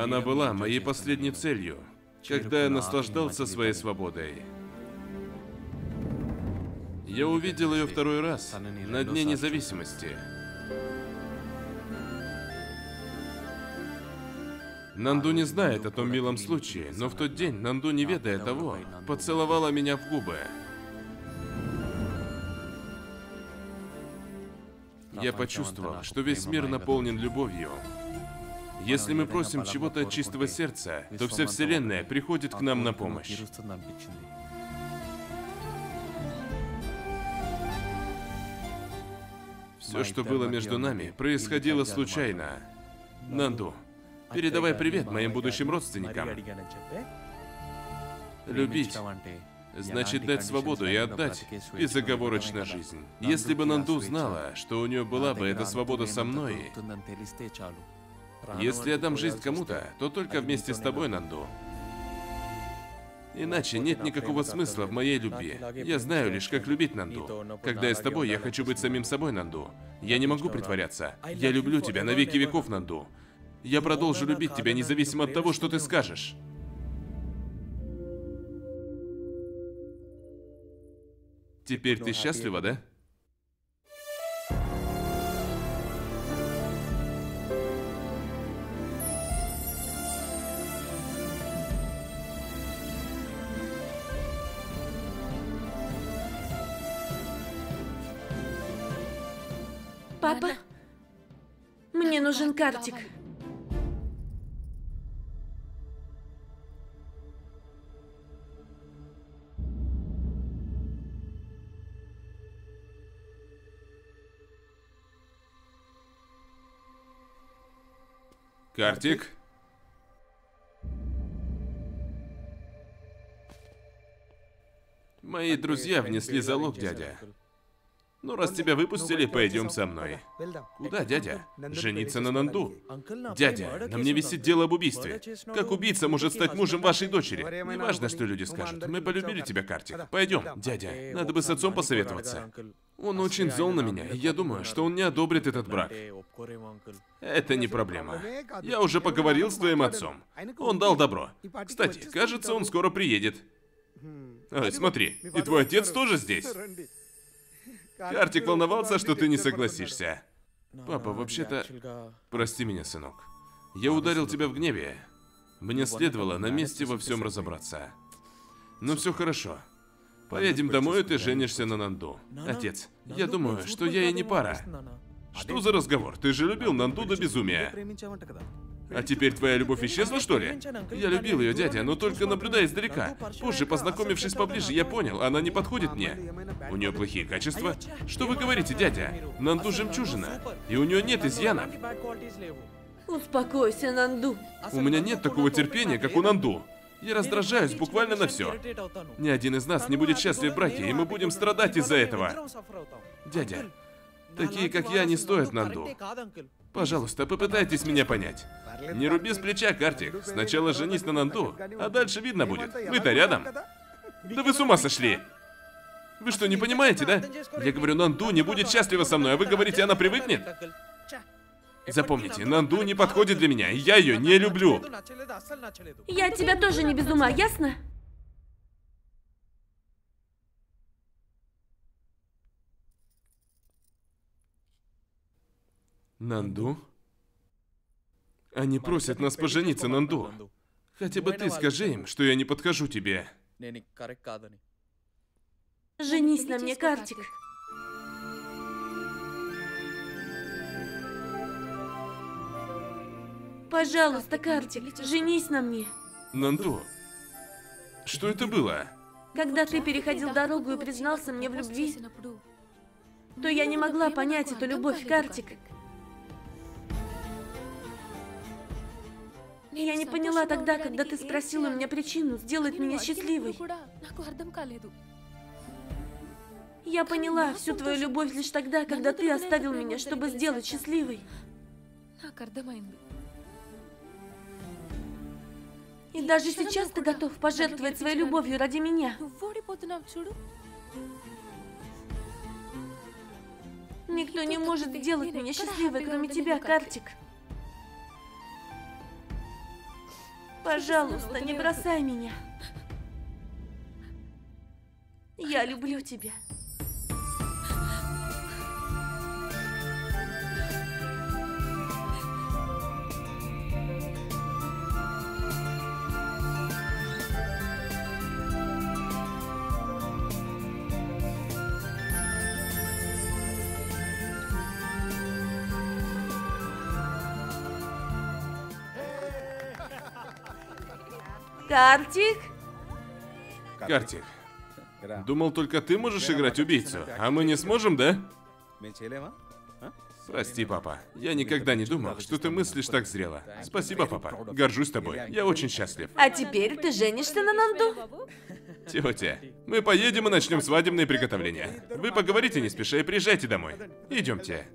Она была моей последней целью, когда я наслаждался своей свободой. Я увидел ее второй раз на Дне независимости. Нанду не знает о том милом случае, но в тот день Нанду, не ведая того, поцеловала меня в губы. Я почувствовал, что весь мир наполнен любовью. Если мы просим чего-то от чистого сердца, то вся Вселенная приходит к нам на помощь. Все, что было между нами, происходило случайно. Нанду, передавай привет моим будущим родственникам. Любить значит дать свободу и отдать безоговорочно жизнь. Если бы Нанду знала, что у нее была бы эта свобода со мной, если я дам жизнь кому-то, то только вместе с тобой, Нанду. Иначе нет никакого смысла в моей любви. Я знаю лишь, как любить Нанду. Когда я с тобой, я хочу быть самим собой, Нанду. Я не могу притворяться. Я люблю тебя на веки веков, Нанду. Я продолжу любить тебя, независимо от того, что ты скажешь. Теперь ты счастлива, да? Папа, мне нужен картик. Картик? Мои друзья внесли залог, дядя. Ну, раз тебя выпустили, пойдем со мной. Куда, дядя? Жениться на Нанду. Дядя, на мне висит дело об убийстве. Как убийца может стать мужем вашей дочери? Неважно, что люди скажут. Мы полюбили тебя, Картик. Пойдем, дядя. Надо бы с отцом посоветоваться. Он очень зол на меня, и я думаю, что он не одобрит этот брак. Это не проблема. Я уже поговорил с твоим отцом. Он дал добро. Кстати, кажется, он скоро приедет. Ой, смотри, и твой отец тоже здесь. Картик волновался, что ты не согласишься. Папа, вообще-то... Прости меня, сынок. Я ударил тебя в гневе. Мне следовало на месте во всем разобраться. Но все хорошо. Поедем домой, и ты женишься на Нанду. Отец, я думаю, что я и не пара. Что за разговор? Ты же любил Нанду до безумия. А теперь твоя любовь исчезла, что ли? Я любил ее, дядя, но только наблюдая издалека. Позже, познакомившись поближе, я понял, она не подходит мне. У нее плохие качества. Что вы говорите, дядя? Нанду жемчужина. И у нее нет изъянов. Успокойся, Нанду. У меня нет такого терпения, как у Нанду. Я раздражаюсь буквально на все. Ни один из нас не будет счастлив в браке, и мы будем страдать из-за этого. Дядя, такие как я не стоят Нанду. Пожалуйста, попытайтесь меня понять. Не руби с плеча, Картик. Сначала женись на Нанду, а дальше видно будет. Вы-то рядом. Да вы с ума сошли. Вы что, не понимаете, да? Я говорю, Нанду не будет счастлива со мной, а вы говорите, она привыкнет? Запомните, Нанду не подходит для меня, я ее не люблю. Я тебя тоже не без ума, ясно? Нанду? Они просят нас пожениться, Нанду. Хотя бы ты скажи им, что я не подхожу тебе. Женись на мне, Картик. Пожалуйста, Картик, женись на мне. Нанду, что это было? Когда ты переходил дорогу и признался мне в любви, то я не могла понять эту любовь, Картик. Я не поняла тогда, когда ты спросила меня причину сделать меня счастливой. Я поняла всю твою любовь лишь тогда, когда ты оставил меня, чтобы сделать счастливой. И даже сейчас ты готов пожертвовать своей любовью ради меня. Никто не может сделать меня счастливой, кроме тебя, Картик. Картик. Пожалуйста, не бросай меня. Я люблю тебя. Картик? Картик, думал, только ты можешь играть убийцу, а мы не сможем, да? Прости, папа. Я никогда не думал, что ты мыслишь так зрело. Спасибо, папа. Горжусь тобой. Я очень счастлив. А теперь ты женишься на Нанду? Тетя, мы поедем и начнем свадебные приготовления. Вы поговорите не спеша и приезжайте домой. Идемте.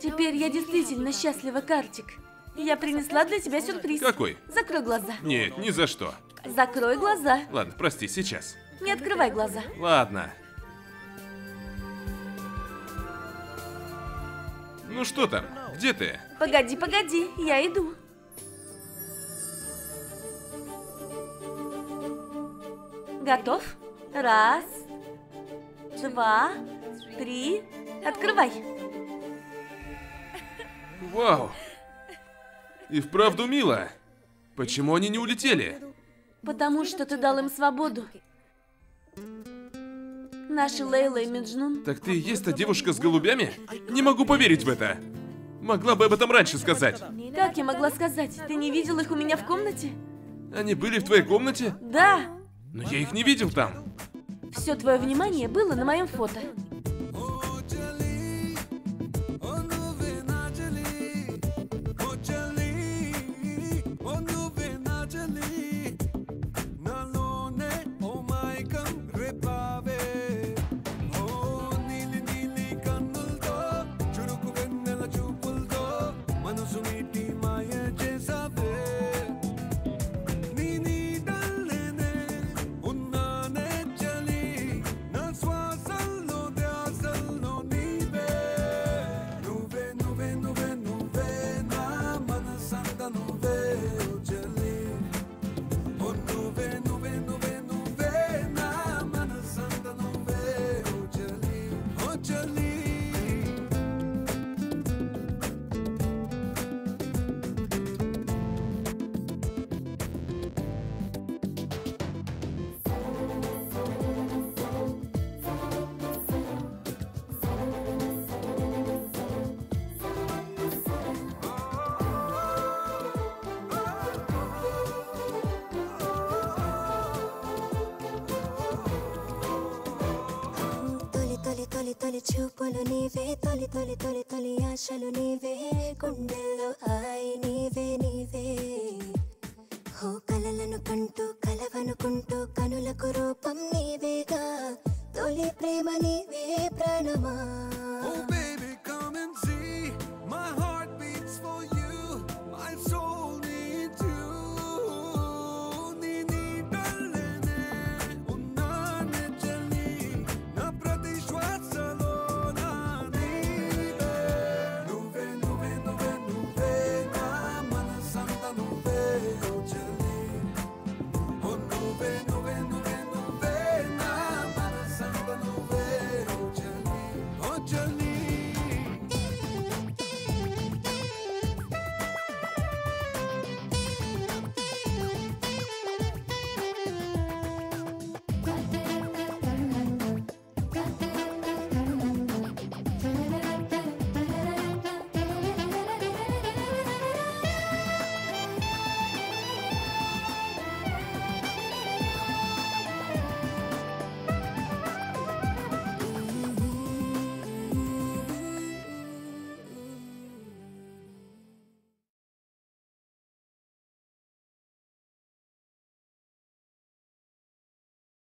Теперь я действительно счастлива, Картик. Я принесла для тебя сюрприз. Какой? Закрой глаза. Нет, ни за что. Закрой глаза. Ладно, прости, сейчас. Не открывай глаза. Ладно. Ну что там? Где ты? Погоди, погоди, я иду. Готов? Раз, два, три. Открывай. Вау. И вправду мило. Почему они не улетели? Потому что ты дал им свободу. Наши Лейла и Меджнун. Так ты и есть та девушка с голубями? Не могу поверить в это. Могла бы об этом раньше сказать. Как я могла сказать? Ты не видел их у меня в комнате? Они были в твоей комнате? Да. Но я их не видел там. Все твое внимание было на моем фото.